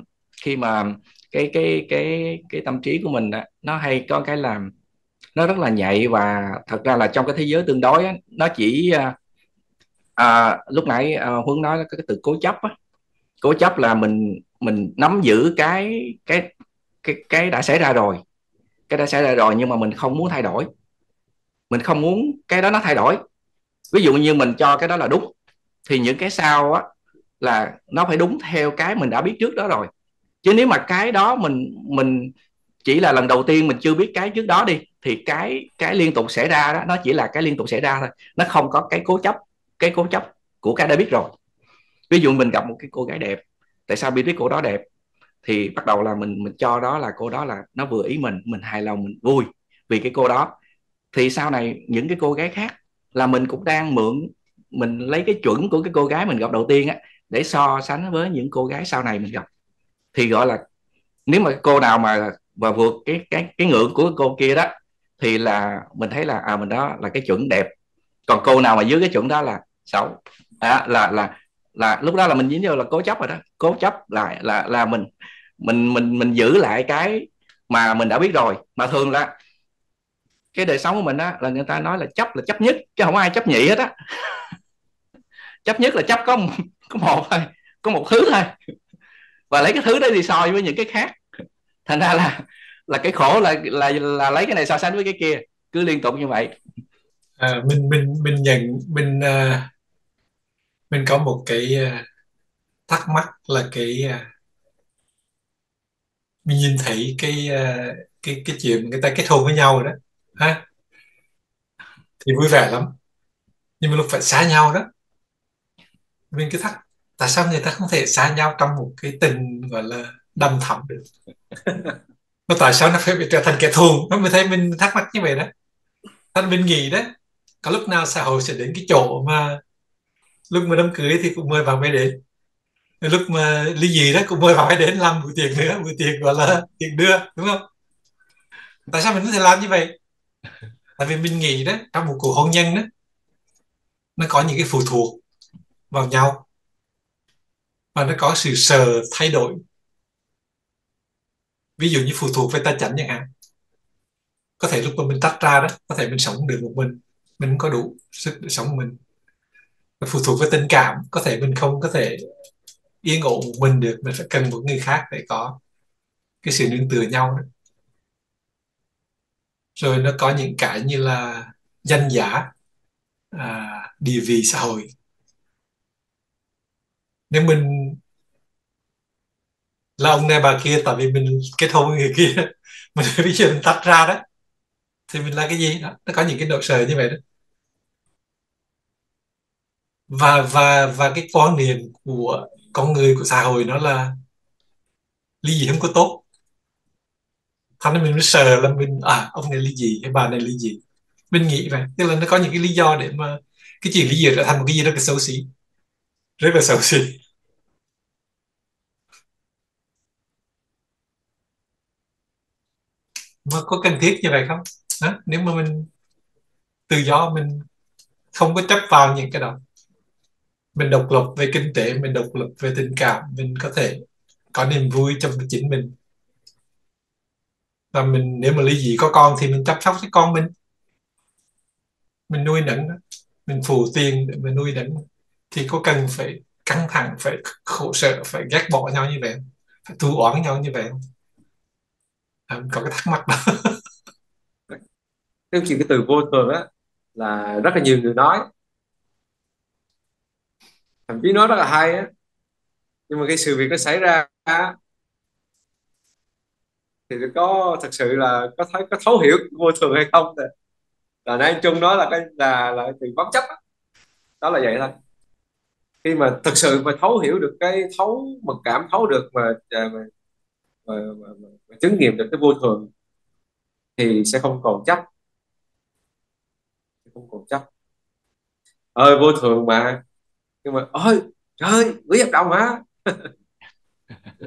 khi mà cái cái cái cái tâm trí của mình đó, nó hay có cái làm nó rất là nhạy và thật ra là trong cái thế giới tương đối á, nó chỉ à, à lúc nãy à, huấn nói cái từ cố chấp á. Cố chấp là mình mình nắm giữ cái cái cái cái đã xảy ra rồi. Cái đã xảy ra rồi nhưng mà mình không muốn thay đổi. Mình không muốn cái đó nó thay đổi. Ví dụ như mình cho cái đó là đúng, thì những cái sau á là nó phải đúng theo cái mình đã biết trước đó rồi. Chứ nếu mà cái đó mình mình chỉ là lần đầu tiên mình chưa biết cái trước đó đi, thì cái cái liên tục xảy ra đó, nó chỉ là cái liên tục xảy ra thôi. Nó không có cái cố chấp, cái cố chấp của cái đã biết rồi. Ví dụ mình gặp một cái cô gái đẹp, tại sao biết cô đó đẹp? Thì bắt đầu là mình mình cho đó là cô đó là nó vừa ý mình mình hài lòng mình vui vì cái cô đó. Thì sau này những cái cô gái khác là mình cũng đang mượn mình lấy cái chuẩn của cái cô gái mình gặp đầu tiên á để so sánh với những cô gái sau này mình gặp. Thì gọi là nếu mà cô nào mà và vượt cái cái cái ngưỡng của cô kia đó thì là mình thấy là à mình đó là cái chuẩn đẹp. Còn cô nào mà dưới cái chuẩn đó là xấu à, là là là lúc đó là mình dính vô là cố chấp rồi đó. Cố chấp lại là là mình mình mình mình giữ lại cái mà mình đã biết rồi. Mà thường là cái đời sống của mình á là người ta nói là chấp là chấp nhất chứ không ai chấp nhị hết á. Chấp nhất là chấp có có một thôi có một thứ thôi. Và lấy cái thứ đó đi so với những cái khác. Thành ra là là cái khổ là là là lấy cái này so sánh với cái kia cứ liên tục như vậy. À, mình mình mình nhận mình uh, mình có một cái uh, thắc mắc là cái uh, mình nhìn thấy cái uh, cái cái chuyện người ta kết hôn với nhau rồi đó ha? Thì vui vẻ lắm. Nhưng mà lúc phải xa nhau đó. Mình cứ thắc tại sao người ta không thể xa nhau trong một cái tình gọi là đầm thẳm được? Mà tại sao nó phải bị trở thành kẻ thù? Nó mới thấy mình thắc mắc như vậy đó. Thành mình nghĩ đó có lúc nào xã hội sẽ đến cái chỗ mà lúc mà đám cưới thì cũng mời bạn bè đến. Lúc mà ly dị đó cũng mời bạn bè đến làm buổi tiệc nữa, buổi tiệc gọi là tiệc đưa, đúng không? Tại sao mình có thể làm như vậy? Tại vì mình nghĩ đó, trong một cuộc hôn nhân đó, nó có những cái phụ thuộc vào nhau. Và nó có sự sờ thay đổi. Ví dụ như phụ thuộc về tài chính chẳng hạn. Có thể lúc mà mình tách ra đó, có thể mình sống được một mình. Mình không có đủ sức để sống một mình nó phụ thuộc với tình cảm. Có thể mình không có thể yên ổn một mình được mình phải cần một người khác để có cái sự nương tựa nhau đó. rồi nó có những cái như là danh giả à, địa vị xã hội. Nếu mình là ông này bà kia tại vì mình kết hôn với người kia mình bây giờ mình tách ra đó. Thì mình là cái gì? Đó nó có những cái nỗi sợ như vậy đó và và và cái quan niệm của con người của xã hội nó là ly dị không có tốt. Thành ra mình mới sợ là mình à ông này ly dị hay bà này ly dị. Mình nghĩ vậy tức là nó có những cái lý do để mà cái chuyện ly dị trở thành một cái gì đó là xấu xí. Rất là xấu xí. Mà có cần thiết như vậy không? Đó, nếu mà mình tự do mình không có chấp vào những cái đó mình độc lập về kinh tế mình độc lập về tình cảm mình có thể có niềm vui trong chính mình. Và mình nếu mà ly dị có con thì mình chăm sóc cái con mình. Mình nuôi nấng mình phụ tiền để mình nuôi nấng. Thì có cần phải căng thẳng phải khổ sở phải ghét bỏ nhau như vậy phải thù oán nhau như vậy à, có cái thắc mắc đó. Cái chuyện cái từ vô thường á là rất là nhiều người nói thậm chí nói rất là hay á. Nhưng mà cái sự việc nó xảy ra thì có thật sự là có thấy có thấu hiểu vô thường hay không thì là nãy chung Trung nói là cái là là từ bám chấp đó. đó là vậy thôi. Khi mà thực sự mà thấu hiểu được cái thấu mà cảm thấu được mà mà, mà, mà, mà, mà, mà chứng nghiệm được cái vô thường thì sẽ không còn chấp không còn chấp ơi vô thường mà nhưng mà ôi trời gửi hợp đồng hả?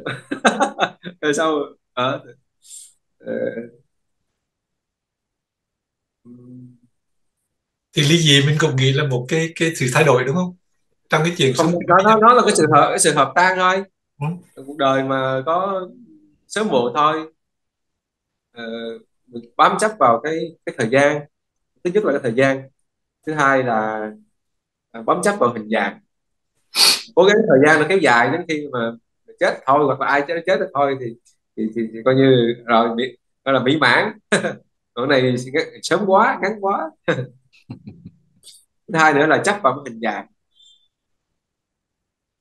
Rồi sao ờ, ờ, thì lý gì mình cũng nghĩ là một cái cái sự thay đổi đúng không? Trong cái chuyện không đó, nó nó là cái sự hợp cái sự hợp tan thôi. Ừ. cuộc đời mà có sớm muộn thôi. Ờ, mình bám chấp vào cái cái thời gian. Thứ nhất là cái thời gian. Thứ hai là à, bám chấp vào hình dạng. Cố gắng thời gian nó kéo dài đến khi mà chết thôi hoặc là ai chết chết thôi thì thì, thì, thì coi như rồi bị gọi là mỹ mãn. Còn này sớm quá ngắn quá. Thứ hai nữa là chấp vào cái hình dạng.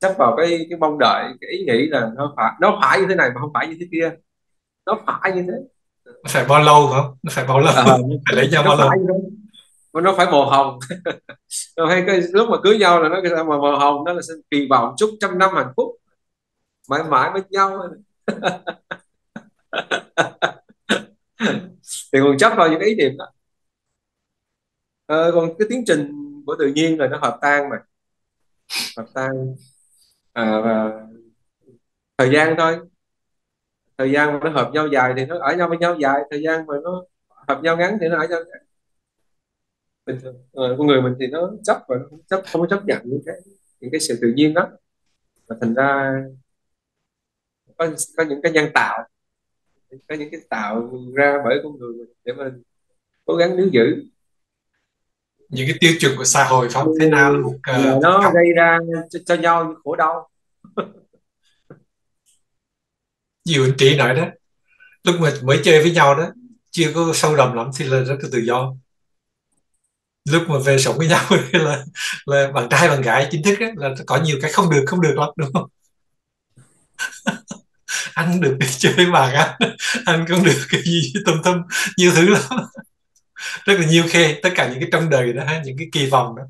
Chấp vào cái cái mong đợi cái ý nghĩ là nó phải nó phải như thế này mà không phải như thế kia. Nó phải như thế. Nó phải bao lâu không nó phải bao lâu? À, phải lấy nhau bao lâu nó phải màu hồng. Hay cái lúc mà cưới nhau là nó cái mà màu hồng đó là kỳ vọng chúc trăm năm hạnh phúc. Mãi mãi với nhau. Thì còn chấp vào những ý niệm đó. À, còn cái tiến trình của tự nhiên là nó hợp tan mà. Hợp tan. À, và thời gian thôi. Thời gian mà nó hợp nhau dài thì nó ở nhau với nhau dài. Thời gian mà nó hợp nhau ngắn thì nó ở nhau ngắn bình thường à, con người mình thì nó chấp và nó không chấp không có chấp nhận những cái những cái sự tự nhiên đó. Và thành ra có có những cái nhân tạo có những cái tạo ra bởi con người để mình cố gắng níu giữ. Những cái tiêu chuẩn của xã hội không? Thế nào là một uh, nó gây ra cho, cho nhau những khổ đau. Nhiều anh chị nói đó lúc mà mới chơi với nhau đó chưa có sâu đậm lắm thì là rất là tự do lúc mà về sống với nhau là là bạn trai bạn gái chính thức ấy, là có nhiều cái không được không được lắm đúng không? Anh được đi chơi với bạn anh anh không được cái gì tâm tâm nhiều thứ lắm. Rất là nhiều khê tất cả những cái trong đời đó những cái kỳ vọng đó.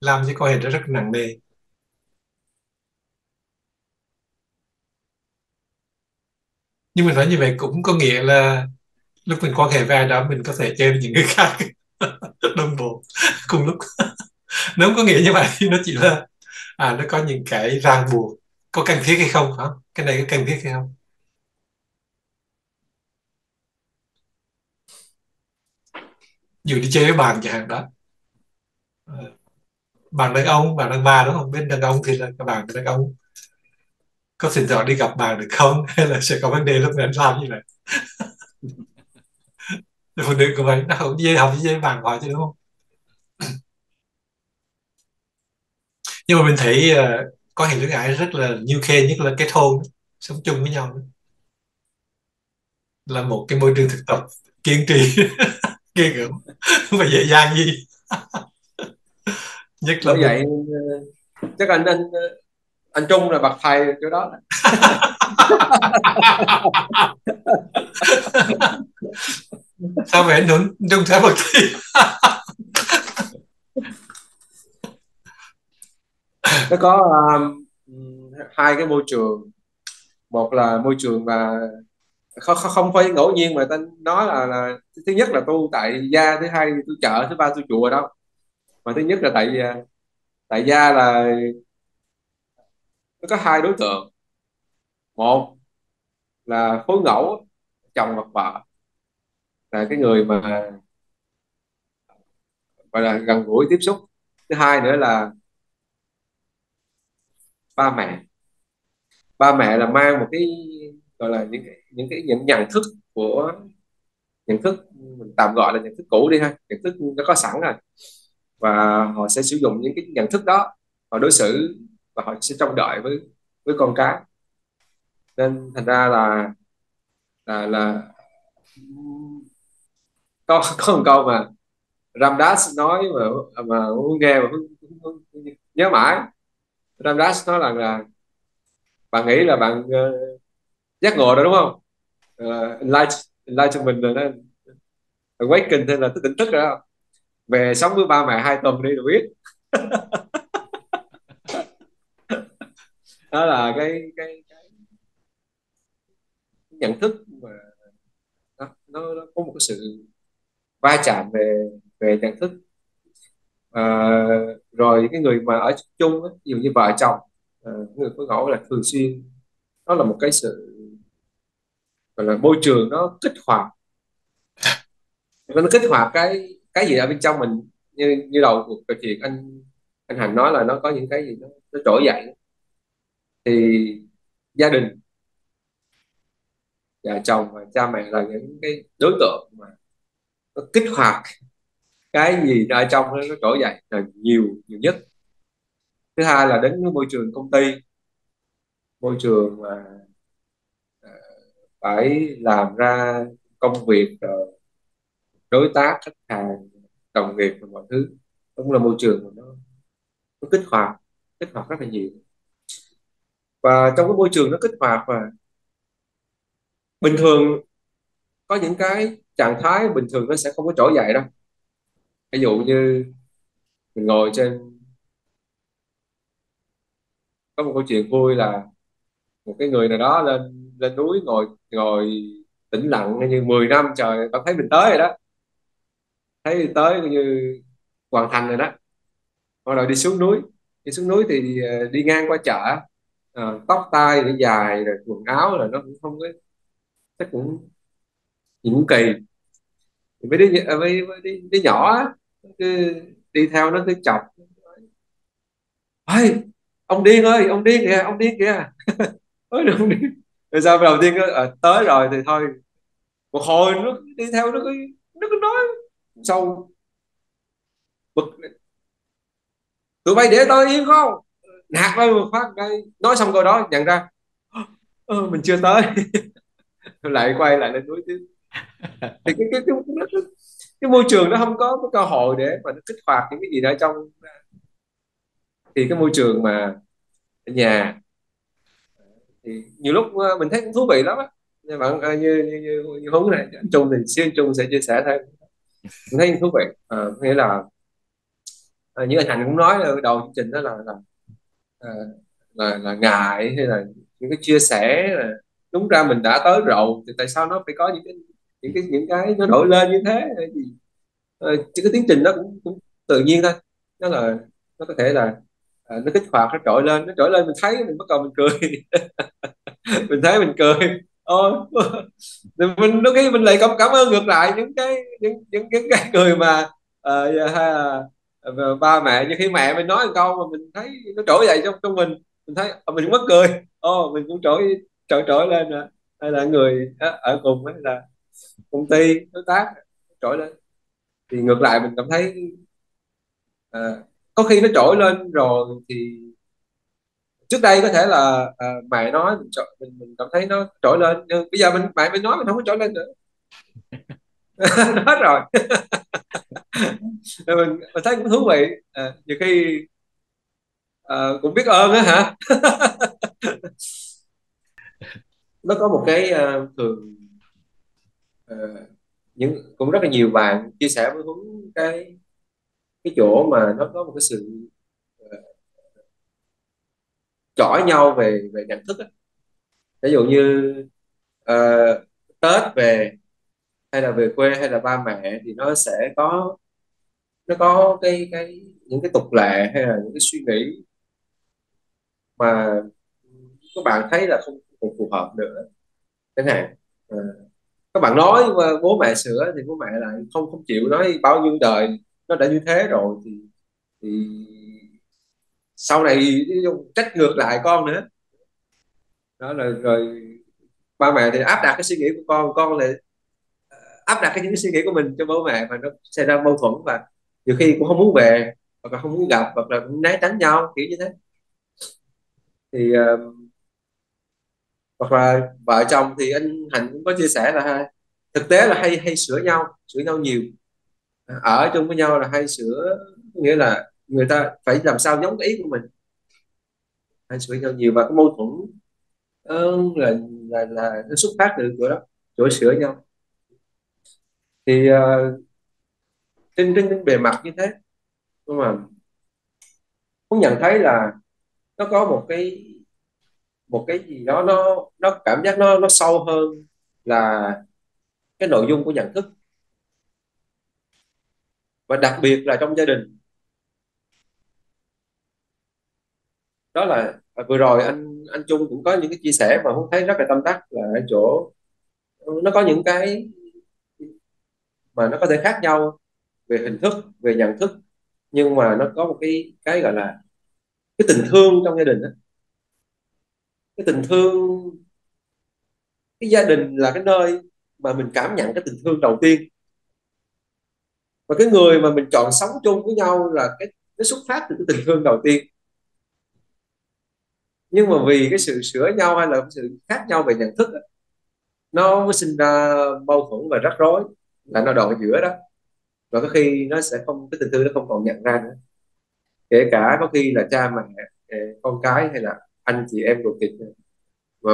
Làm cho quan hệ rất, rất nặng nề. Nhưng mình nói như vậy cũng có nghĩa là lúc mình quan hệ với ai đó mình có thể chơi với những người khác. Đồng bộ. Cùng lúc. Nếu không có nghĩa như vậy thì nó chỉ là à nó có những cái ràng buộc. Có cần thiết hay không hả? Cái này có cần thiết hay không? Dù đi chơi với bạn chẳng hạn đó. Ờ. Bạn đàn ông, bạn đàn bà đúng không? Bên đàn ông thì là các bạn đàn ông. Có thỉnh thoảng đi gặp bạn được không? Hay là sẽ có vấn đề lúc này làm như vậy? Phụ nữ của vậy nó không dễ học với bạn gọi chứ đúng không? Nhưng mà mình thấy uh, có hiện luyến ái rất là nhiều khe nhất là kết hôn sống chung với nhau. Là một cái môi trường thực tập kiên trì ghê gớm và dễ dàng gì. Nhất là vậy chắc anh anh anh Trung là bậc thầy chỗ đó sao vậy nó có um, hai cái môi trường. Một là môi trường mà không, không phải ngẫu nhiên mà ta nói là, là thứ nhất là tu tại gia thứ hai tu chợ thứ ba tu chùa đâu mà thứ nhất là tại uh, tại gia là nó có hai đối tượng. Một là phối ngẫu chồng hoặc vợ là cái người mà, gọi là gần gũi, tiếp xúc. Thứ hai nữa là ba mẹ. Ba mẹ là mang một cái, gọi là những cái những cái những nhận thức của, nhận thức, mình tạm gọi là nhận thức cũ đi ha. Nhận thức nó có sẵn rồi. Và họ sẽ sử dụng những cái nhận thức đó, họ đối xử và họ sẽ trông đợi với với con cái. Nên thành ra là là là có có một câu mà Ramdas nói mà mà muốn nghe mà nhớ mãi. Ramdas nói là, là bạn nghĩ là bạn uh, giác ngộ rồi đúng không? Ờ, uh, enlighten, enlightenment rồi đó. Awaken hay là thức tỉnh thức rồi đó. Về sống với ba mẹ hai tuần đi rồi biết. Đó là cái cái, cái nhận thức mà nó, nó, nó có một cái sự va chạm về về nhận thức. À, rồi cái người mà ở chung ví dụ như vợ chồng à, người có ngẫu là thường xuyên nó là một cái sự gọi là môi trường nó kích hoạt. Nó kích hoạt cái cái gì ở bên trong mình. Như như đầu cuộc trò chuyện anh anh Hành nói là nó có những cái gì nó, nó trỗi dậy. Thì gia đình vợ chồng và cha mẹ là những cái đối tượng mà nó kích hoạt cái gì ở trong nó, nó trỗi dậy là nhiều nhiều nhất. Thứ hai là đến cái môi trường công ty. Môi trường mà à, phải làm ra công việc rồi đối tác khách hàng đồng nghiệp và mọi thứ. Cũng là môi trường mà nó, nó kích hoạt kích hoạt rất là nhiều. Và trong cái môi trường nó kích hoạt và bình thường có những cái trạng thái bình thường nó sẽ không có trỗi dậy đâu. Ví dụ như mình ngồi trên có một câu chuyện vui là một cái người nào đó lên lên núi ngồi ngồi tĩnh lặng như 10 năm trời cảm thấy mình tới rồi đó. Thấy tới như hoàn thành rồi đó. Bắt đầu đi xuống núi. Đi xuống núi thì ờ, đi ngang qua chợ à, tóc tai thì dài rồi quần áo là nó cũng không có chắc cũng cũng kỳ. Mấy đứa à, mấy, mấy đứa, đứa nhỏ cứ đi theo nó cứ chọc. Ơi ông điên ơi ông điên kìa ông điên kìa. Ơi ông điên rồi sao đầu tiên à, tới rồi thì thôi. Một hồi nó đi theo nó cứ nó cứ nói. Sau bực. Tụi bay để tôi yên không? Nạt lên một phát cái nói xong câu đó nhận ra. Ơ mình chưa tới. Lại quay lại lên núi tiếp thì cái cái, cái, cái, cái môi trường nó không có cái cơ hội để mà nó kích hoạt những cái gì đó trong thì cái môi trường mà ở nhà thì nhiều lúc ờ, mình thấy cũng thú vị lắm á. Như bạn ờ, như như như, như hướng này anh Trung thì siêu Trung sẽ chia sẻ thêm. Mình thấy thú vị à, nghĩa là à, như anh Thành cũng nói là đầu chương trình đó là là, à, là là ngại hay là những cái chia sẻ là đúng ra mình đã tới rồi thì tại sao nó phải có những cái những cái những cái nó nổi lên như thế thì ờ, gì chứ cái tiến trình nó cũng, cũng tự nhiên thôi. Nó là nó có thể là à, nó kích hoạt nó trội lên nó trội lên mình thấy mình bắt đầu mình cười. Mình thấy mình cười. Ôi mình đôi khi mình lại cảm cảm ơn ngược lại những cái những những những cái người mà uh, ba mẹ như khi mẹ mình nói một câu mà mình thấy nó trỗi dậy trong trong mình mình thấy mình cũng mất cười. Ô oh, mình cũng trỗi trỗi trỗi lên rồi hay là người ở cùng hay là công ty đối tác trỗi lên. Thì ngược lại mình cảm thấy uh, có khi nó trỗi lên rồi thì trước đây có thể là à, mẹ nói mình, mình mình cảm thấy nó trỗi lên nhưng bây giờ mình mẹ mình nói mình không có trỗi lên nữa. Hết rồi. Mình, mình thấy cũng thú vị. À, nhiều khi à, cũng biết ơn á hả? Nó có một cái à, thường Ờ, những cũng rất là nhiều bạn chia sẻ với hướng cái cái chỗ mà nó có một cái sự ờ, chỏi nhau về về nhận thức ví dụ như uh, Tết về hay là về quê hay là ba mẹ thì nó sẽ có nó có cái cái những cái tục lệ hay là những cái suy nghĩ mà các bạn thấy là không, không phù hợp nữa chẳng hạn. Uh, các bạn nói mà bố mẹ sửa thì bố mẹ lại không không chịu nói bao nhiêu đời nó đã như thế rồi thì thì sau này trách ngược lại con nữa. Đó là rồi ba mẹ thì áp đặt cái suy nghĩ của con con lại ờ, áp đặt cái những cái suy nghĩ của mình cho bố mẹ và nó xảy ra mâu thuẫn và nhiều khi cũng không muốn về hoặc là không muốn gặp hoặc là cũng né tránh nhau kiểu như thế. Thì uh, hoặc là vợ chồng thì anh Hạnh cũng có chia sẻ là thực tế là hay hay sửa nhau sửa nhau nhiều. À, ở chung với nhau là hay sửa nghĩa là người ta phải làm sao giống cái ý của mình. Hay sửa nhau nhiều và cái mâu thuẫn uh, là, là là nó xuất phát từ chỗ đó chỗ sửa nhau. Thì uh, trên, trên trên bề mặt như thế nhưng mà cũng nhận thấy là nó có một cái một cái gì đó, nó nó cảm giác nó nó sâu hơn là cái nội dung của nhận thức và đặc biệt là trong gia đình đó là à, vừa rồi anh anh Trung cũng có những cái chia sẻ mà không thấy rất là tâm đắc là ở chỗ nó có những cái mà nó có thể khác nhau về hình thức, về nhận thức, nhưng mà nó có một cái cái gọi là cái tình thương trong gia đình đó cái tình thương, cái gia đình là cái nơi mà mình cảm nhận cái tình thương đầu tiên. Và cái người mà mình chọn sống chung với nhau là cái nó xuất phát từ cái tình thương đầu tiên. Nhưng mà vì cái sự sửa nhau hay là cái sự khác nhau về nhận thức nó mới sinh ra mâu thuẫn và rắc rối, là nó đoạn giữa đó. Và có khi nó sẽ không, cái tình thương nó không còn nhận ra nữa. Kể cả có khi là cha mẹ con cái hay là anh chị em ruột thịt mà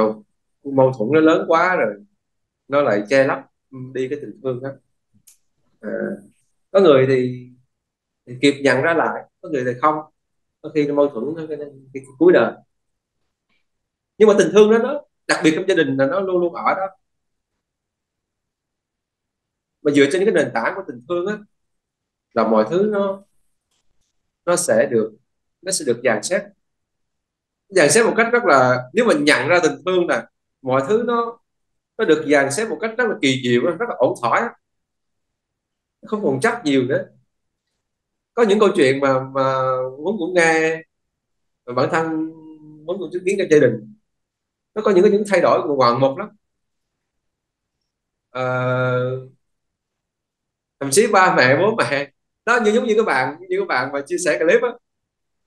mâu thuẫn nó lớn quá rồi nó lại che lấp đi cái tình thương đó. À, có người thì, thì kịp nhận ra lại có người thì không. Có khi nó mâu thuẫn nó cái, cái, cái cuối đời. Nhưng mà tình thương đó nó đặc biệt trong gia đình là nó luôn luôn ở đó. Mà dựa trên cái nền tảng của tình thương á là mọi thứ nó nó sẽ được nó sẽ được dàn xếp dàn xếp một cách rất là nếu mình nhận ra tình thương là mọi thứ nó nó được dàn xếp một cách rất là kỳ diệu rất là ổn thỏa. Không còn chấp nhiều nữa. Có những câu chuyện mà mà muốn cũng nghe và bản thân muốn cũng chứng kiến cho gia đình. Nó có những cái những thay đổi ngoạn mục lắm. À, thậm chí ba mẹ bố mẹ đó như giống như các bạn như các bạn mà chia sẻ clip á.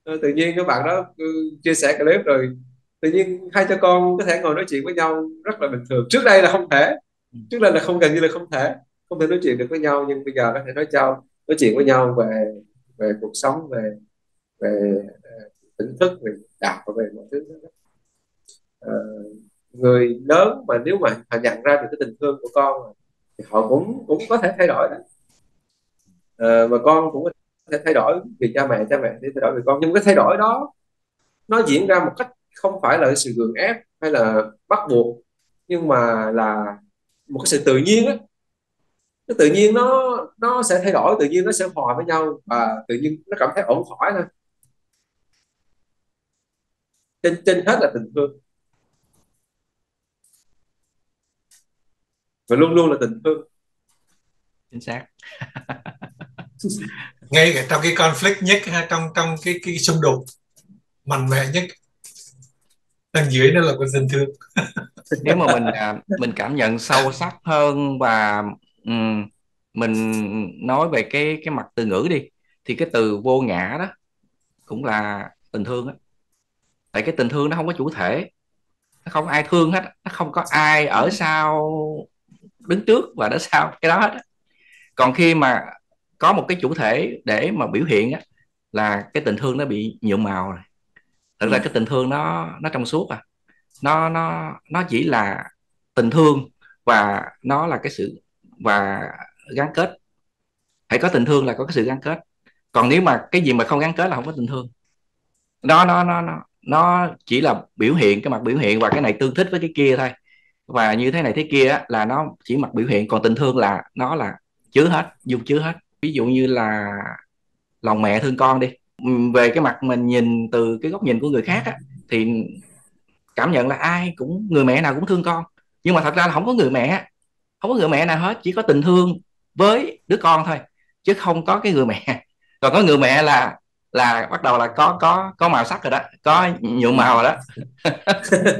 Ờ, tự nhiên các bạn đó ừ, chia sẻ clip rồi tự nhiên hai cha con có thể ngồi nói chuyện với nhau rất là bình thường trước đây là không thể trước đây là không gần như là không thể không thể nói chuyện được với nhau nhưng bây giờ có thể nói nhau nói chuyện với nhau về về cuộc sống về về ờ, tỉnh thức về đạo và về mọi thứ đó. Ờ, người lớn mà nếu mà họ nhận ra được cái tình thương của con thì họ cũng cũng có thể thay đổi đó à, và con cũng có thể thay đổi vì cha mẹ cha mẹ để thay đổi vì con. Nhưng cái thay đổi đó nó diễn ra một cách không phải là sự gượng ép hay là bắt buộc nhưng mà là một cái sự tự nhiên á. Cái tự nhiên nó nó sẽ thay đổi tự nhiên nó sẽ hòa với nhau và tự nhiên nó cảm thấy ổn thỏa thôi. Trên trên hết là tình thương. Và luôn luôn là tình thương. Chính xác ngay cả trong cái conflict nhất trong trong cái cái xung đột mạnh mẽ nhất. Đằng dưới nó là cái tình thương. Nếu mà mình à, mình cảm nhận sâu sắc hơn và um, mình nói về cái cái mặt từ ngữ đi thì cái từ vô ngã đó cũng là tình thương á. Tại cái tình thương nó không có chủ thể nó không ai thương hết nó không có ai ở sau đứng trước và đứng sau cái đó hết còn khi mà có một cái chủ thể để mà biểu hiện á là cái tình thương nó bị nhuộm màu rồi. Thật ra ừ. cái tình thương nó nó trong suốt à. Nó nó nó chỉ là tình thương và nó là cái sự và gắn kết. Phải có tình thương là có cái sự gắn kết. Còn nếu mà cái gì mà không gắn kết là không có tình thương. Nó nó nó nó nó chỉ là biểu hiện cái mặt biểu hiện và cái này tương thích với cái kia thôi. Và như thế này thế kia là nó chỉ mặt biểu hiện. Còn tình thương là nó là chứa hết dùng chứa hết ví dụ như là lòng mẹ thương con đi. Về cái mặt mình nhìn từ cái góc nhìn của người khác á, thì cảm nhận là ai cũng người mẹ nào cũng thương con. Nhưng mà thật ra là không có người mẹ không có người mẹ nào hết chỉ có tình thương với đứa con thôi chứ không có cái người mẹ. Còn có người mẹ là là bắt đầu là có có có màu sắc rồi đó, có nhuộm màu rồi đó.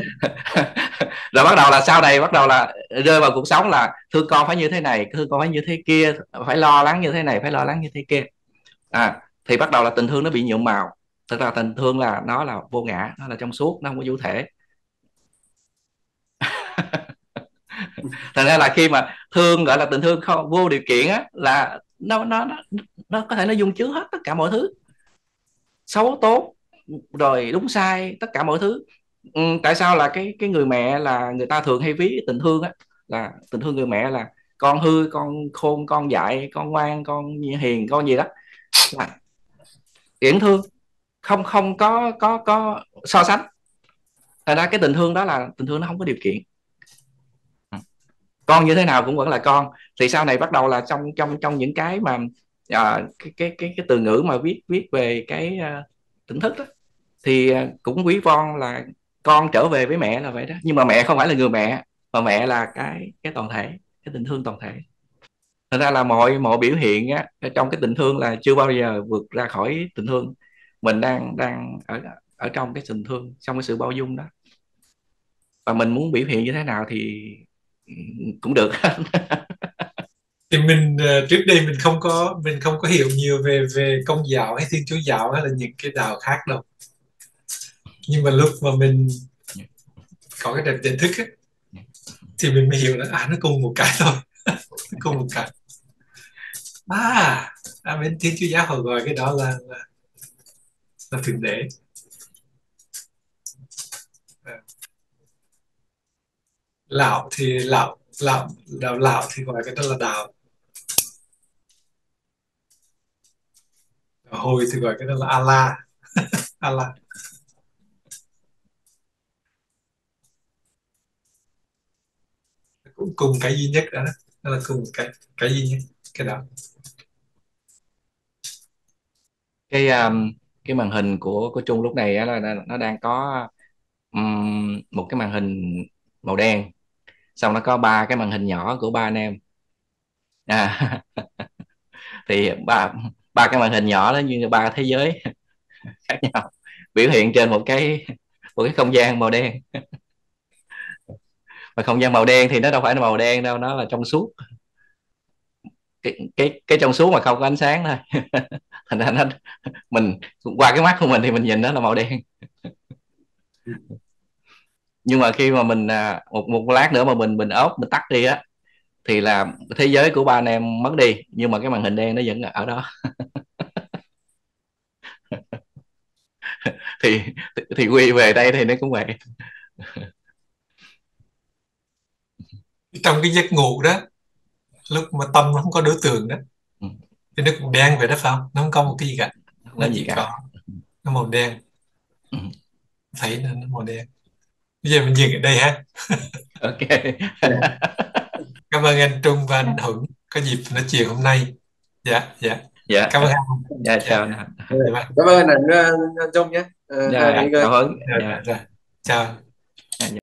Rồi bắt đầu là sau này bắt đầu là rơi vào cuộc sống là thương con phải như thế này thương con phải như thế kia, phải lo lắng như thế này, phải lo lắng như thế kia. À thì bắt đầu là tình thương nó bị nhuộm màu. Tức ra tình thương là nó là vô ngã, nó là trong suốt, nó không có vũ thể. Thành ra là khi mà thương, gọi là tình thương không, vô điều kiện á, là nó nó nó nó có thể nó dung chứa hết tất cả mọi thứ xấu tốt rồi đúng sai tất cả mọi thứ. Ừ, tại sao là cái cái người mẹ là người ta thường hay ví tình thương á là tình thương người mẹ là con hư con khôn con dại con ngoan con hiền con gì đó. Là yển thương không không có có có so sánh. Thành ra cái tình thương đó là tình thương nó không có điều kiện. Ừ. Con như thế nào cũng vẫn là con. Thì sau này bắt đầu là trong trong trong những cái mà à, cái, cái cái cái từ ngữ mà viết viết về cái uh, tỉnh thức đó thì à, cũng quý von là con trở về với mẹ là vậy đó. Nhưng mà mẹ không phải là người mẹ mà mẹ là cái cái toàn thể cái tình thương toàn thể. Thật ra là mọi mọi biểu hiện á, trong cái tình thương là chưa bao giờ vượt ra khỏi tình thương. Mình đang đang ở ở trong cái tình thương trong cái sự bao dung đó. Và mình muốn biểu hiện như thế nào thì ừ, cũng được. thì mình ờ, trước đây mình không có mình không có hiểu nhiều về về công giáo hay thiên chúa giáo hay là những cái đạo khác đâu. Nhưng mà lúc mà mình có cái nhận thức ấy, thì mình mới hiểu là à nó cùng một cái thôi cùng một cái. À, à bên thiên chúa giáo họ gọi cái đó là là, là thượng đế. Lão thì lão lão đạo lão thì gọi cái đó là đạo. Hồi thì gọi cái đó là ala ala cũng cùng cái duy nhất đó đó. Là cùng cái cái duy nhất cái đó. Cái um, cái màn hình của của Trung lúc này á, là nó đang có um, một cái màn hình màu đen. Xong nó có ba cái màn hình nhỏ của ba anh em. À, thì ba ba cái màn hình nhỏ đó như ba thế giới khác nhau, biểu hiện trên một cái một cái không gian màu đen. Mà không gian màu đen thì nó đâu phải là màu đen đâu, nó là trong suốt. Cái cái cái trong suốt mà không có ánh sáng thôi. Thành ra nó, mình, qua cái mắt của mình thì mình nhìn nó là màu đen. Nhưng mà khi mà mình à, một một lát nữa mà mình mình ốp mình tắt đi á thì là thế giới của ba anh em mất đi nhưng mà cái màn hình đen nó vẫn ở đó. Thì thì quy về đây thì nó cũng vậy. Trong cái giấc ngủ đó lúc mà tâm nó không có đối tượng đó ừ. thì nó cũng đen vậy đó phải không? Nó không có một cái gì cả. Nó chỉ cả. có nó màu đen. Ừ. thấy nó, nó màu đen. Bây giờ mình dừng ở đây ha. Ok cảm ơn anh Trung và anh Hưởng có dịp nói chuyện hôm nay. Dạ dạ. Dạ. Cảm ơn anh. Dạ chào dạ. cảm ơn anh, anh Trung nhé. Dạ, cảm ơn dạ, dạ. chào